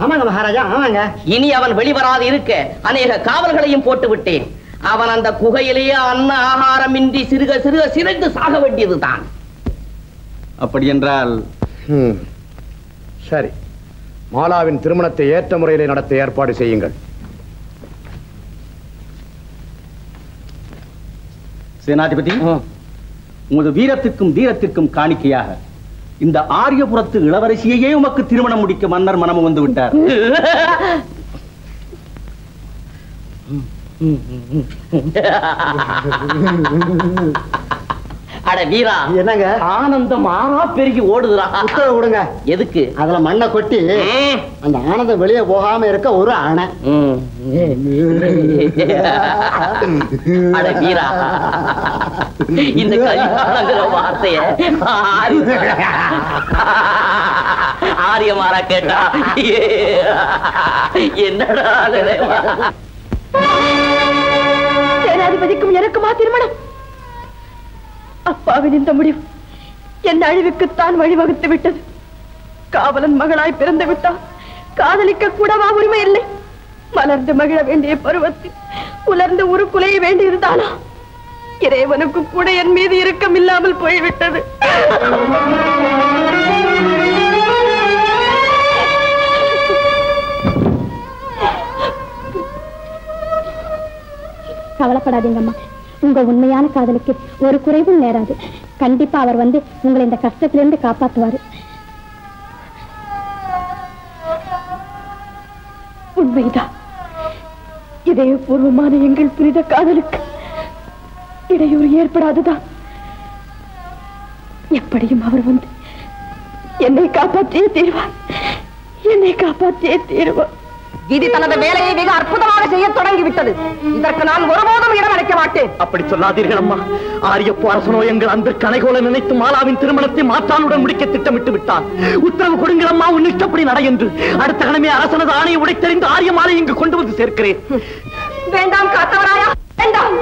ஆமாங்க மகாராஜா ஆமாங்க. இனி அவன் வெளிவராது இருக்க அநேக காவல்களையும் போட்டு விட்டேன் அவன் அந்த குகையிலேயே அன்ன ஆகாரமின்றி சிறுக சிறுக சிதைந்து சாக வேண்டியதுதான். அப்படி என்றால் ஹம், சரி. மாலாவின் திருமணத்தை ஏற்ற முறையிலே நடத்த ஏற்பாடு செய்யுங்கள். சேனாதிபதி உமது வீரத்திற்கும் தீரத்திற்கும் காணிக்கையாக இந்த ஆரியபுரத்து இளவரசியையே உமக்கு திருமணம் முடிக்க மன்னர் மனமும் வந்து விட்டார். <laughs> <laughs> அட வீரா என்னங்க? ஆனந்தம் ஆறா பெருகி ஓடுதுடா. உத்தரவு கொடுங்க. எதுக்கு? அதுல மண்ணை கொட்டி அந்த ஆனந்தம் வெளியே போகாம இருக்க ஒரு அணை. அட வீரா இந்த கல்யாணங்கிற வார்த்தைய ஆரிய- ஆரியமாரா கேட்டா. என்னடா? சேனாதிபதிக்கும் எனக்குமா திருமணம்? அப்பாவின் இந்த முடிவு என் அழிவுக்குத்தான் வழிவகுத்து விட்டது. காவலன் மகளாய் பிறந்து விட்டால் காதலிக்க கூடவா உரிமை இல்லை? மலர்ந்து மகிழ வேண்டிய பருவத்தில் உலர்ந்து ஒரு குலைய வேண்டியிருந்தானா இறைவனுக்கு கூட என் மீது இறுக்கம் இல்லாமல் போய்விட்டது. கவலைப்படாதீங்கம்மா. உங்க உண்மையான காதலுக்கு ஒரு குறைவும் நேராது. கண்டிப்பா அவர் வந்து உங்களை இந்த கஷ்டத்திலிருந்து காப்பாத்துவாரு. உண்மைதான். இதயபூர்வமான எங்கள் புனித காதலுக்கு இடையூறு ஏற்படாதுதான். எப்படியும் அவர் வந்து என்னை காப்பாற்றியே தீர்வார். என்னை காப்பாற்றியே தீர்வார். விதி தனது வேலையை மிக அற்புதமாக செய்ய தொடங்கிவிட்டது. இதற்கு நான் ஒருபோதும் இடம் அளிக்க மாட்டேன். அப்படி சொல்லாதீர்கள் அம்மா ஆரியப்போ அரசனோ எங்கள் அன்பிற்கு அணைகோல நினைத்து மாலாவின் திருமணத்தை மாற்றானுடன் முடிக்க திட்டமிட்டு விட்டான். உத்தரவு கொடுங்கள் அம்மா உன் இஷ்டப்படி நட என்று. அடுத்த கணமே அரசனது ஆணையை உடைத்தெறிந்து ஆரிய மாலை இங்கு கொண்டு வந்து சேர்க்கிறேன். வேண்டாம் காத்தவராயா வேண்டாம்.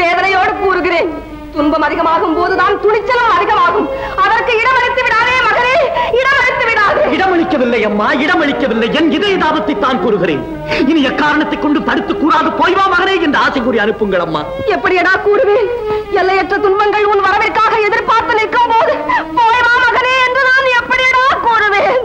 வேதனையோடு கூறுகிறேன். துன்பம் அதிகமாகும் போதுதான் துணிச்சலும் அதிகமாகும். அதற்கு இடமளித்து விடாதே மகனே இடமளித்து விடாதே. இடமளிக்கவில்லை அம்மா இடமளிக்கவில்லை என் இதய தாபத்தை தான் கூறுகிறேன். இனி எக்காரணத்தை கொண்டு தடுத்து கூறாது போய் வா மகனே என்று ஆசை கூறி அனுப்புங்கள் அம்மா. எப்படியடா கூறுவேன்? எல்லையற்ற துன்பங்கள் உன் வரவிற்காக எதிர்பார்த்து நிற்கும் போது போய் வா மகனே என்று நான் எப்படியடா கூறுவேன்?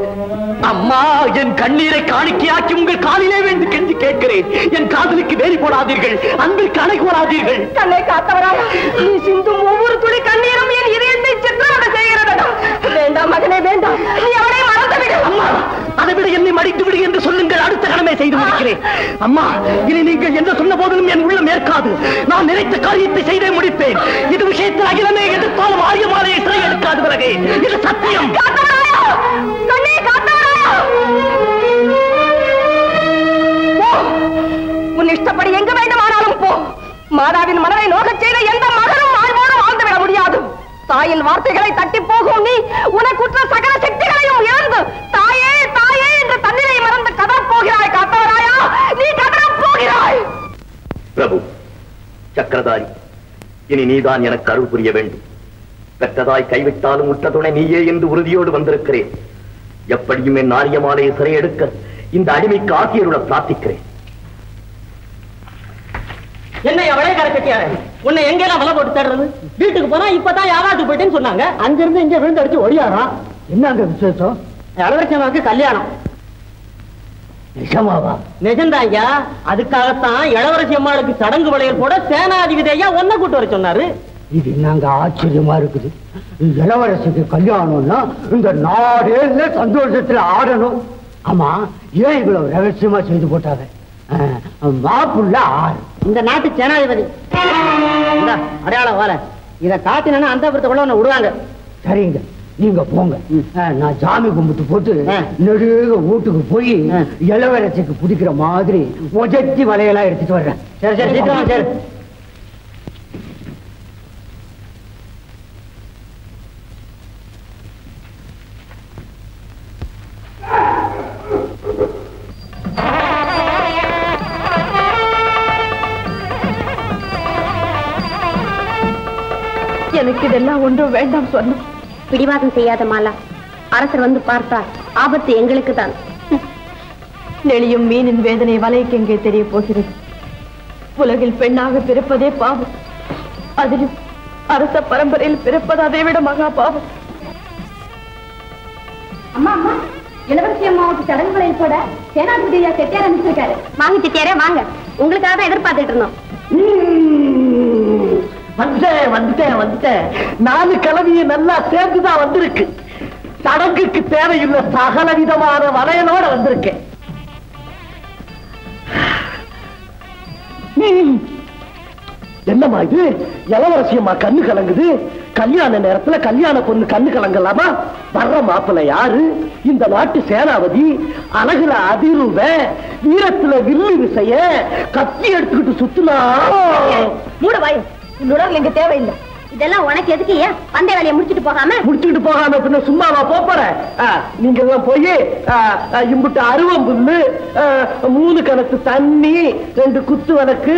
அம்மா என் கண்ணீரை காணிக்கையாக்கி உங்கள் காலிலே வேண்டு கெஞ்சி கேட்கிறேன். என் காதலுக்கு வேலி போடாதீர்கள் அன்பிற்கு அணை கூறாதீர்கள் கண்ணை காத்தவராயா நீ சிந்தும் ஒவ்வொரு துளி கண்ணீரும் என் இதயத்தை சித்திரவதை செய்கிறதடா வேண்டாம் மகனே வேண்டாம். நீ அவனை மறந்து விடு. அம்மா அதை விட என்னை மடித்து விடு என்று சொல்லுங்கள். அடுத்த கடமை செய்து முடிக்கிறேன். அம்மா இனி நீங்கள் என்ன சொன்ன போதிலும் என் உள்ளம் ஏற்காது. நான் நினைத்த காரியத்தை செய்தே முடிப்பேன். இது விஷயத்தில் அகிலமே எதிர்த்தாலும் ஆரியமாலையை சிறை எடுக்காது பிறகு. இது சத்தியம். உன் இஷ்டப்படி எங்கு வேண்டுமானாலும் போ. மாதாவின் மனதை நோக்கச் செய்த எந்த முடியாது தாயின் வார்த்தைகளை தட்டி போகும் நீ உனக்குற்ற சகல சக்திகளையும் இழந்து தாயே தாயே என்று தன்னிலை மறந்து கதற போகிறாய் காத்தவராயா? நீ கதற போகிறாய். பிரபு சக்கரதாரி இனி நீதான் எனக்கு அருள் புரிய வேண்டும். பெற்றதாய் கைவிட்டாலும் உற்ற துணை நீயே என்று உறுதியோடு வந்திருக்கிறேன். எப்படியும் என் ஆரியமாலையை சிறையெடுக்க இந்த அடிமைக்கு ஆசியருடன் பிரார்த்திக்கிறேன். என்ன எவ்வளவு கடை கட்டியாரு? உன்னை எங்கெல்லாம் வலை போட்டு தேடுறது? வீட்டுக்கு போனா இப்பதான் யாராவது போயிட்டேன்னு சொன்னாங்க. அங்க இருந்து இங்க விழுந்து அடிச்சு ஒடியாராம் என்ன அங்க விசேஷம்? இளவரசமாவுக்கு கல்யாணம். நிஜமாவா? நிஜம்தாங்க அதுக்காகத்தான் இளவரசி அம்மாளுக்கு சடங்கு வளையல் போட சேனாதிபதி ஐயா ஒன்ன கூட்டு வர சொன்னாரு. இது நாங்க ஆச்சரியமா இருக்குது? இளவரசிக்கு கல்யாணம்னா இந்த நாடே சந்தோஷத்துல ஆடணும். ஆமா ஏன் இவ்வளவு ரகசியமா செய்து போட்டாங்க? அஹ், மாப்புள்ள ஆறு இந்த நாட்டு சேனாதிபதி இந்தா, அடையாளம் வார இத காட்டினா அந்த உள்ள உன்னை விடுவாங்க. சரிங்க. நீங்க போங்க. நான் சாமி கும்பிட்டு போட்டு நெடுக வீட்டுக்கு போய் இளவரசிக்கு பிடிக்கிற மாதிரி உஜத்தி வலையெல்லாம் எடுத்துட்டு வர்றேன். சரி சரி. சரி. இதெல்லாம் ஒன்றும் வேண்டாம் சொன்னோம் பிடிவாதம் செய்யாத மாலா. அரசர் வந்து பார்த்தால் ஆபத்து எங்களுக்கு தான் நெளியும் மீனின் வேதனை வலைக்கு எங்கே தெரிய போகிறது? உலகில் பெண்ணாக பிறப்பதே பாவம். அதிலும் அரச பரம்பரையில் பிறப்பது அதை விட மகா பாவம். அம்மா அம்மா இளவரசி அம்மாவுக்கு சடங்குகளை போட சேனாதிபதி செட்டியார் அனுப்பிச்சிருக்காரு. வாங்க செட்டியாரே வாங்க. உங்களுக்காக தான் எதிர்பார்த்துட்டு இருந்தோம். வந்துட்டேன் வந்துட்டேன் வந்துட்டேன் நாலு கிளவிய நல்லா சேர்ந்துதான் வந்திருக்கு. சடங்குக்கு தேவையுள்ள சகல விதமான வளையலோட வந்திருக்கேன். என்னமா என்னம்மா இது? இளவரசியம்மா கண்ணு கலங்குது. கல்யாண நேரத்துல கல்யாண பொண்ணு கண்ணு கலங்கலாமா? வர்ற மாப்பிள்ளை யாரு? இந்த நாட்டு சேனாபதி அழகுல அதிருவ வீரத்துல வில்லு விசைய கத்தி எடுத்துக்கிட்டு சுத்துனா. மூட வாயு. உலகம் எங்க தேவையில்லை. இதெல்லாம் உனக்கு எதுக்கு? ஏன்? பந்தய வேலையை முடிச்சிட்டு போகாம? முடிச்சுட்டு போகாம பின்ன சும்மாவா போறேன் நீங்க எல்லாம் போய் இம்புட்டு அருவம்புல்லு ஆ, மூணு கணக்கு தண்ணி ரெண்டு குத்து வழக்கு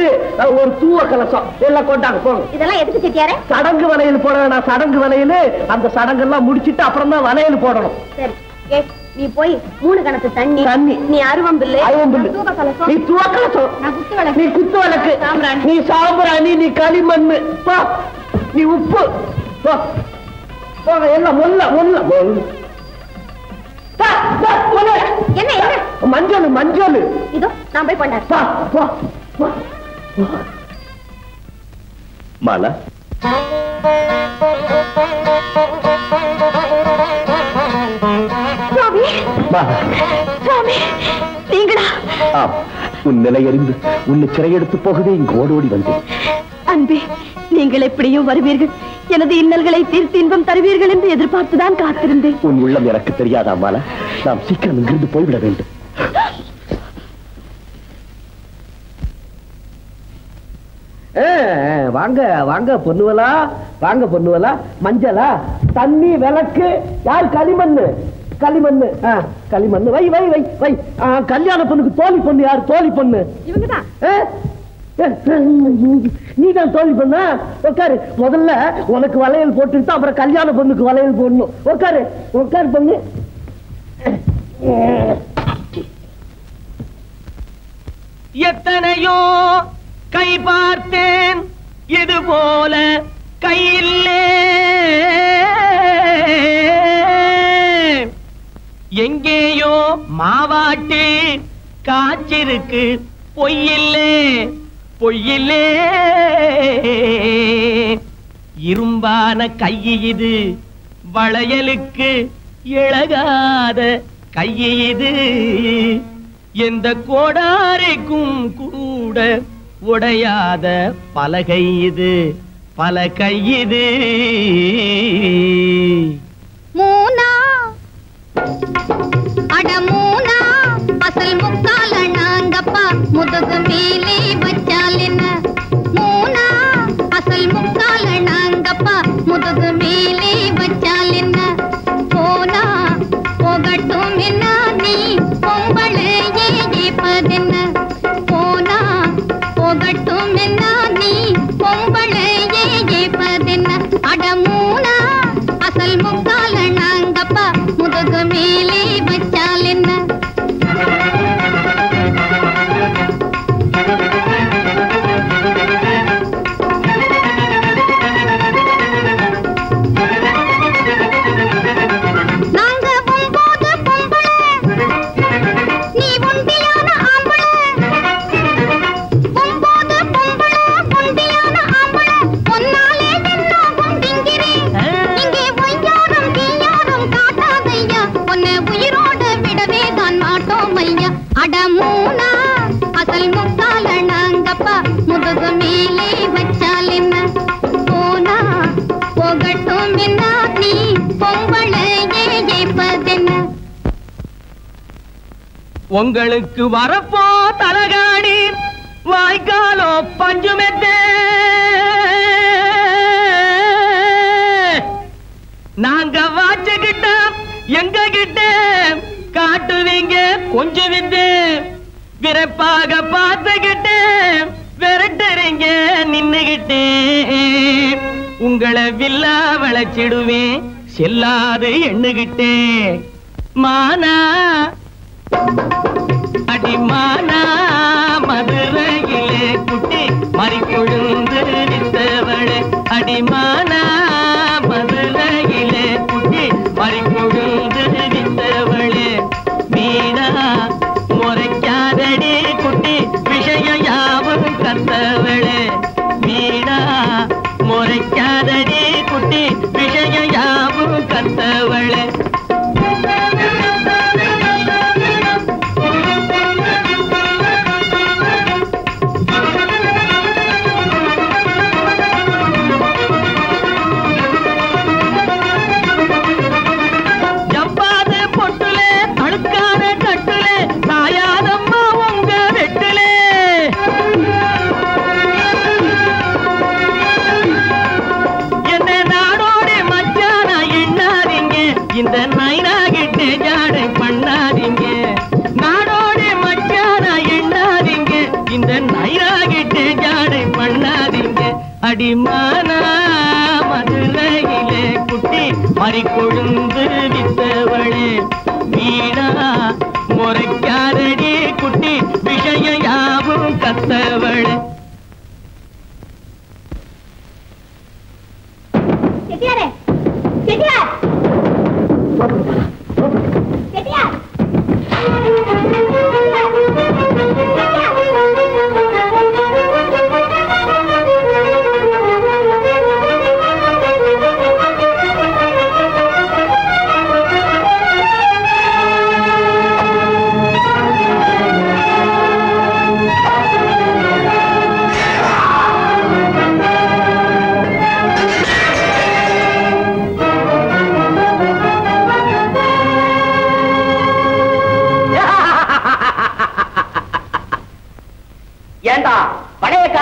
ஒரு தூவ கலசம். எல்லாம் கொண்டாங்க போங்க. இதெல்லாம் எதுக்கு செட்டியாரே? சடங்கு வளையல் போட வேணாம் சடங்கு வளையல். அந்த சடங்கெல்லாம் முடிச்சிட்டு அப்புறம் தான் வளையல் போடணும். சரி ஏ நீ போய் மூணு கணக்கு தண்ணி தண்ணி. நீ அருவம்பில்லு. அருவம்பில்லு. நீ தூவ கலசம். நான் குத்து விளக்கு. நீ குத்து வழக்கு. நீ சாம்பிராணி நீ களிமண்ணு. போ. நீ உப்பு. போ. போங்க எல்லாம் பா, முல்ல. என்ன என்ன? மஞ்சள் மஞ்சள். இதோ நான் போய் போ. மாலா. உன் நிலை அறிந்து உன்னை சிறையெடுத்து போகவே இங்கு ஓடோடி வந்தேன். அன்பே நீங்கள் எப்படியோ வருவீர்கள். எனது இன்னல்களை தீர்த்து இன்பம் தருவீர்கள் என்று எதிர்பார்த்துதான் காத்திருந்தேன். உன் உள்ளம் எனக்கு தெரியாதா மாலா. நாம் சீக்கிரம் இங்கிருந்து போய்விட வேண்டும். வாங்க வாங்க பொண்ணுவலா வாங்க பொண்ணுவலா மஞ்சளா. தண்ணி விளக்கு. யார் களிமண்ணு? களிமண்ணு. ஆ, களிமண்ணு. வை வை வை வை. ஆ, கல்யாண பொண்ணுக்கு தோழி பொண்ணு யார்? தோழி பொண்ணு. இவங்கதான். நீ தான் தோழி பொண்ணா? உட்காரு முதல்ல உனக்கு வளையல் போட்டுட்டு அப்புறம் கல்யாண பொண்ணுக்கு வளையல் போடணும். உட்காரு உட்காரு பொண்ணு. எத்தனையோ கை பார்த்தேன். இது போல கையில்லே எங்கேயோ மாவாட்டி காய்ச்சிருக்கு. பொய்யில்லே பொய்யில்லே. இரும்பான கை இது வளையலுக்கு இழகாத கை இது. எந்த கோடாரைக்கும் கூட உடையாத பலகை இது பல கையுது மூணா முக்கால நாங்கப்பா. முதுகு மேலே வச்சால் என்ன? அசல் முக்கால நாங்கப்பா. முதுகு மேலே வச்சால் போனா? போகட்டும் என்ன நீ? பொங்கல் உங்களுக்கு வரப்போ தலகாணி வாய்க்காலோ பஞ்சுமெத்தே. நாங்க வாச்சுக்கிட்ட எங்க கிட்ட காட்டுவீங்க கொஞ்சம் விட்டு விரைப்பாக பார்த்துக்கிட்டு விரட்டுறீங்க நின்னுகிட்டு. உங்களை வில்லா வளைச்சிடுவேன் செல்லாது எண்ணுகிட்டே. மானா அடிமானா மதுரையிலே குட்டி மறிக்கொழுந்து நித்தவளே அடிமானா மதுரையிலே குட்டி மறிக்கொழுந்து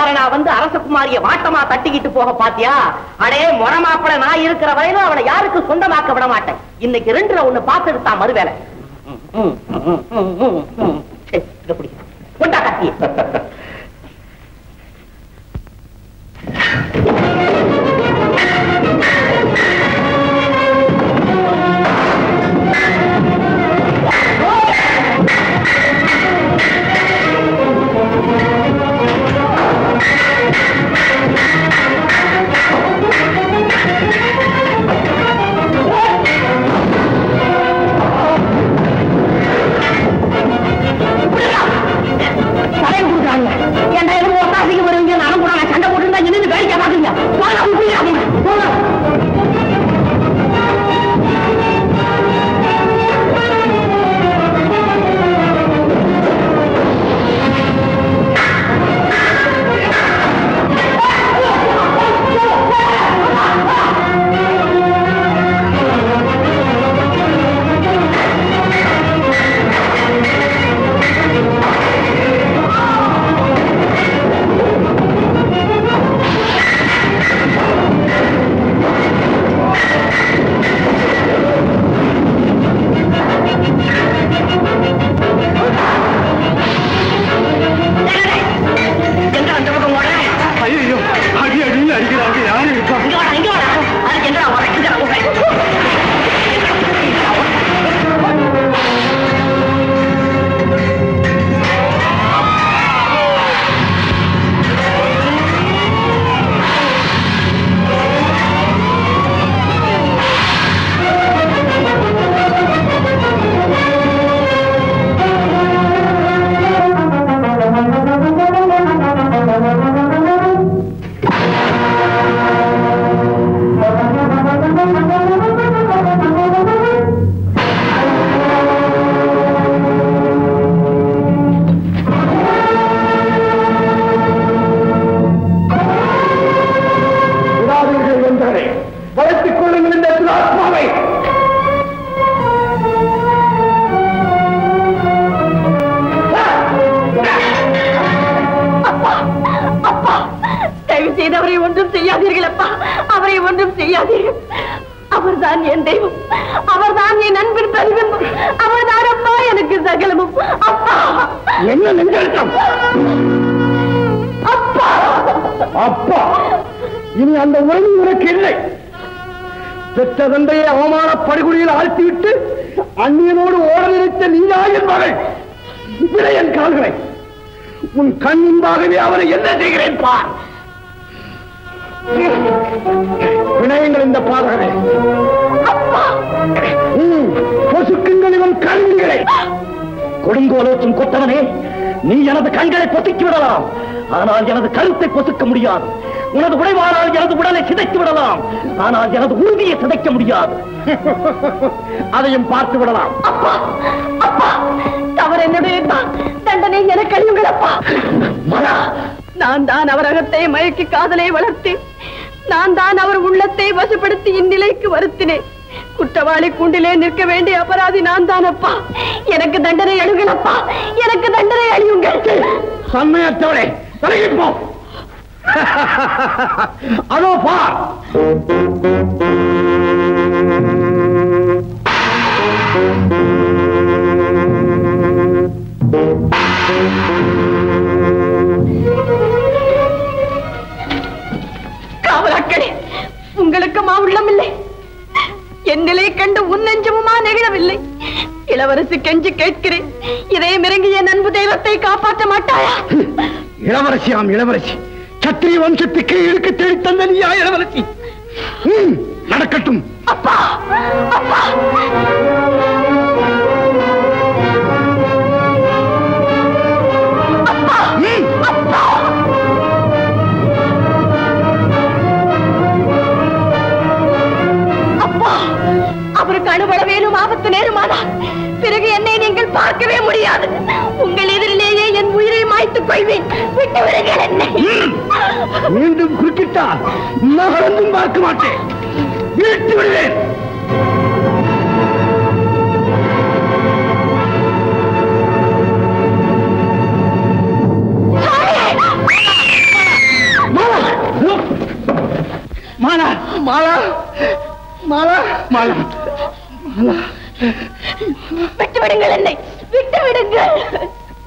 பழையக்காரனா வந்து அரசகுமாரிய வாட்டமா தட்டிக்கிட்டு போக பாத்தியா? அடே முறமாப்பட நான் இருக்கிற வரையில அவனை யாருக்கு சொந்தமாக்க விட மாட்டேன். இன்னைக்கு ரெண்டுல ஒண்ணு பார்த்துட்டு தான் மறுவேலை. ஆனால் எனது கருத்தை பொசுக்க முடியாது. உனது உடைவாளால் எனது உடலை சிதைத்து விடலாம். ஆனால் எனது உறுதியை சிதைக்க முடியாது. <laughs> அதையும் பார்த்து விடலாம். அப்பா அப்பா தவறு என்னுடைய தண்டனை எனக்கு அழியுங்கள் அப்பா நான் தான் அவர் அகத்தை மயக்கி காதலை வளர்த்து நான் தான் அவர் உள்ளத்தை வசப்படுத்தி இந்நிலைக்கு வருத்தினேன். குற்றவாளி கூண்டிலே நிற்க வேண்டிய அபராதி நான் தான் அப்பா எனக்கு தண்டனை அழியுங்கள் அப்பா எனக்கு தண்டனை அழியுங்கள் சண்மையற்றவளே விலகி போ <laughs> இளவரசியாம் இளவரசி. சத்திரிய வம்சத்துக்கு இழுக்கு தேடி தந்த நீயா இளவரசி என்றால் நகர்ந்தும் பார்க்க மாட்டேன். வீழ்த்து விடுவேன். மாலா மாலா மாலா மாலா மாலா. விட்டுவிடுங்கள் என்னை விட்டுவிடுங்கள்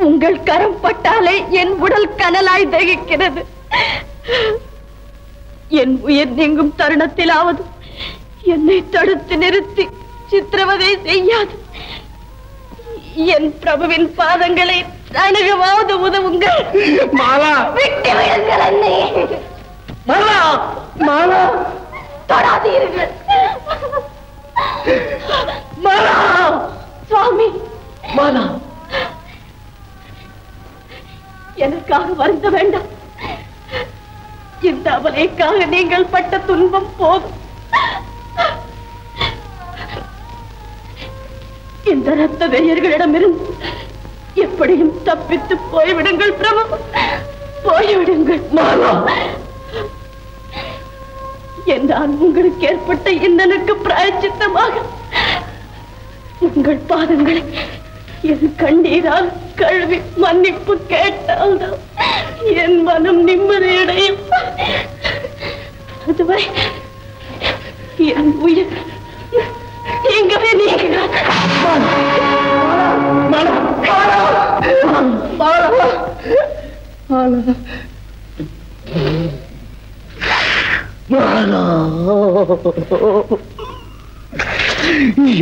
உங்கள் கரம் பட்டாலே என் உடல் கனலாய் தகிக்கிறது. உயிர் நீங்கும் தருணத்திலாவது என்னை தடுத்து நிறுத்தி சித்திரவதை செய்யாது. என் பிரபுவின் பாதங்களை அணுகவாவது உதவுங்கள். மாலா! விட்டு விடுங்கள் என்னை மாலா! மாலா! தொடாதீர்கள். மாலா! சுவாமி! மாலா! எனக்காக வருந்த வேண்டாம். இந்த அவலைக்காக நீங்கள் பட்ட துன்பம் போதும். இந்த ரத்த வெறியர்களிடமிருந்து எப்படியும் தப்பித்து போய்விடுங்கள் பிரபு. போய்விடுங்கள். என்றால் உங்களுக்கு ஏற்பட்ட இன்னலுக்கு பிராயச்சித்தமாக உங்கள் பாதங்களை என் கண்ணீரால் கழுவி மன்னிப்பு கேட்டால்தான் என் மனம் நிம்மதியடையும். அதுவரை என் உயிர் நீங்கவே நீங்க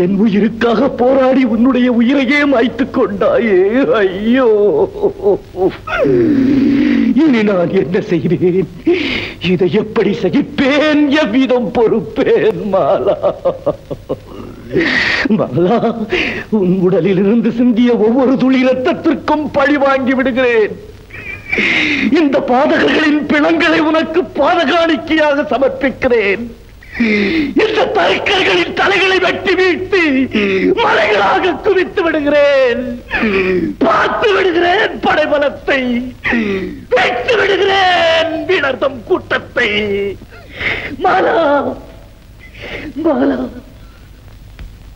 என் உயிருக்காக போராடி உன்னுடைய உயிரையே மாய்த்துக் கொண்டாயே. ஐயோ. இனி நான் என்ன செய்வேன்? இதை எப்படி சகிப்பேன்? எவ்விதம் பொறுப்பேன் மாலா? மாலா உன் உடலில் இருந்து சிந்திய ஒவ்வொரு துளி ரத்தத்திற்கும் பழி வாங்கி விடுகிறேன். இந்த பாதகர்களின் பிணங்களை உனக்கு பாதகாணிக்கையாக சமர்ப்பிக்கிறேன். இந்த தற்கர்களின் தலைகளை வெட்டி வீட்டு மலைகளாக குவித்து விடுகிறேன். பார்த்து விடுகிறேன் படைபலத்தை. வெட்டு விடுகிறேன் வீணர்தம் கூட்டத்தை. மாலா மாலா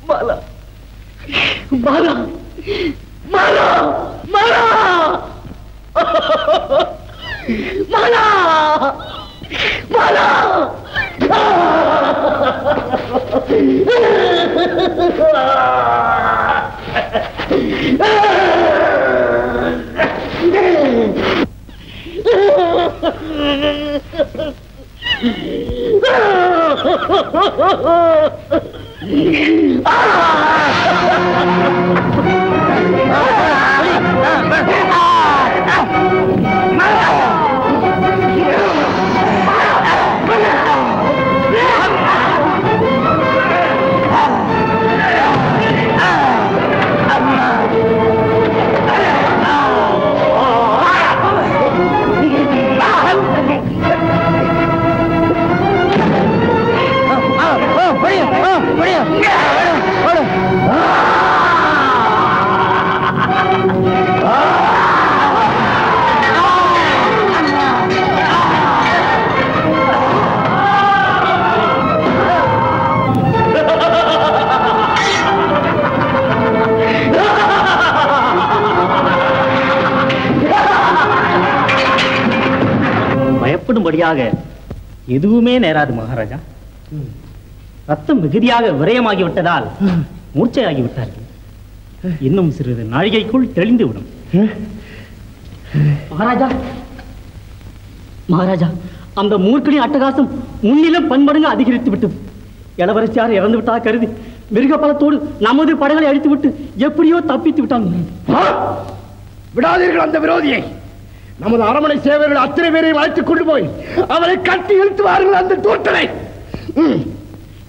மாலா மாலா மாலா மாலா. மாலா 받아! 아! பயப்படும்படியாக எதுவுமே நேராது மகாராஜா. ரத்தம் மிகுதியாக விரயமாகி விட்டதால் இன்னும் சிறிது நாழிகைக்குள் தெளிந்து விடும் மகாராஜா மகாராஜா அந்த மூர்க்கனின் அட்டகாசம் முன்னிலும் பன்மடங்கு அதிகரித்து விட்டது இளவரசியார் இறந்து விட்டா கருதி மிருக பலத்தோடு நமது படைகளை அழித்து விட்டு எப்படியோ தப்பித்து விட்டாங்க விடாதீர்கள் அந்த விரோதியை. நமது அரமனை சேவர்கள் அத்தனை பேரையும் அழைத்துக் கொண்டு போய் அவரை கட்டி இழுத்து வாருங்கள் அந்த தோட்டலை ம்.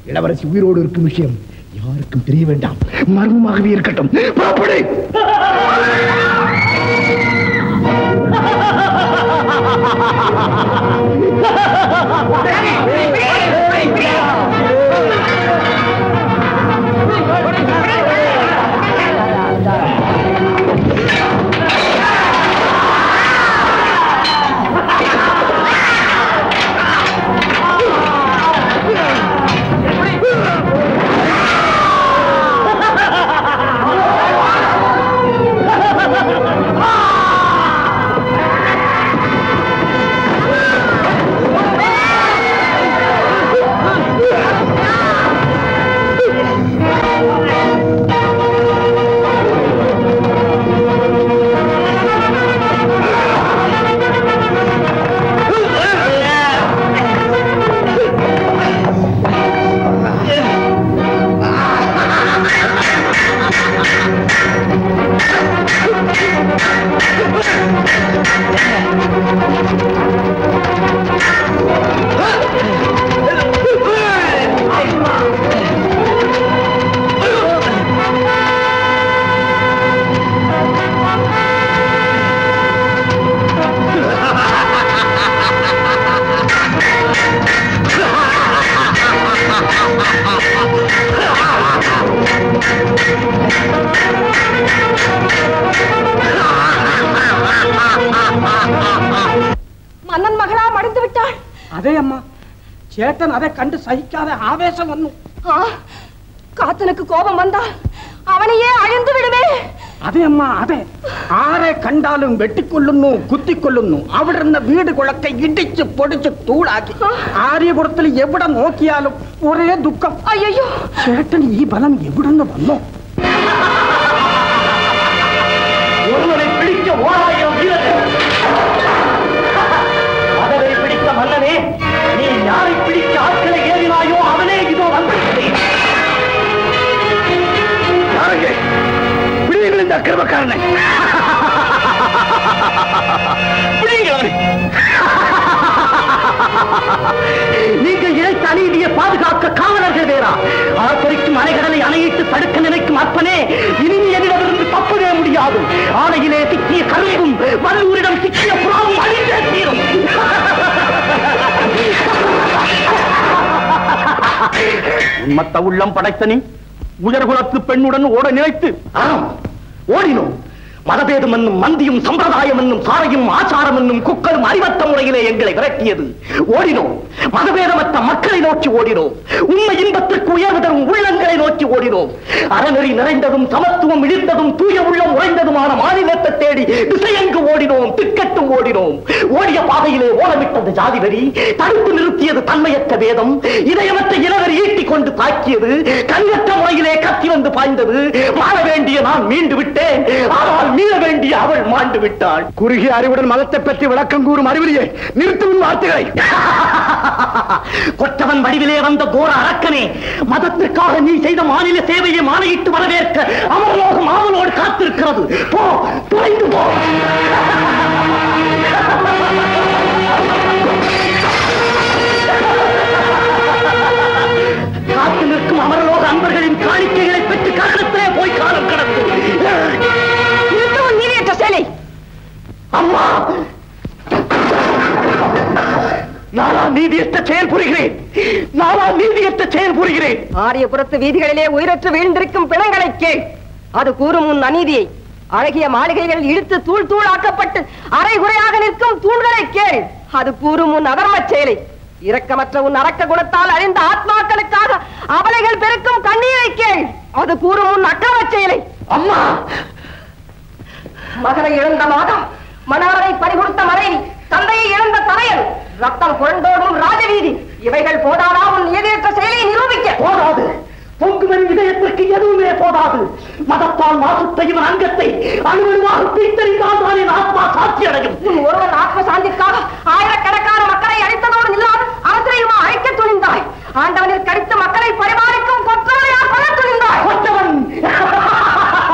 இளவரசி உயிரோடு இருக்கும் விஷயம் யாருக்கும் தெரிய வேண்டாம் மர்மமாகவே இருக்கட்டும் புறப்படு <laughs> Ah! ചേട്ടൻ അതെ കണ്ട് സഹിക്കാതെ ആവേശം വന്നു. ആ കാത്തനക്ക് കോപം വന്നാ അവനെയെ അഴിന്തു വിടുമേ. അതെ അമ്മ അതെ. ആരെ കണ്ടാലും വെട്ടിക്കൊല്ലുന്നു കുത്തിക്കൊല്ലുന്നു. അവിടുന്ന് വീട് കുളക്കെ ഇടിച്ച് പൊടിച്ച് തൂളാക്കി. ആര്യപുരത്തിൽ എവിടെ നോക്കിയാലും ഒരേ ദുഃഖം. അയ്യോ ചേട്ടൻ ഈ ബലം എവിടെ നിന്ന് വന്നോ? அக்கிரமக்காரனை நீங்கள் இழைத்த அநீதியை பாதுகாக்க காவலர்கள் வேறா. ஆர்ப்பரிக்கும் அலைகடலை அணையிட்டு தடுக்க நினைக்கும் அற்பனே இனி என்னிடமிருந்து தப்பவே முடியாது. ஆலையிலே சிக்கிய கரும்பும் வல்லூரிடம் சிக்கிய புறாவும் அழிந்தே தீரும். உண்மத்த உள்ளம் படைத்த நீ உயர்குலத்து பெண்ணுடன் ஓட நினைத்து. ஆம். ஓடினோம் மதபேதம் என்னும் மந்தியும் சம்பிரதாயம் என்னும் சாரையும் ஆச்சாரம் என்னும் குக்கரும் அறிவற்ற முறையிலே எங்களை விரட்டியது. ஓடினோம். மதபேதமற்ற மக்களை நோக்கி ஓடினோம். உண்மை இன்பத்திற்கு உயர்வு தரும் உள்ளங்களை நோக்கி ஓடினோம். அறநெறி நிறைந்ததும் சமத்துவம் இழிந்ததும் தூய உள்ளம் உறைந்ததுமான மாநிலத்தை தேடி திசையங்கு ஓடினோம்? திக்கட்டும் ஓடினோம். ஓடிய பாதையிலே ஓலமிட்டது ஜாதி வெறி தடுத்து நிறுத்தியது தன்மையற்ற வேதம் இதயமற்ற இளவரி ஈட்டிக் கொண்டு தாக்கியது கண்ணற்ற முறையிலே கத்தி வந்து பாய்ந்தது. வாழ வேண்டிய நான் மீண்டு விட்டேன். ஆனால் மீள வேண்டிய அவள் மாண்டு விட்டாள். குறுகிய அறிவுடன் மதத்தை பற்றி விளக்கம் கூறும் அறிவிலியே நிறுத்தும் வார்த்தைகளை. <laughs> கொற்றவன் வடிவிலே வந்த கோர அரக்கனே மதத்திற்காக நீ செய்த மாநில சேவையை மாலையிட்டு வரவேற்க அமரலோகம் ஆவலோடு காத்திருக்கிறது. போ தொலைந்து போ. காத்து நிற்கும் அமரலோக அன்பர்களின் காணிக்கைகளை பெற்று கரணத்திலே போய் காலம் கடக்கும் அம்மா! நானா நீதியற்ற செயல் புரிகிறேன். நானா நீதியற்ற செயல் புரிகிறேன். ஆரியபுரத்து வீதிகளிலே உயிரற்று வீழ்ந்திருக்கும் பிணங்களை கேள். அது கூறும் உன் அநீதியை. அழகிய மாளிகைகள் இழுத்து தூள் தூளாக்கப்பட்டு அரைகுறையாக நிற்கும் தூண்களை கேள். அது கூறும் உன் அதர்மச் செயலை. இரக்கமற்ற உன் அரக்க குணத்தால் அழிந்த ஆத்மாக்களுக்காக அவலைகள் பெருக்கும் கண்ணீரை கேள். அது கூறும் உன் அக்கிரமச் செயலை. அம்மா! மகனை இழந்த மாதம் மணவரை பறிகொடுத்த மனைவி தந்தையை இழந்த தரையன் ரத்தம் புரண்டோடும் ராஜவீதி. இவைகள் போதாதா? உன் நீதியற்ற செயலை நிரூபிக்க. போதாது. பொங்குவன் இதயத்திற்கு எதுவுமே போதாது. மதத்தால் மாசுத்த இவன் அங்கத்தை அணுவணுவாக பிரித்தறிந்தால் தானே ஆத்மா சாட்சி அடையும். ஒருவன் ஆத்ம சாந்திக்காக ஆயிரக்கணக்கான மக்களை அழித்ததோடு இல்லாமல் அரசையுமா அழிக்க துணிந்தாய்? ஆண்டவனில் கடித்து மக்களை பரிமாறிக்கும் கொற்றவனையா கொல்ல துணிந்தாய்? கொற்றவன்!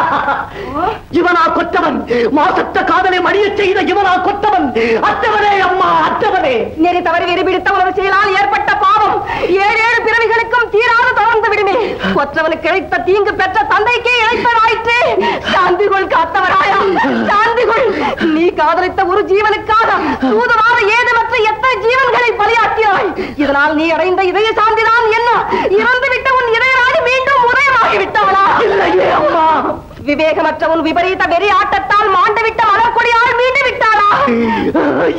<laughs> இவனா கொற்றவன் மாசத்த காதலை மடியச் செய்த இவனா கொற்றவன் அத்தவனே அம்மா அத்தவனே. நெறி தவறி வெறி பிடித்த உணவு செயலால் ஏற்பட்ட பாவம். ஏழு ஏழு பிறவிகளுக்கும் தீராது தொடர்ந்து விடுமே. கொற்றவனுக்கு இழைத்த தீங்கு பெற்ற தந்தைக்கே இழைத்ததாயிற்று. சாந்திகுள் காத்தவராயா? சாந்திகுள் நீ காதலித்த ஒரு ஜீவனுக்காக தூதுவார ஏதுமற்ற எத்தனை ஜீவன்களை பலியாக்கினாய்? இதனால் நீ அடைந்த இதய சாந்திதான் என்ன? இறந்து விட்ட உன் இதயராணி மீண்டும் உதயமாகி விட்டாளா இல்லையே அம்மா. விவேகமற்ற உன் விபரீத வெறி ஆட்டத்தால் மாண்டு விட்ட மலர்கொடியால் மீண்டு விட்டாளா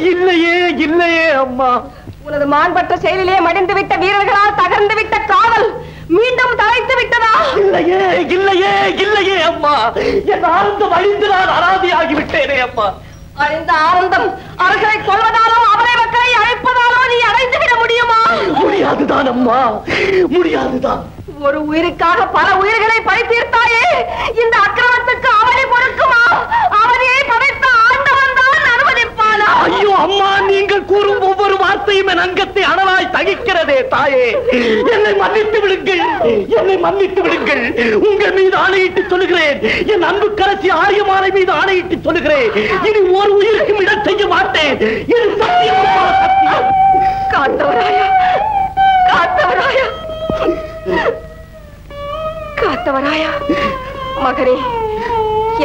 இல்லையே இல்லையே அம்மா. உனது மாண்பற்ற செயலிலே மடிந்து விட்ட வீரர்களால் தகர்ந்து விட்ட காவல் மீண்டும் தலைத்து விட்டதா? இல்லையே இல்லையே இல்லையே அம்மா. என் ஆனந்தம் அழிந்து நான் அனாதையாகி விட்டேனே அம்மா. அழிந்த ஆனந்தம் அவர்களை கொள்வதாலோ அவரை மக்களை அழைப்பதாலோ நீ அடைந்து விட முடியுமா? முடியாதுதான் அம்மா. முடியாதுதான். ஒரு உயிருக்காக பல உயிர்களை பழி தீர்த்தாயே இந்த அக்கிரமத்துக்கு அவனை பொறுக்குமா? அவனையே படைத்த ஆண்டவன் தான் அனுமதிப்பானா? ஐயோ அம்மா நீங்கள் கூறும் ஒவ்வொரு வார்த்தையும் என் அங்கத்தை அனலாய் தகிக்கிறதே தாயே. என்னை மன்னித்து விடுங்கள். என்னை மன்னித்து விடுங்கள். உங்கள் மீது ஆணையிட்டு சொல்லுகிறேன். என் அன்பு கரசி ஆரியமானை மீது ஆணையிட்டு சொல்லுகிறேன். இனி ஒரு உயிருக்கும் இடம் செய்ய மாட்டேன். இது சத்தியம் சத்தியம். காத்தவராயா. காத்தவராயா. காத்தவராயா? மகனே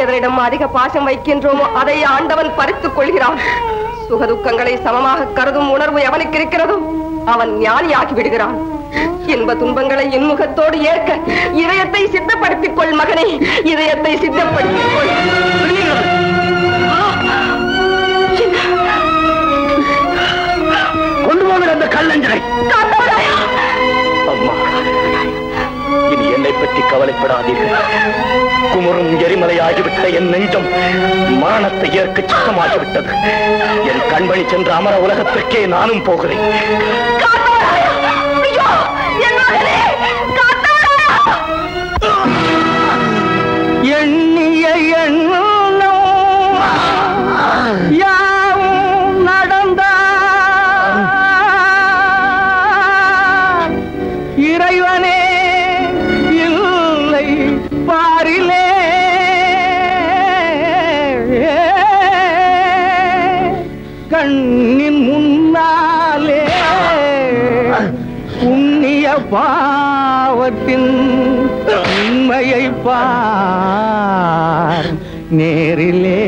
எதனிடம் அதிக பாசம் வைக்கின்றோமோ அதை ஆண்டவன் பறித்துக் கொள்கிறான். சுகதுக்கங்களை சமமாக கருதும் உணர்வு எவனுக்கு இருக்கிறதோ அவன் ஞானியாகி விடுகிறான். இன்ப துன்பங்களை இன்முகத்தோடு ஏற்க இதயத்தை சித்தப்படுத்திக் கொள் மகனே இதயத்தை சித்தப்படுத்திக் கொள். கொண்டு போகிற அந்த கல்லஞ்சரை என்னை பற்றி கவலைப்படாதீர்கள். குமரும் எரிமலையாகிவிட்ட என் நெஞ்சம் மரணத்தை ஏற்க சித்தமாகிவிட்டது. என் கண்மணி சென்ற அமர உலகத்திற்கே நானும் போகிறேன். பாரிலே கண்ணின் முன்னாலே புண்ணிய பாவத்தின் உண்மையை பார் நேரிலே.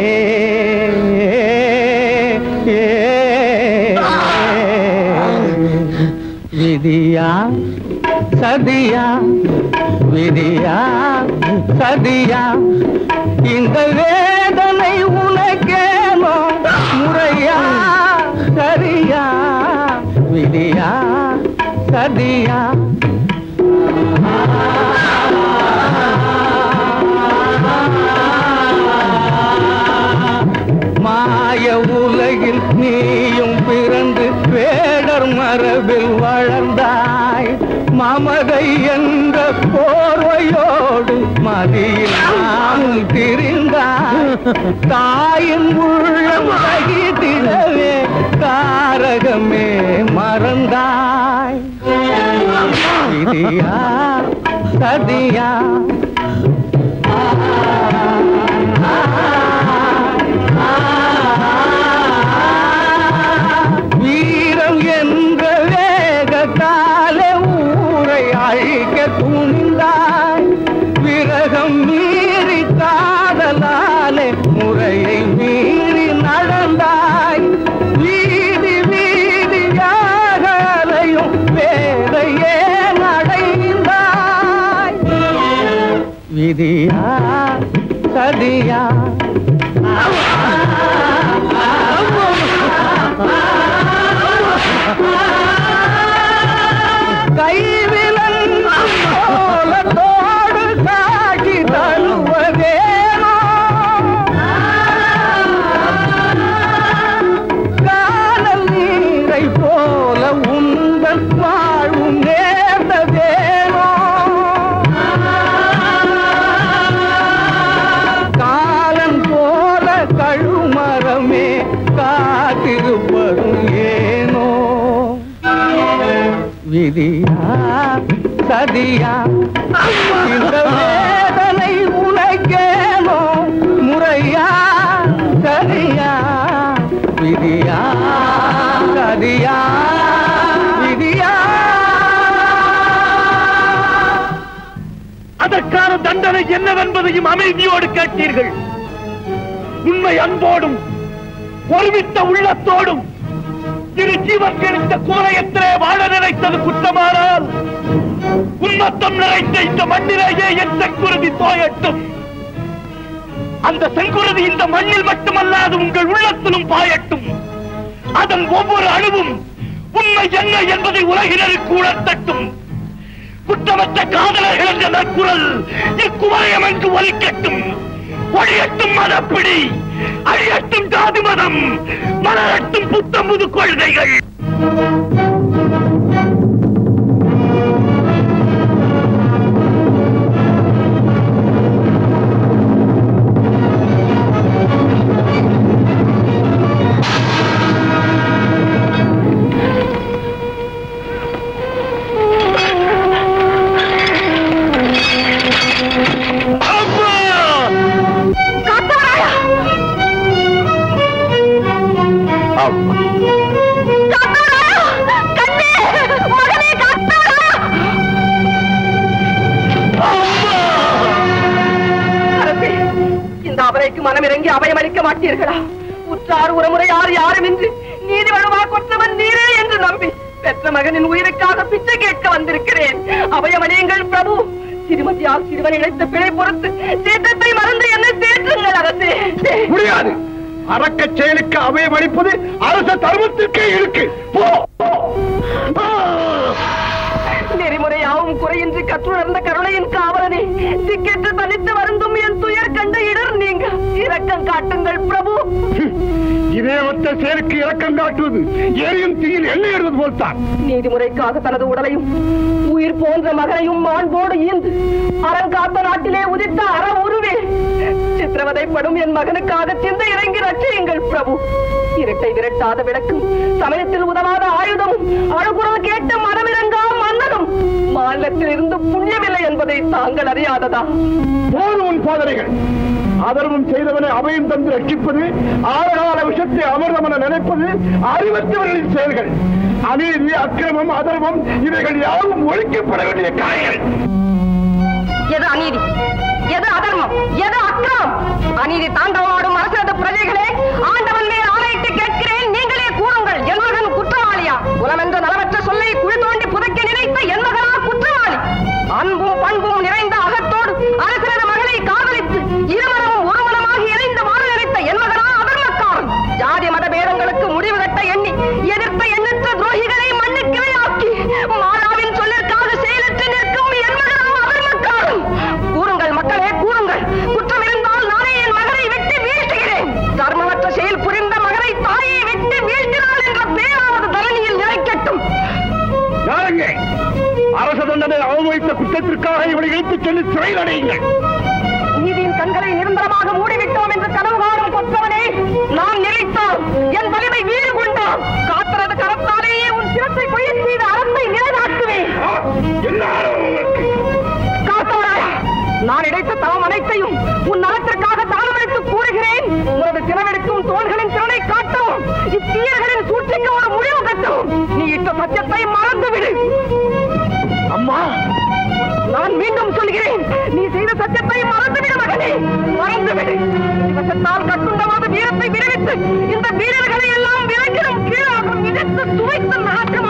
விதியா? சதியா விதியா சதியா? இந்த வேதனை உனக்கேனோ? முறையா சரியா? விதியா சதியா? மாய உலகில் நீயும் பிறந்து வேடர் மரபில் வளர்ந்தாய். மமதை என்ற போர்வையோடு மதியில் நாமும் திரிந்தார் தாயின் உள்ளம் அகிதிடவே தாரகமே மறந்தாய். இதியா சதியா வீரம் என் அழிக்க துணிந்தாய் விரகம் மீறி காதலாலே முறையை மீறி நடந்தாய். வீதி வீதியாக அலையும் வேதையே நடைந்தாய். விதியா சதியா? கை சதியா சதியா? இந்த வேதனை உனக்கேனோ முறையா? சதியா? விதியா? சதியா? விதியா? அதற்கான தண்டனை என்னவென்பதையும் அமைதியோடு கேட்டீர்கள். உண்மை அன்போடும் ஒருமித்த உள்ளத்தோடும் திரு கிடைத்த கோலயத்திலே வாழ நினைத்தது குற்றமானால் உன்மத்தம் நிறைந்த இந்த மண்ணிலேயே என் செங்குருதி தோயட்டும் அந்த செங்குருதி இந்த மண்ணில் மட்டுமல்லாது உங்கள் உள்ளத்திலும் பாயட்டும். அதன் ஒவ்வொரு அணுவும் உண்மை என்ன என்பதை உலகினருக்கு உணர்த்தட்டும். குற்றமற்ற காதலர்கள் என்ற நற்குரல் இக்குவலயம் என்று ஒலிக்கட்டும் ஒழியட்டும் மதப்பிடி. அழியட்டும் ஜாதி மதம் மலரட்டும் புத்தம் புது கொள்கைகள். அரக்க செயலுக்கு அபயம் அளிப்பது அரச தர்மத்திற்கே இருக்கு. நெறிமுறையாவும் குறையின்றி கற்றுணர்ந்த கருணையின் காவலனே திக்கெட்டு தனித்து வருந்தும் என் துயர் கண்ட இடர் நீங்க. இரக்கம் காட்டுங்கள் பிரபு. இதே ஒத்த செயலுக்கு இரக்கம் காட்டுவது எரியும் தீயில் எண்ணெய் ஏறுவது போல்தான். நீதிமுறைக்காக தனது உடலையும் உயிர் போன்ற மகனையும் மாண்போடு ஈந்து அறங்காத்த நாட்டிலே உதித்த அற உருவே. சித்திரவதைப்படும் என் மகனுக்காக சிந்த ரட்சியுங்கள் பிரபு. இரட்டை விரட்டாத விளக்கும் சமயத்தில் உதவாத ஆயுதமும் அழுகுறல் கேட்டு மனமிறங்கா மன்னனும். மாநிலத்தில் இருந்து புண்ணியமில்லை என்பதை தாங்கள் அறியாததா? போதும் சோதனைகள். அதர்மம் செய்தவனை அபயம் தந்து ரட்சிப்பது ஆறுகால விஷத்தை அமர்தம் என நினைப்பது அறிவற்றவர்களின் செயல்கள். அநீதி அக்கிரமம் அதர்மம் இவைகள் யாவும் ஒழிக்கப்பட வேண்டிய காயங்கள் எது அநீதி? எது அதர்மம்? எது அக்கிரமம்? அநீதி தாண்டவாடும் அரசனது பிரஜைகளே ஆண்டவன் மேல் ஆணையிட்டு கேட்கிறேன் நீங்களே கூறுங்கள் என் மகன் குற்றவாளியா? குலமென்ற நலமற்ற சொல்லை குழி தோண்டி புதைக்க நினைத்த என் மகனா குற்றவாளி? அன்பு குற்றத்திற்காக இவனை இழுத்துச் சென்று சிறையில் அடையுங்கள்? நீதியின் கண்களை நிரந்தரமாக மூடிவிட்டோம் என்று கனவு காணும் கொற்றவனே நான் நினைத்தோம் என் வலிமை வீடு கொண்டோம். காத்திரது கரத்தாலேயே உன் சிரத்தை கொய்யச் செய்த அறத்தை நிலைநாட்டுவேன். நான் இடைத்த தவம் அனைத்தையும் உன் நலத்திற்காக தானமளித்து கூறுகிறேன். உனது திறமெடுக்கும் தோள்களின் திறனை காட்டும் இத்தீயர்களின் சூழ்ச்சிக்கு ஒரு முடிவு கட்டும் நீ இட்ட சத்தியத்தை மறந்துவிடு. அம்மா நான் மீண்டும் சொல்கிறேன். நீ செய்த சத்தியத்தை மறந்துவிட மகனே. மறந்துவிடு. இவசத்தால் கட்டுண்டவாத வீரத்தை விடுவித்து இந்த வீரர்களை எல்லாம் விளக்கிடும் கீழாகும் விதைத்து துவைத்து நாட்டம்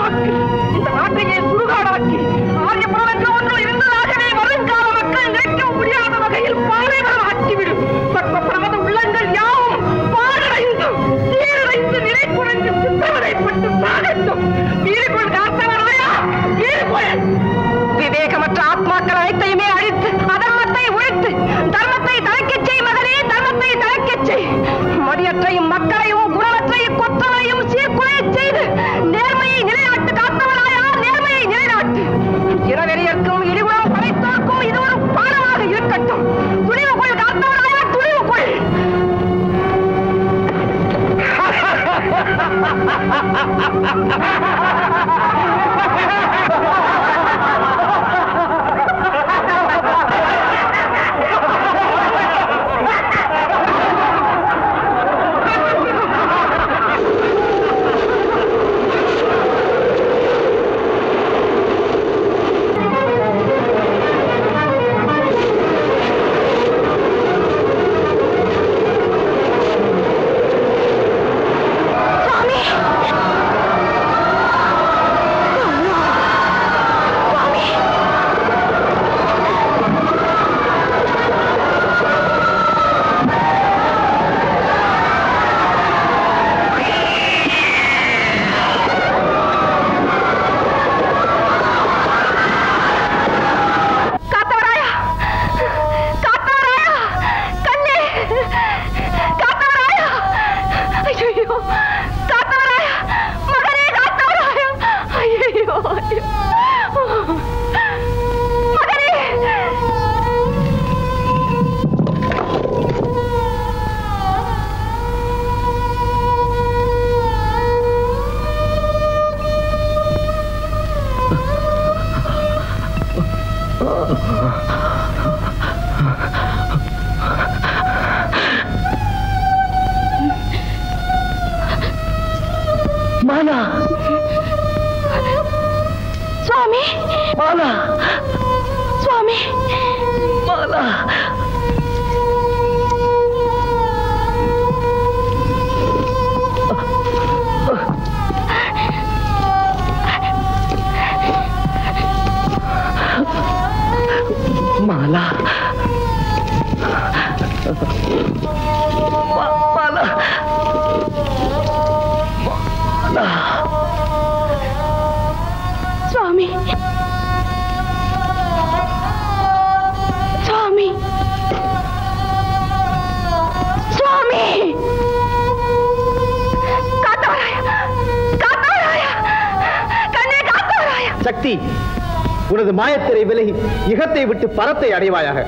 இகத்தை விட்டு பரத்தை அடைவாயாக.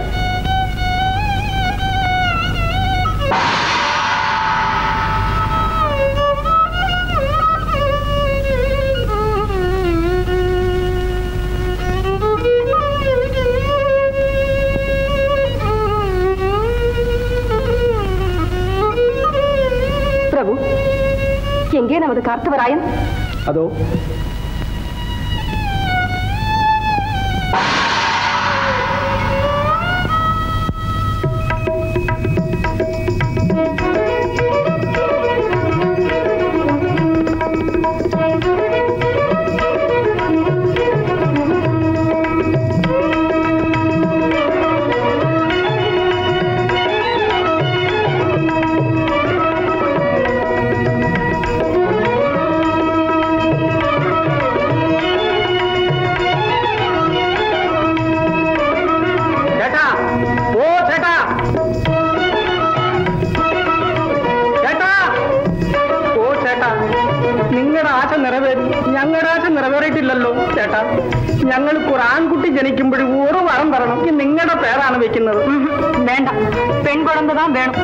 பிரபு எங்கே நமது கார்த்தவராயன்? அதோ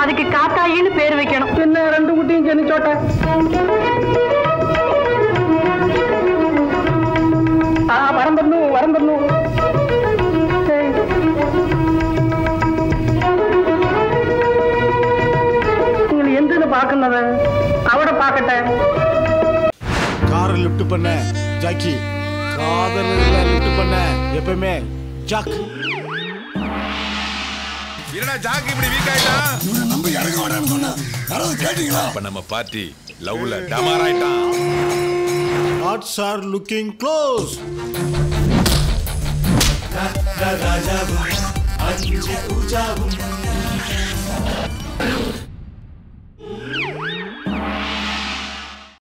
அதுக்கு காத்தாயின்னு பேர் வைக்கணும். என்ன ரெண்டு குட்டியும் ஜெனிச்சோட்ட ஆ வரம்பண்ணும் வரம்பண்ணும் எந்த பாக்குனத அவட பாக்கட்ட கார லிஃப்ட் பண்ண ஜாக்கி. காதல் லிஃப்ட் பண்ண எப்பவுமே ஜாக். என்னடா ஜாக் இப்படி வீக் ஆயிட்டான் இவனை நம்ப இறங்க வேண்டாம்னு சொன்னா. யாராவது கேட்டீங்களா? அப்ப நம்ம பார்ட்டி லவ்ல டமார் ஆயிட்டான் நாட்ஸ் ஆர் லுக்கிங் க்ளோஸ் ராஜாவும் அஞ்சு பூஜாவும்.